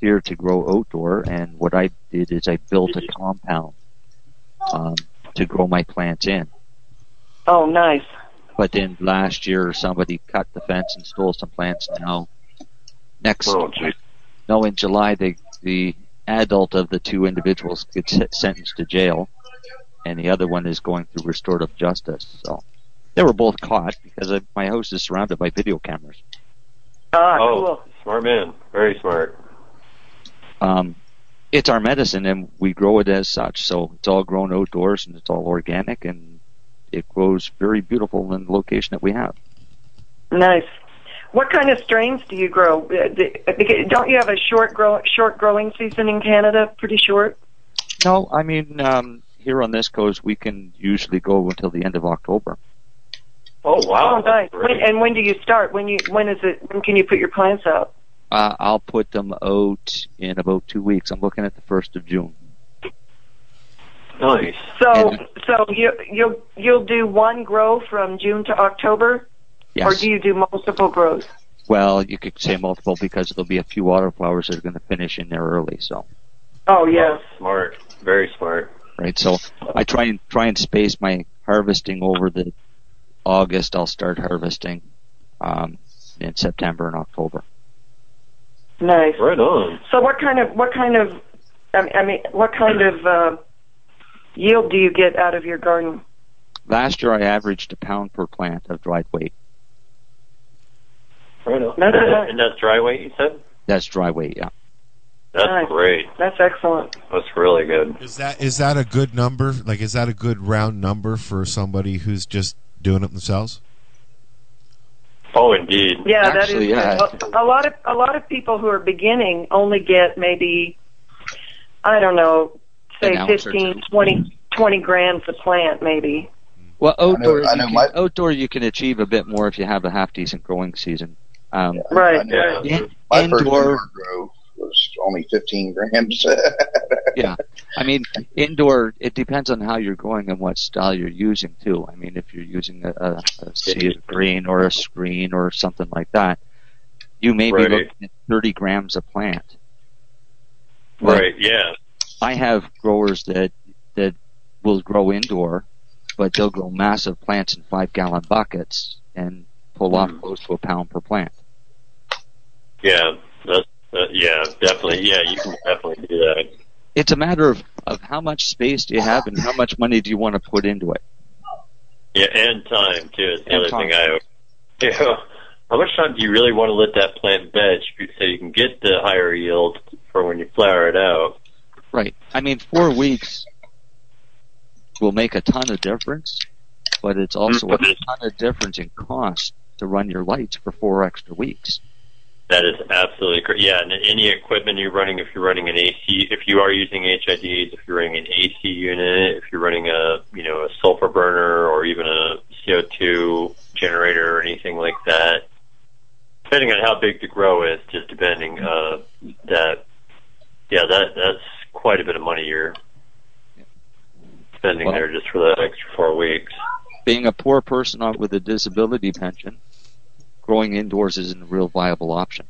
here to grow outdoor, and what I did is I built a compound um, to grow my plants in.
Oh, nice.
But then last year, somebody cut the fence and stole some plants. Now, next,
Oh,
no, in July, the the adult of the two individuals gets sentenced to jail, and the other one is going through restorative justice. So they were both caught because I, my house is surrounded by video cameras.
Ah,
oh,
cool.
smart man. Very smart.
Um, it's our medicine, and we grow it as such. So it's all grown outdoors, and it's all organic, and it grows very beautiful in the location that we have.
Nice. What kind of strains do you grow? Uh, the- Don't you have a short grow short growing season in Canada? Pretty short.
No, I mean um, here on this coast, we can usually go until the end of October.
Oh wow.
Oh, nice. When, and when do you start? When you when is it? When can you put your plants out?
Uh, I'll put them out in about two weeks. I'm looking at the first of June.
Nice.
So so you you'll you'll do one grow from June to October,
Yes.
or do you do multiple grows?
Well, you could say multiple because there'll be a few autoflowers that are going to finish in there early. So,
Oh yeah.
Smart. Very smart.
right. So I try and try and space my harvesting over the August. I'll start harvesting um, in September and October.
Nice.
Right on.
So what kind of what kind of I mean, I mean what kind of uh, yield do you get out of your garden?
Last year, I averaged a pound per plant of dried weight.
Right on.
That's
and that's dry weight, you said?
That's dry weight. Yeah.
That's
Nice.
great.
That's excellent.
That's really good.
Is that is that a good number? Like, is that a good round number for somebody who's just doing it themselves?
Oh, indeed.
Yeah,
Actually,
that is
yeah.
A, a lot of a lot of people who are beginning only get maybe I don't know, say
An
15, 20, 20 grams a plant maybe.
Well, outdoor,
I
you
know
can,
my-
outdoor you can achieve a bit more if you have a half decent growing season. Um,
Right.
Know
Yeah.
in-
my first
indoor,
indoor grow was only 15 grams.
yeah. I mean, indoor, it depends on how you're growing and what style you're using too. I mean, if you're using a, a, a say a green or a screen or something like that, you may
Right.
be looking at 30 grams a plant. But
Right, yeah.
I have growers that that will grow indoor, but they'll grow massive plants in five gallon buckets and pull off
Mm.
close to a pound per plant.
Yeah. That's, uh, yeah, definitely. Yeah, you can definitely do that.
It's a matter of, of how much space do you have and how much money do you want to put into it.
Yeah, and time, too, is the
And
other
time.
thing I... Yeah. How much time do you really want to let that plant veg so you can get the higher yield for when you flower it out?
Right. I mean, four weeks will make a ton of difference, but it's also a
Mhm.
ton of difference in cost to run your lights for four extra weeks.
That is absolutely correct. Yeah, and any equipment you're running, if you're running an AC, if you are using HIDs, if you're running an AC unit, if you're running a you know a sulfur burner or even a CO2 generator or anything like that, depending on how big the grow is, just depending uh, that yeah that that's quite a bit of money you're spending
Well-
there just for that extra four weeks.
Being a poor person with a disability pension, growing indoors isn't a real viable option.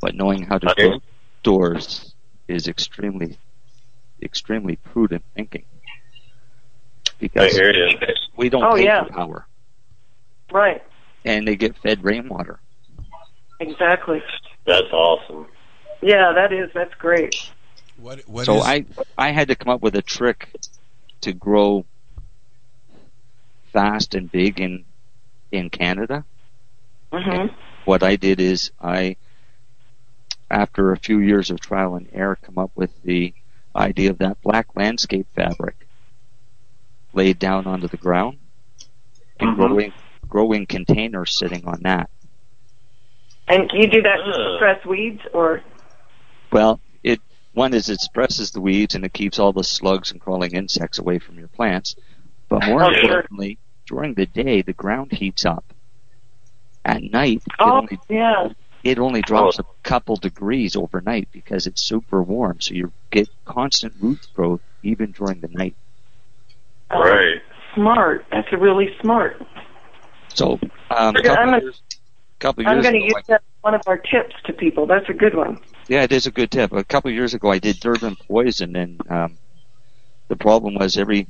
But knowing how to
Okay.
grow, outdoors is extremely, extremely prudent thinking. Because
I hear you.
we don't
Oh,
pay
yeah.
for power,
Right.
and they get fed rainwater.
Exactly.
That's awesome.
Yeah, that is. That's great.
What, what
so
is-
I I had to come up with a trick to grow fast and big in in Canada.
hmm
What I did is I, after a few years of trial and error, come up with the idea of that black landscape fabric laid down onto the ground and growing growing containers sitting on that.
And you do that to
Ugh.
suppress weeds, or
Well, it one is it suppresses the weeds and it keeps all the slugs and crawling insects away from your plants. But more
Oh, sure.
importantly, during the day the ground heats up. At night, it
oh
only
yeah,
it only drops a couple degrees overnight because it's super warm. So you get constant root growth even during the night.
Right.
smart. That's really smart.
So um, a
I'm
couple
gonna-
years,
I'm going to
ago,
use that one of our tips to people. That's a good one.
Yeah, it is a good tip. A couple of years ago, I did Durban poison, and um, the problem was every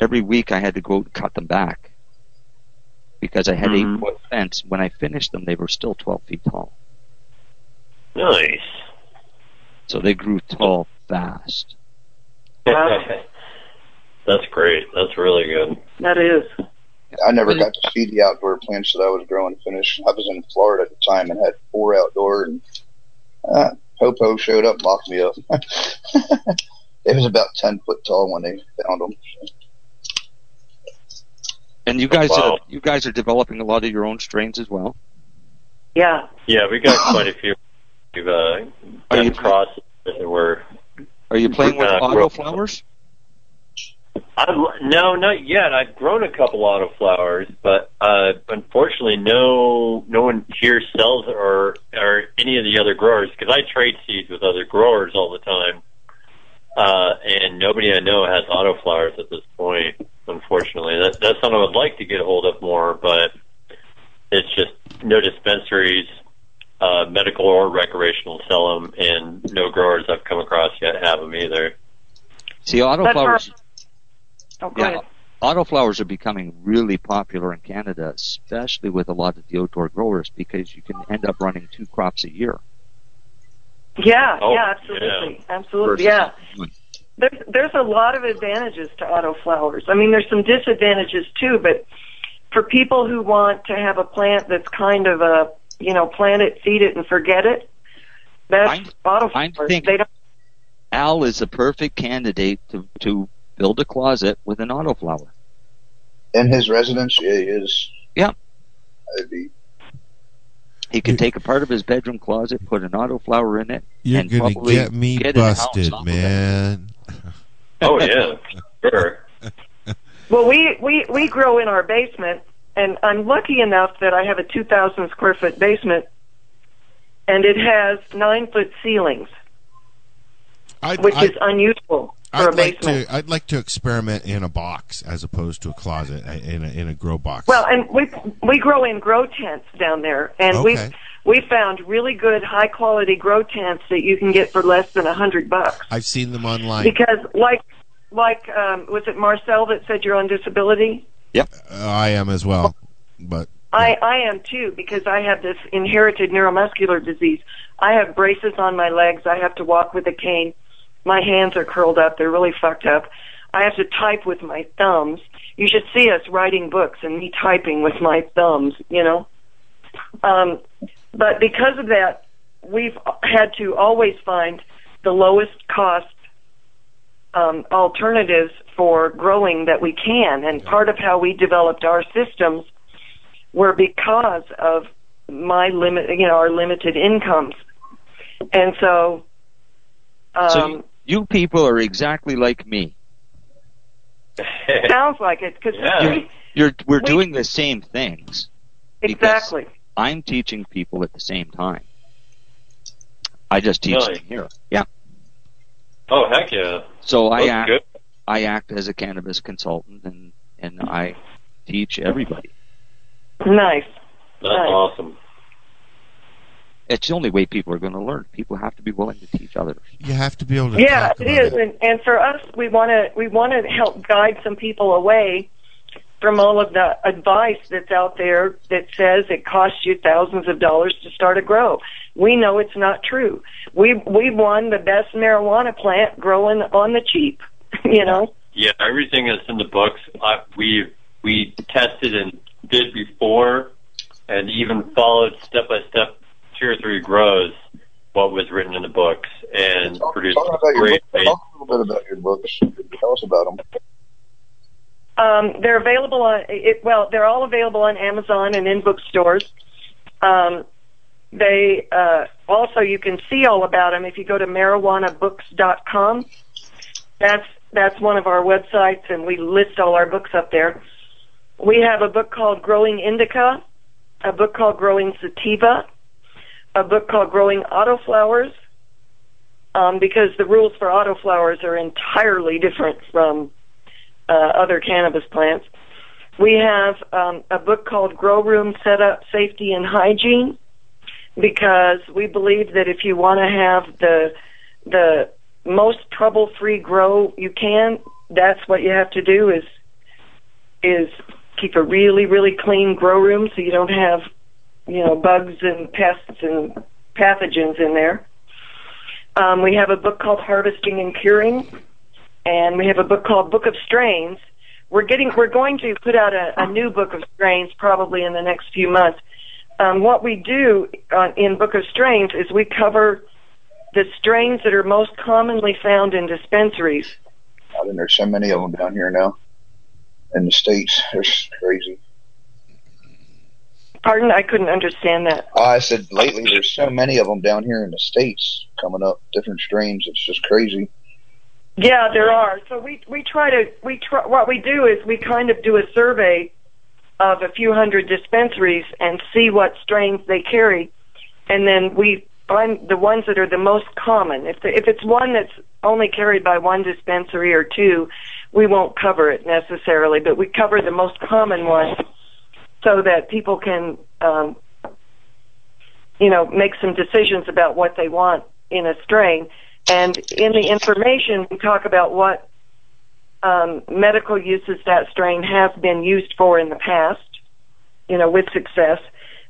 every week I had to go out and cut them back because I had
Mhm.
eight foot fence. When I finished them, they were still twelve feet tall,
Nice.
so they grew tall fast.
That's great. That's really good.
That is.
I never got to see the outdoor plants that I was growing to finish. I was in Florida at the time and had four outdoor, and uh, Popo showed up, and locked me up. it was about ten foot tall when they found them.
And you guys,
Wow.
are, you guys are developing a lot of your own strains as well.
Yeah.
Yeah, we got quite a few. We've uh,
Are you-
done crosses that were.
Are you playing with
Uh,
auto
grow-
flowers?
I've, no, not yet. I've grown a couple of autoflowers, but uh, unfortunately, no no one here sells or or any of the other growers because I trade seeds with other growers all the time, uh, and nobody I know has autoflowers at this point. Unfortunately, that, that's something I would like to get a hold of more, but it's just no dispensaries, uh, medical or recreational sell them, and no growers I've come across yet have them either.
See, auto
That's
flowers.
Oh, go
Yeah,
ahead.
autoflowers are becoming really popular in Canada, especially with a lot of the outdoor growers, because you can end up running two crops a year.
Yeah,
Oh,
yeah, absolutely, absolutely,
versus
yeah.
one.
There's there's a lot of advantages to autoflowers. I mean, there's some disadvantages too, but for people who want to have a plant that's kind of a you know plant it, feed it, and forget it, that's
I'm-
autoflowers.
I'm thinking-
they don't.
Al is a perfect candidate to to build a closet with an autoflower.
In his residence, yeah, he is.
Yeah.
I'd be
He could take a part of his bedroom closet, put an autoflower in it,
You're
and
gonna
probably
get me
get
busted,
off of it.
man.
Oh yeah, sure.
Well, we we we grow in our basement, and I'm lucky enough that I have a 2,000 square foot basement, and it has nine foot ceilings,
I'd,
which
I'd,
is unusual for a
I'd like
basement.
to. I'd like to experiment in a box as opposed to a closet in a, in a grow box.
Well, and we we grow in grow tents down there, and we
Okay.
we found really good high quality grow tents that you can get for less than a hundred bucks.
I've seen them online.
Because like like um, was it Marcel that said you're on disability?
Uh, I am as well, but
I I am too because I have this inherited neuromuscular disease. I have braces on my legs. I have to walk with a cane. My hands are curled up. They're really fucked up. I have to type with my thumbs. You should see us writing books and me typing with my thumbs, you know. Um, but because of that, we've had to always find the lowest cost um, alternatives for growing that we can. And part of how we developed our systems were because of my limit, you know, our limited incomes. And so, um,
so you, you people are exactly like me.
sounds like it because
Yeah.
You're we're
We-
doing the same things.
exactly.
I'm teaching people at the same time. I just teach
Really?
them here. Yeah.
Oh heck yeah.
So I act
good.
I act as a cannabis consultant and and I teach everybody.
Nice.
That's
Nice.
awesome.
It's the only way people are going to learn. People have to be willing to teach others.
You have to be able to.
yeah,
talk
it
about
is, and and for us, we want to we want to help guide some people away from all of the advice that's out there that says it costs you thousands of dollars to start a grow. We know it's not true. We we won the best marijuana plant growing on the cheap. You know.
Yeah, everything that's in the books, uh, we we tested and did before, and even followed step by step, two or three grows what was written in the books, and produced
Talking about your
great.
book, talk a little bit about your books. Tell us about them.
Um, they're available on it, well, they're all available on Amazon and in bookstores. Um, they uh, also you can see all about them if you go to marijuanabooks.com. That's that's one of our websites, and we list all our books up there. We have a book called Growing Indica, a book called Growing Sativa, a book called Growing Autoflowers, um, because the rules for autoflowers are entirely different from uh, other cannabis plants. We have um, a book called Grow Room Setup, Safety, and Hygiene because we believe that if you want to have the the most trouble-free grow you can, that's what you have to do is is keep a really really clean grow room so you don't have you know bugs and pests and pathogens in there. Um, we have a book called Harvesting and Curing, and we have a book called Book of Strains. We're getting we're going to put out a, a new book of strains probably in the next few months. Um, what we do in Book of Strains is we cover the strains that are most commonly found in dispensaries.
I think there's so many of them down here now in the states. It's crazy.
Pardon, I couldn't understand that.
I said lately there's so many of them down here in the states coming up, different strains. It's just crazy.
Yeah, there are. So we we try to we try what we do is we kind of do a survey of a few hundred dispensaries and see what strains they carry, and then we find the ones that are the most common. If the, if it's one that's only carried by one dispensary or two, we won't cover it necessarily, but we cover the most common ones so that people can um, you know make some decisions about what they want in a strain. And in the information, we talk about what um, medical uses that strain has been used for in the past, you know, with success.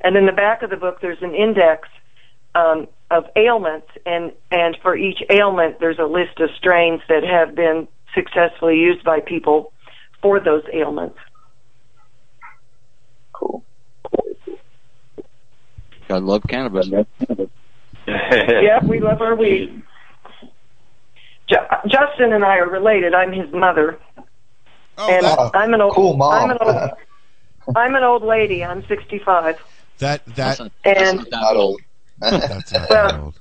And in the back of the book, there's an index um, of ailments, and and for each ailment, there's a list of strains that have been successfully used by people for those ailments.
Cool.
I love cannabis.
yeah, we love our weed. Ju- Justin and I are related. I'm his mother, and
that-
I'm an old.
Cool mom.
I'm an old. I'm an old lady. I'm 65,
That that
and
Not old.
that's not
Well,
that old.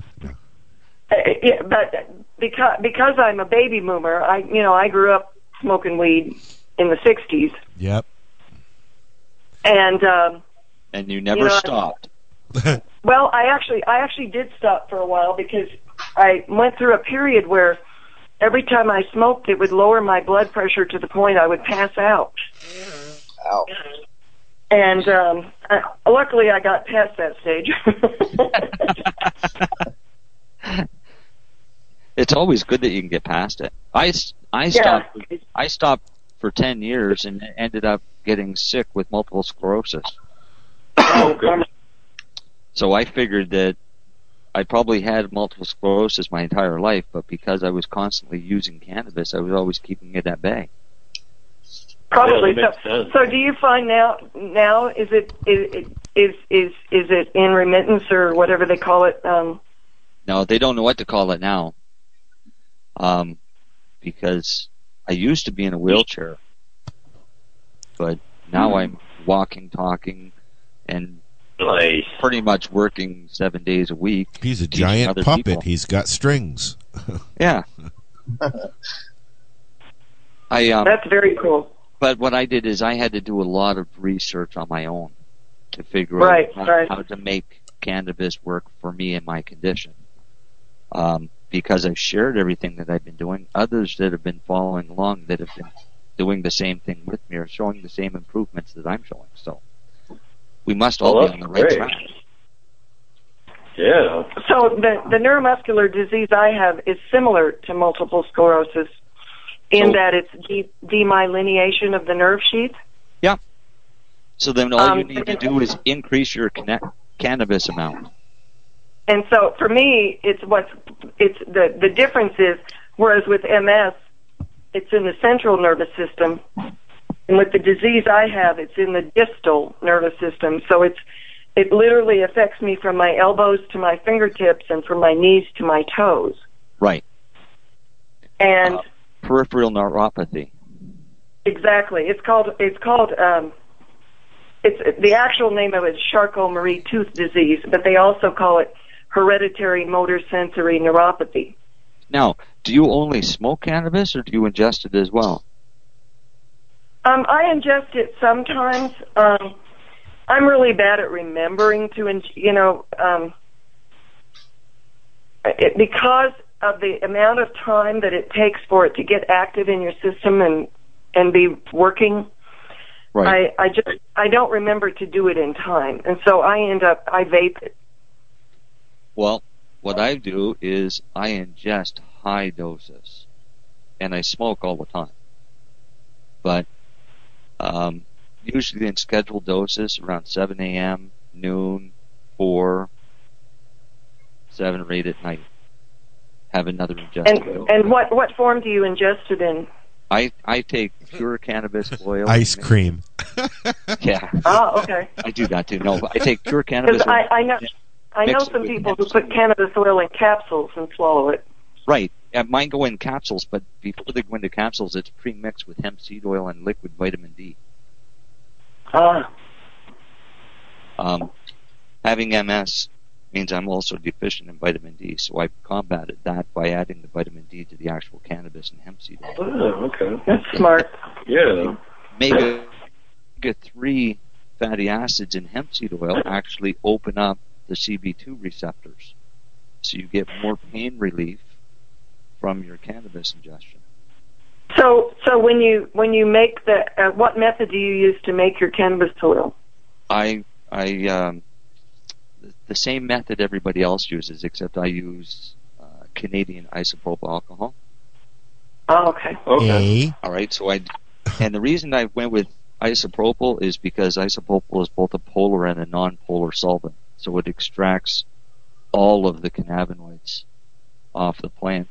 uh, yeah, but because because I'm a baby boomer, I you know I grew up smoking weed in the 60s,
Yep.
And um,
And you never
You know, I-
stopped.
Well, I actually I actually did stop for a while because I went through a period where every time I smoked it would lower my blood pressure to the point I would pass out.
Ow.
And um I, luckily I got past that stage.
It's always good that you can get past it. I I stopped I stopped for ten years and ended up getting sick with multiple sclerosis. So I figured that I probably had multiple sclerosis my entire life, but because I was constantly using cannabis, I was always keeping it at bay.
Probably
Yeah,
so.
sense.
So do you find now now is it is is is is it in remittance or whatever they call it? Um
Now they don't know what to call it now, um, because I used to be in a wheelchair, but now I'm walking, talking, and
Nice.
pretty much working seven days a week.
He's a giant puppet.
people.
He's got strings.
Yeah. I um,
that's very cool.
but what I did is I had to do a lot of research on my own to figure
Right,
out how,
right.
how to make cannabis work for me and my condition. Um, because I've shared everything that I've been doing, others that have been following along that have been doing the same thing with me are showing the same improvements that I'm showing. So we must all
Well,
be on the right
great.
track.
Yeah.
So the the neuromuscular disease I have is similar to multiple sclerosis in
So-
that it's de- demyelination of the nerve sheath.
Yeah. So then all
Um,
you need to do is increase your canna- cannabis amount.
And so for me, it's what's it's the the difference is whereas with MS, it's in the central nervous system, and with the disease I have, it's in the distal nervous system. So it's it literally affects me from my elbows to my fingertips and from my knees to my toes.
Right.
And
Peripheral neuropathy.
exactly, it's called it's called um, it's the actual name of it is Charcot-Marie tooth disease, but they also call it hereditary motor sensory neuropathy.
Now, do you only smoke cannabis or do you ingest it as well?
Um, I ingest it sometimes. Um, I'm really bad at remembering to, in- you know, um, it, because of the amount of time that it takes for it to get active in your system and and be working.
Right.
I I just I don't remember to do it in time, and so I end up I vape it.
Well, what I do is I ingest high doses, and I smoke all the time. But um, usually in scheduled doses, around 7 a.m., noon, 4, 7 or 8 at night. Have another ingested
And
dose.
and what what form do you ingest it in?
I I take pure cannabis oil.
Ice cream.
Yeah.
Oh, okay.
I do that too. No, I take pure cannabis
Because
oil.
I I know I know some people who put cannabis oil in capsules and swallow it.
Right. Yeah, mine go in capsules, but before they go into capsules, it's pre-mixed with hemp seed oil and liquid vitamin D.
Ah.
Um, having MS means I'm also deficient in vitamin D, so I combated that by adding the vitamin D to the actual cannabis and hemp seed oil.
Oh, okay.
That's smart.
Yeah.
Omega three fatty acids in hemp seed oil actually open up the CB2 receptors, so you get more pain relief from your cannabis ingestion.
So, so when you when you make the uh, what method do you use to make your cannabis oil?
I I um, the- the same method everybody else uses, except I use uh, Canadian isopropyl alcohol.
Oh, okay.
Okay.
All right, so I and the reason I went with isopropyl is because isopropyl is both a polar and a non-polar solvent, so it extracts all of the cannabinoids off the plant,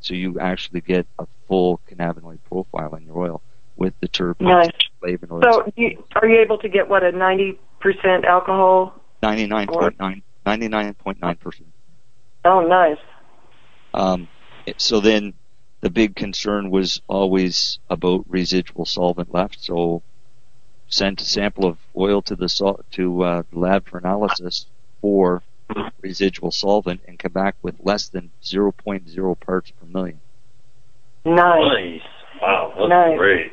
so you actually get a full cannabinoid profile in your oil with the terpenes,
Nice.
flavonoids.
So, you, are you able to get what a ninety percent alcohol?
99.9 99.9%.
Oh, nice.
Um, so then the big concern was always about residual solvent left. So sent a sample of oil to the sol- to uh, the lab for analysis for residual solvent and come back with less than 0.0 parts per million.
Nice.
Nice. Wow, that's
Nice.
great.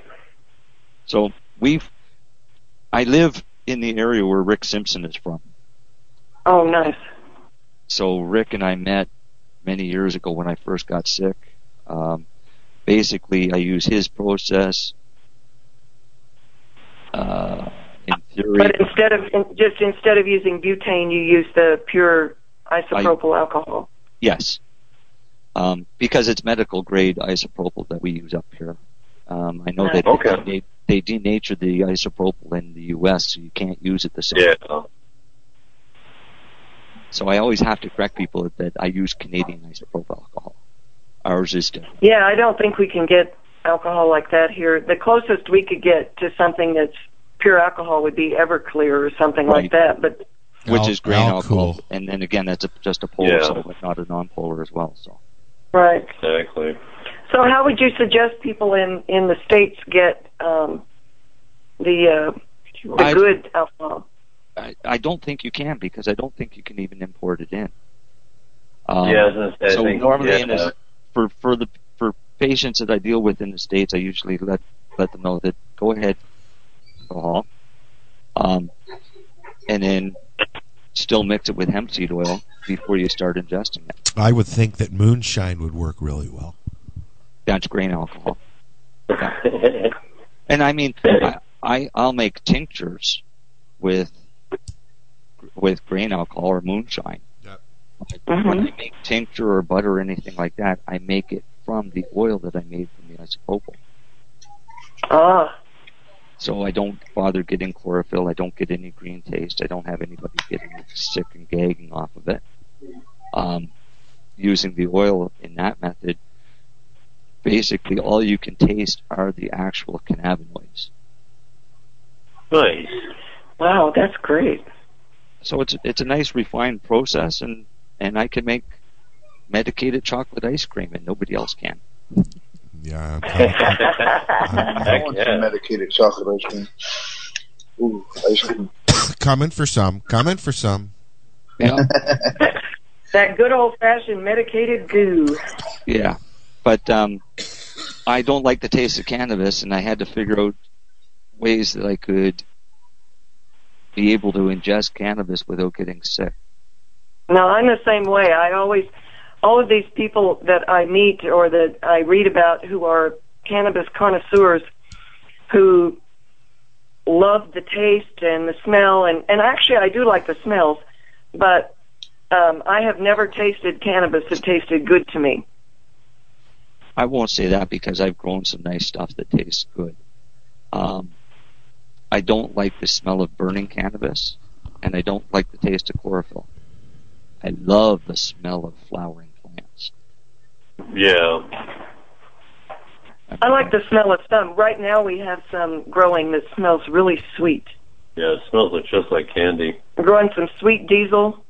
So we've I live in the area where Rick Simpson is from.
Oh, nice.
So Rick and I met many years ago when I first got sick. Um, basically, I use his process. Uh, in theory,
But instead of in, just instead of using butane, you use the pure isopropyl alcohol.
yes, um, because it's medical grade isopropyl that we use up here. Um, I know that
Okay.
they, they denatured the isopropyl in the U.S., so you can't use it the same.
Yeah.
So I always have to correct people that I use Canadian isopropyl alcohol. Ours is different.
Yeah, I don't think we can get alcohol like that here. The closest we could get to something that's pure alcohol would be Everclear or something like that. But
which
Al-
is grain
Al-
alcohol,
cool.
and then again, that's a, just a polar
Yeah.
solvent, not a non-polar as well. So
right.
Exactly.
So, how would you suggest people in in the states get um, the uh, the
I-
good alcohol?
I, I don't think you can because I don't think you can even import it in. Um,
Yeah, I was gonna I
so
think-
normally,
yeah.
in this, for for the for patients that I deal with in the states, I usually let let them know that go ahead, alcohol, um, and then still mix it with hemp seed oil before you start ingesting it.
I would think that moonshine would work really well.
That's grain alcohol. Yeah. And I mean, I, I I'll make tinctures with with grain alcohol or moonshine, Yep. when I make tincture or butter or anything like that, I make it from the oil that I made from the isopropyl.
Ah.
So I don't bother getting chlorophyll. I don't get any green taste. I don't have anybody getting sick and gagging off of it. Um, using the oil in that method, basically all you can taste are the actual cannabinoids.
Nice.
Wow, that's great.
So it's it's a nice refined process, and and I can make medicated chocolate ice cream, and nobody else can.
Yeah.
I want some medicated chocolate ice cream. Ooh, ice cream.
Coming for some. Coming for some.
Yeah.
That good old fashioned medicated goo.
Yeah, but um, I don't like the taste of cannabis, and I had to figure out ways that I could be able to ingest cannabis without getting sick.
No, I'm the same way. I always, all of these people that I meet or that I read about who are cannabis connoisseurs who love the taste and the smell, and, and actually I do like the smells, but um, I have never tasted cannabis that tasted good to me.
I won't say that because I've grown some nice stuff that tastes good. Um, I don't like the smell of burning cannabis, and I don't like the taste of chlorophyll. I love the smell of flowering.
Yeah.
I like the smell of some. Right now we have some growing that smells really sweet.
Yeah, it smells like just like candy.
We're growing some sweet diesel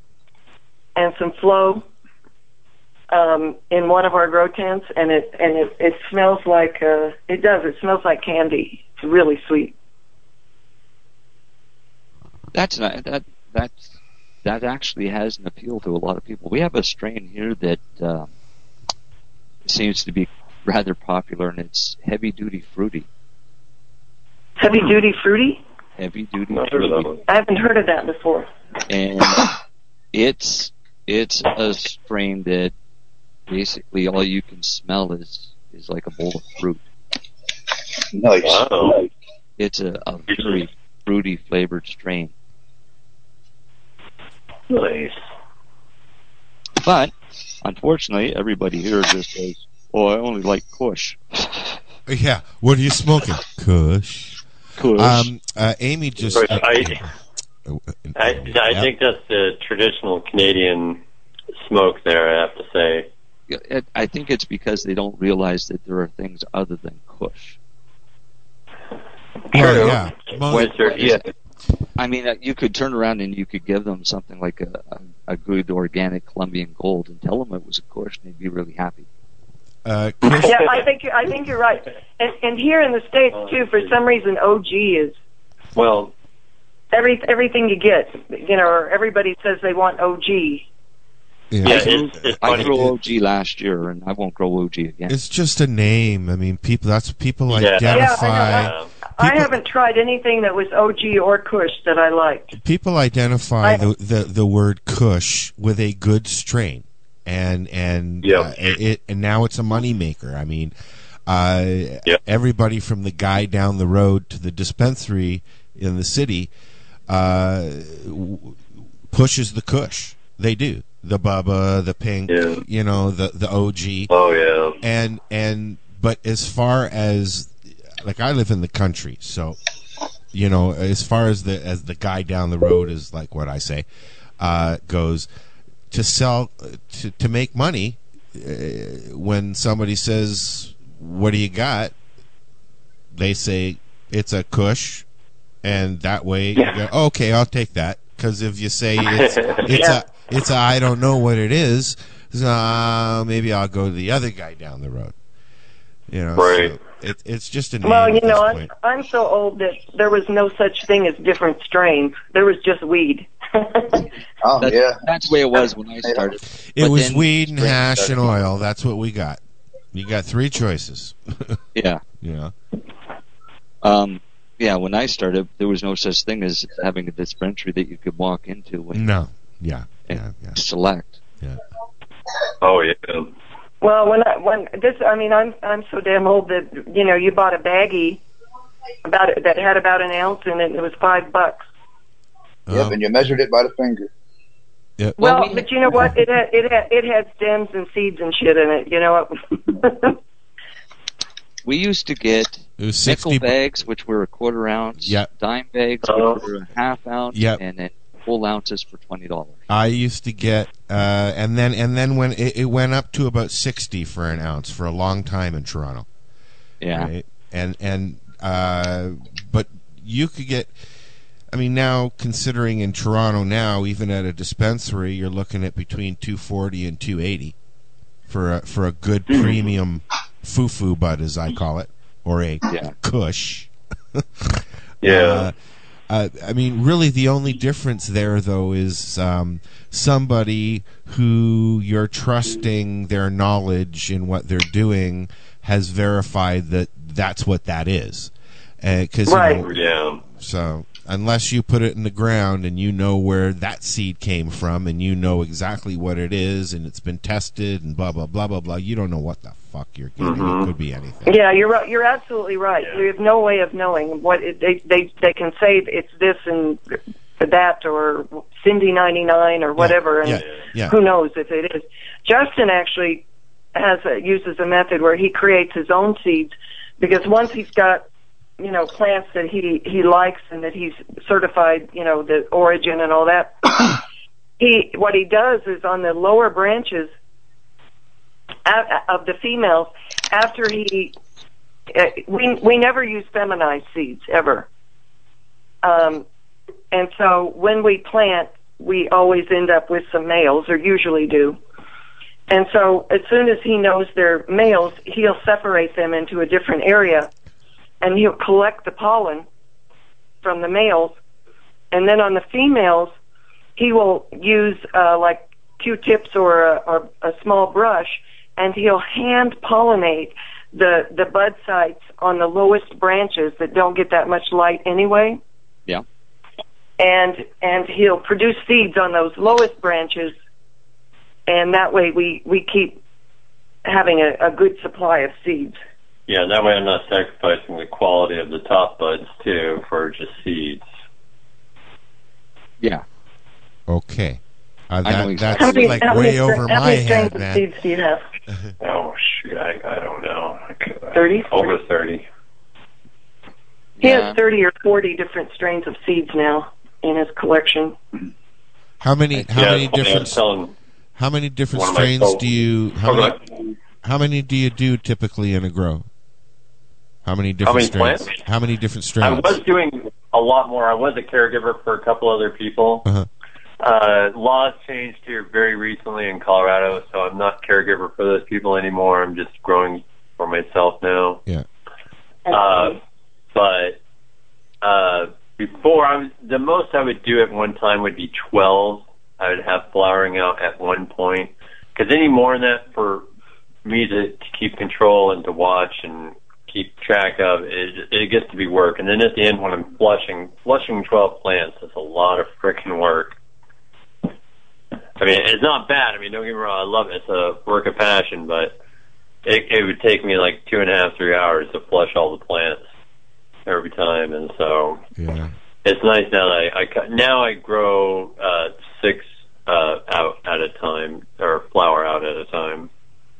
and some flow um, in one of our grow tents, and it and it, it smells like uh, it does. It smells like candy. It's really sweet.
That's not that that that actually has an appeal to a lot of people. We have a strain here that um, seems to be rather popular, and it's heavy duty fruity.
Heavy duty fruity.
Heavy duty
Not heard of that
fruity.
I haven't heard of that before.
and it's it's a strain that basically all you can smell is is like a bowl of fruit.
Nice.
Wow.
It's a, a very fruity flavored strain.
Nice.
But unfortunately, everybody here just says, "Oh, I only like Kush."
Yeah. What are you smoking? Kush.
Kush.
Um, uh, Amy just.
Of course, I, I, I
Yeah.
think that's the traditional Canadian smoke there, I have to say.
I think it's because they don't realize that there are things other than Kush.
Well, yeah. Mo-
Wizard, yeah.
I mean, uh, you could turn around and you could give them something like a, a, a good organic Colombian gold and tell them it was a Kush, and they'd be really happy.
Uh,
Yeah, I think you- I think you're right. And and here in the states too, for some reason, OG is
Well,
every everything you get. You know, or everybody says they want OG.
yeah.
yeah, it's, it's
I grew OG last year, and I won't grow OG again.
It's just a name. I mean, people. That's what people
Yeah.
identify.
Yeah,
Uh,
I haven't tried anything that was OG or Kush that I liked.
people identify
I-
the, the the word Kush with a good strain, and and
Yeah.
uh, it and now it's a moneymaker. I mean, uh,
Yeah.
everybody from the guy down the road to the dispensary in the city uh, pushes the Kush. They do the Bubba, the Pink,
Yeah.
you know, the the OG
Oh, yeah.
and and but as far as like I live in the country, so you know, as far as the as the guy down the road is like what I say uh, goes to sell to to make money uh, when somebody says what do you got? they say it's a kush and that way you go, okay I'll take that. Because if you say it's it's
Yeah.
a it's a I don't know what it is uh, maybe I'll go to the other guy down the road you know
Right.
so it, it's just a name
Well, you know, I'm. I'm so old that there was no such thing as different strains. There was just weed.
Oh,
That's,
yeah.
that's the way it was when I started.
It
But
was weed and
strains
hash and
started-
oil. That's what we got. You got three choices.
Yeah.
you know.
Um, yeah, when I started, there was no such thing as having a dispensary that you could walk into and,
No. Yeah. Yeah. Yeah.
select. Yeah.
Oh, yeah.
Well, when I when this, I mean, I'm I'm so damn old that you know, you bought a baggie about it that had about an ounce in it. and It was five bucks.
Yep,
Um,
and you measured it by the finger.
Yeah.
Well, but you know what? It had, it had, it had stems and seeds and shit in it. You know what?
We used to get
It was
nickel bags, which were a quarter ounce,
Yeah.
dime bags,
Oh.
which were a half ounce,
Yep.
and then full ounces for twenty dollars.
I used to get, uh, and then and then when it, it went up to about sixty for an ounce for a long time in Toronto.
Yeah.
Right? And and uh, but you could get. I mean, now considering in Toronto now, even at a dispensary, you're looking at between two forty and two eighty for a for a good premium foo-foo bud, as I call it, or a
Yeah.
Kush.
Yeah.
Uh, uh, I mean, really, the only difference there, though, is um, somebody who you're trusting their knowledge in what they're doing has verified that that's what that is. Because
Right. Yeah.
so unless you put it in the ground and you know where that seed came from and you know exactly what it is and it's been tested and blah blah blah blah blah, you don't know what the fuck you're getting.
Mm-hmm.
It could be anything.
Yeah, you're right. You're absolutely right. You have no way of knowing what it, they they they can say it's this and that or Cindy ninety nine or whatever, and
yeah, yeah.
who knows if it is. Justin actually has a, uses a method where he creates his own seeds because once he's got you know plants that he he likes and that he's certified, you know the origin and all that. he what he does is on the lower branches of the females after he uh, we we never use feminized seeds ever um and so when we plant we always end up with some males or usually do and so as soon as he knows they're males he'll separate them into a different area and he'll collect the pollen from the males. And then on the females he will use uh like q-tips or a, or a small brush and he'll hand pollinate the the bud sites on the lowest branches that don't get that much light anyway.
Yeah.
and and he'll produce seeds on those lowest branches and that way we we keep having a, a good supply of seeds
Yeah, that way I'm not sacrificing the quality of the top buds too for just seeds.
Yeah.
Okay. Uh,
I know
that,
exactly.
that's
How many-
like
how
way
many-
over
how
my
many strains
head,
of
man.
seeds do you have
Oh shoot, I, I don't know.
Thirty?
Over thirty.
he has 30 or 40 different strains of seeds now in his collection
How many? How
Yeah,
many
it's funny, I was
different?
telling
How many different
one of my
strains do you? How many? How many do you do typically in a grow? How many different
many
strains?
plants?
How many different
I was doing a lot more. I was a caregiver for a couple other people.
Uh-huh.
Uh, laws changed here very recently in Colorado, so I'm not caregiver for those people anymore. I'm just growing for myself now.
Yeah.
Uh, but uh, before, I was the most I would do at one time would be 12. I would have flowering out at one point. Because any more than that for me to, to keep control and to watch and keep track of, it, it gets to be work. And then at the end, when I'm flushing, flushing 12 plants is a lot of freaking work. I mean, it's not bad. I mean, don't get me wrong. I love it. It's a work of passion, but it, it would take me like two and a half, three hours to flush all the plants every time. And so
Yeah.
it's nice now that I, I cut- now I grow uh, six uh, out at a time or flower out at a time.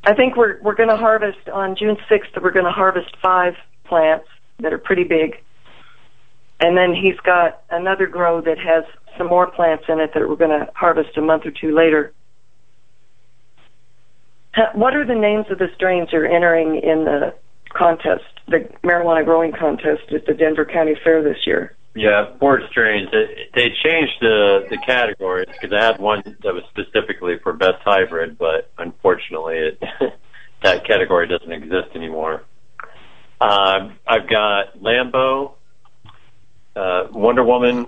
I think we're we're going to harvest on June 6th. We're going to harvest five plants that are pretty big, and then he's got another grow that has some more plants in it that we're going to harvest a month or two later. Ha- What are the names of the strains you're entering in the contest, the marijuana growing contest at the Denver County Fair this year?
Yeah, four strains. They changed the the categories because I had one that was specifically for best hybrid, but unfortunately, it that category doesn't exist anymore. Um, I've got Lambo, uh, Wonder Woman,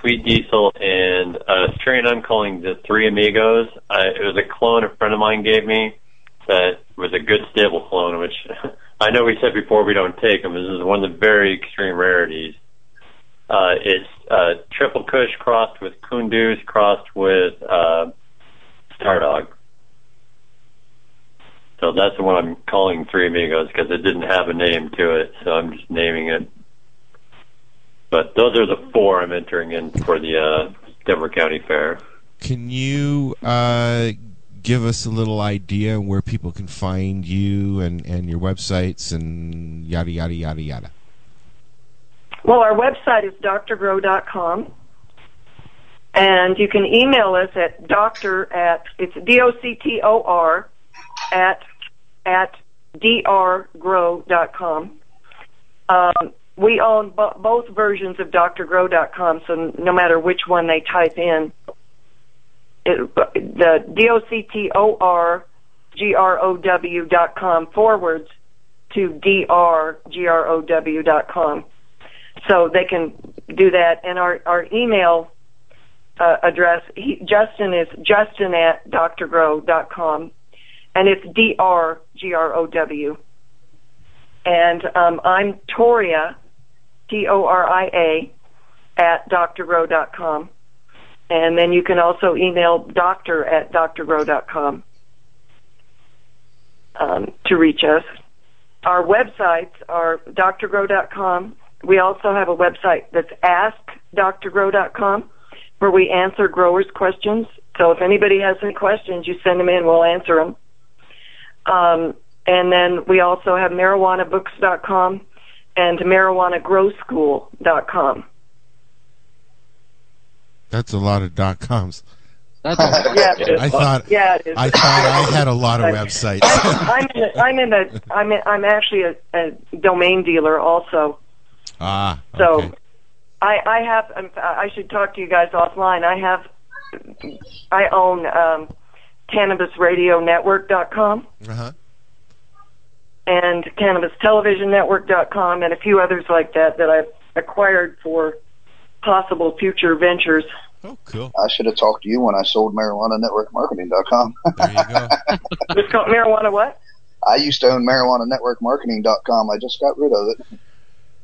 Sweet Diesel, and a strain I'm calling the Three Amigos. I, it was a clone a friend of mine gave me that was a good stable clone, which I know we said before we don't take them. This is one of the very extreme rarities. Uh, it's uh, triple Kush crossed with Kunduz crossed with uh, Stardawg. So that's the one I'm calling Three Amigos because it didn't have a name to it, so I'm just naming it. But those are the four I'm entering in for the uh, Denver County Fair.
Can you uh, give us a little idea where people can find you and, and your websites and yada yada yada yada?
Well, our website is drgrow.com. And you can email us at doctor at, it's D-O-C-T-O-R at, at drgrow.com. Um, we own bo- both versions of drgrow.com, so no matter which one they type in, it, the D-O-C-T-O-R G-R-O-W dot com forwards to D-R-G-R-O-W dot com. So they can do that. And our, our email uh, address, he, Justin is justin at drgrow.com. And it's D-R-G-R-O-W. And um, I'm Toria, T-O-R-I-A, at drgrow.com. And then you can also email doctor at drgrow.com um, to reach us. Our websites are drgrow.com. We also have a website that's askdrgrow.com where we answer growers' questions. So if anybody has any questions, you send them in, we'll answer them. Um, and then we also have marijuanabooks.com and marijuanagrowschool.com.
That's a lot of dot coms.
That's
Yeah.
I thought
Yeah.
I thought I had a lot of websites.
I'm in a, I'm in a I'm in, I'm actually a, a domain dealer also.
Ah,
So
okay.
I I have um, I should talk to you guys offline. I have I own um cannabisradionetwork.com
Uh-huh.
and cannabistelevisionnetwork.com and a few others like that that I've acquired for possible future ventures.
Oh, cool.
I should have talked to you when I sold marijuana marijuananetworkmarketing.com.
There you go.
It's called marijuana what?
I used to own marijuananetworkmarketing.com. I just got rid of it.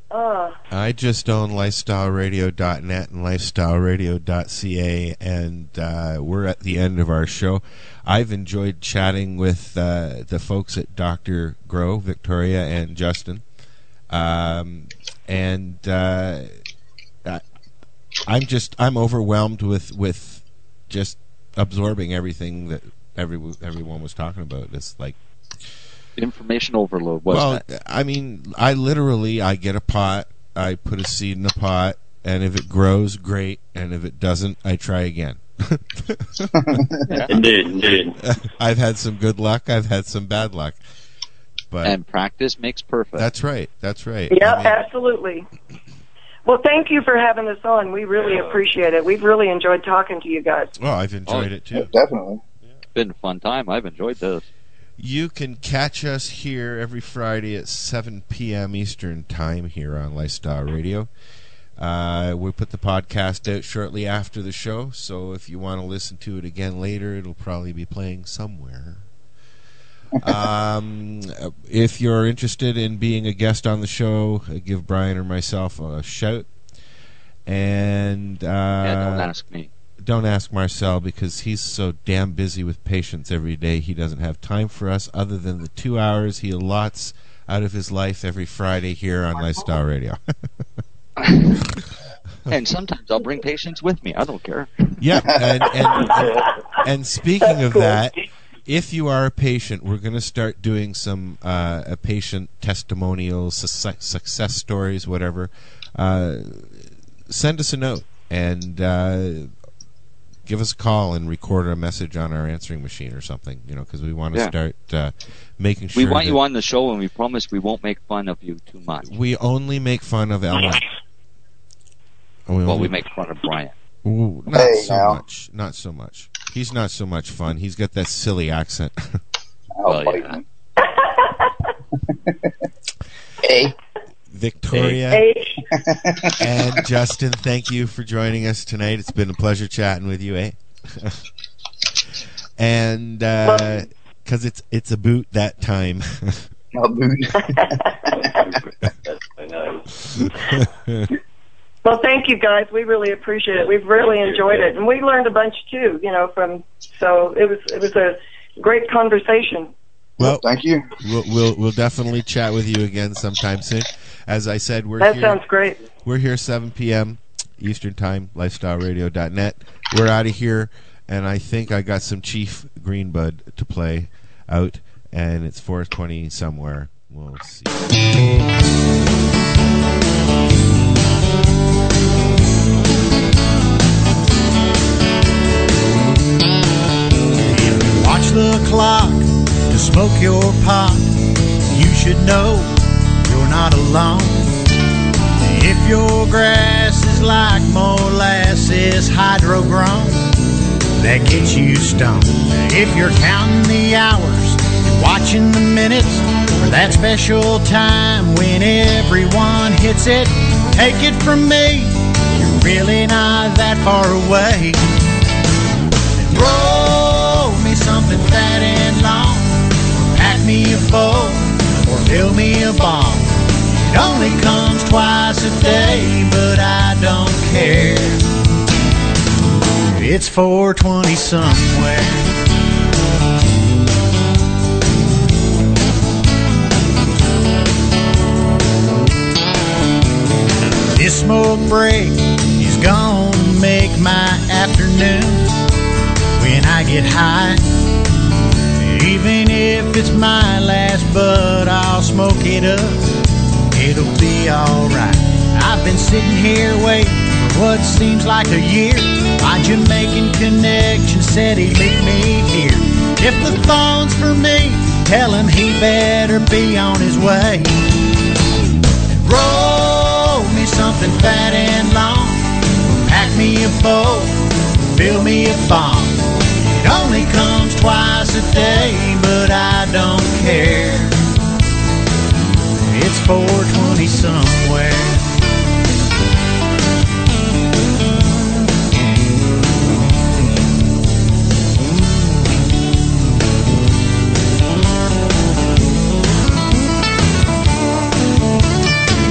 Uh,
I just own lifestyleradio.net and lifestyleradio.ca, and uh, we're at the end of our show. I've enjoyed chatting with uh, the folks at Dr. Grow, Victoria and Justin. Um, and uh, I, I'm just I'm overwhelmed with with just absorbing everything that every everyone was talking about. It's like
Information overload. Was
well,
that?
I mean, I literally I get a pot, I put a seed in a pot, and if it grows, great, and if it doesn't, I try again.
Indeed, indeed.
I've had some good luck. I've had some bad luck. But
and practice makes perfect.
that's right. That's right.
yeah,
I mean,
absolutely. Well, thank you for having us on. We really appreciate it. We've really enjoyed talking to you guys.
well, I've enjoyed oh, it too.
Definitely.
It's been a fun time. I've enjoyed this.
You can catch us here every Friday at 7 p.m. Eastern Time here on Lifestyle Radio. Uh, we put the podcast out shortly after the show, so if you want to listen to it again later, it'll probably be playing somewhere. um, if you're interested in being a guest on the show, uh, give Brian or myself a shout. And uh,
yeah, don't ask me.
Don't ask Marcel because he's so damn busy with patients every day. He doesn't have time for us other than the two hours he allots out of his life every Friday here on Lifestyle Radio.
and sometimes I'll bring patients with me. I don't care.
yeah, and and, and, and speaking of that, if you are a patient, we're going to start doing some uh, a patient testimonials, success, success stories, whatever. Uh, send us a note and uh, give us a call and record a message on our answering machine or something. You know, because we want to
Yeah.
start uh, making sure
we want
that
you on the show, and we promise we won't make fun of you too much.
we only make fun of Ellen. And
Well,
only-
we make fun of Brian.
Ooh, not
Hey,
so
now.
much. Not so much. He's not so much fun. He's got that silly accent.
I'll
Well, yeah.
Hey.
Victoria
Hey,
and Justin, thank you for joining us tonight. It's been a pleasure chatting with you, eh? and because it's it's a boot that time.
I'll boot.
well, thank you guys. We really appreciate it. We've really enjoyed it, and we learned a bunch too. You know, from so it was it was a great conversation.
well,
Thank you.
we'll, we'll we'll definitely chat with you again sometime soon. As I said, we're
That
here.
sounds great.
We're here 7 p.m. Eastern Time, lifestyleradio.net. We're out of here. and I think I got some Chief Greenbud to play out, and it's 420 somewhere. We'll see.
Watch the clock to smoke your pot. You should know you're not alone. If your grass is like molasses hydro grown, that gets you stoned. If you're counting the hours, watching the minutes for that special time when everyone hits it, take it from me, you're really not that far away. Roll me something fat and long, pack me a bowl, or fill me a bomb. It only comes twice a day, but I don't care. It's 420 somewhere. This smoke break is gonna make my afternoon when I get high. Even if it's my last bud, I'll smoke it up. It'll be alright. I've been sitting here waiting for what seems like a year. My Jamaican connection said he'd meet me here. If the phone's for me, tell him he better be on his way. Roll me something fat and long. Pack me a bowl, fill me a bomb. It only comes twice a day, but I don't care. It's 420 somewhere.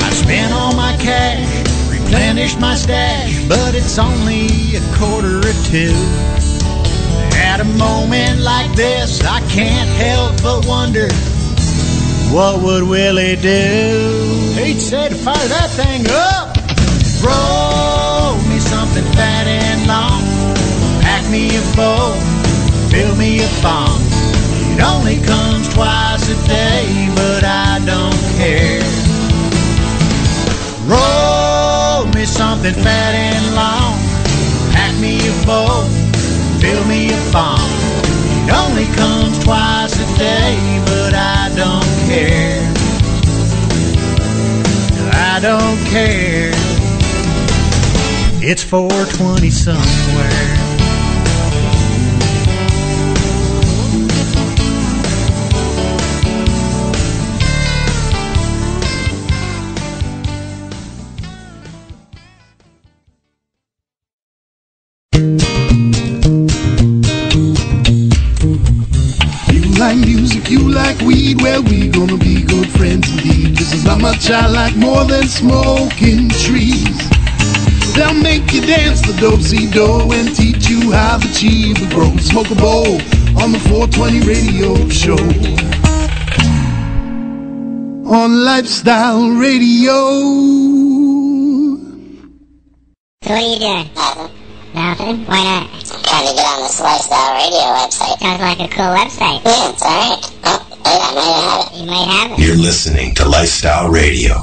I spent all my cash, replenished my stash, but it's only a quarter or two. At a moment like this, I can't help but wonder what would Willie do? He'd say to fire that thing up. Roll me something fat and long. Pack me a bowl, fill me a bomb. It only comes twice a day, but I don't care. Roll me something fat and long. Pack me a bowl, fill me a bomb. It only comes twice a day, but I don't care. I don't care. It's 420 somewhere.
Weed, well, we gonna be good friends indeed. This is not much I like more than smoking trees. They'll make you dance the do-si-do and teach you how the chiva grows. Smoke a bowl on the 420 radio show. On Lifestyle Radio.
So what are you doing?
Nothing.
Nothing? Why not?
Trying to get on this lifestyle radio website.
Sounds like a cool website.
Yeah, it's alright. Wait, I might have it.
You might have it.
You're listening to Lifestyle Radio.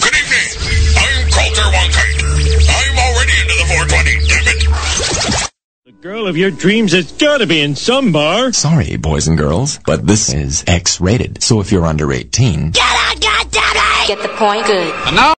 Good evening.
I'm Coulter Wonkite. I'm already into the 420, damn it.
The girl of your dreams has got to be in some bar.
Sorry, boys and girls, but this is X rated. So if you're under 18,
Get the point. Good.
And now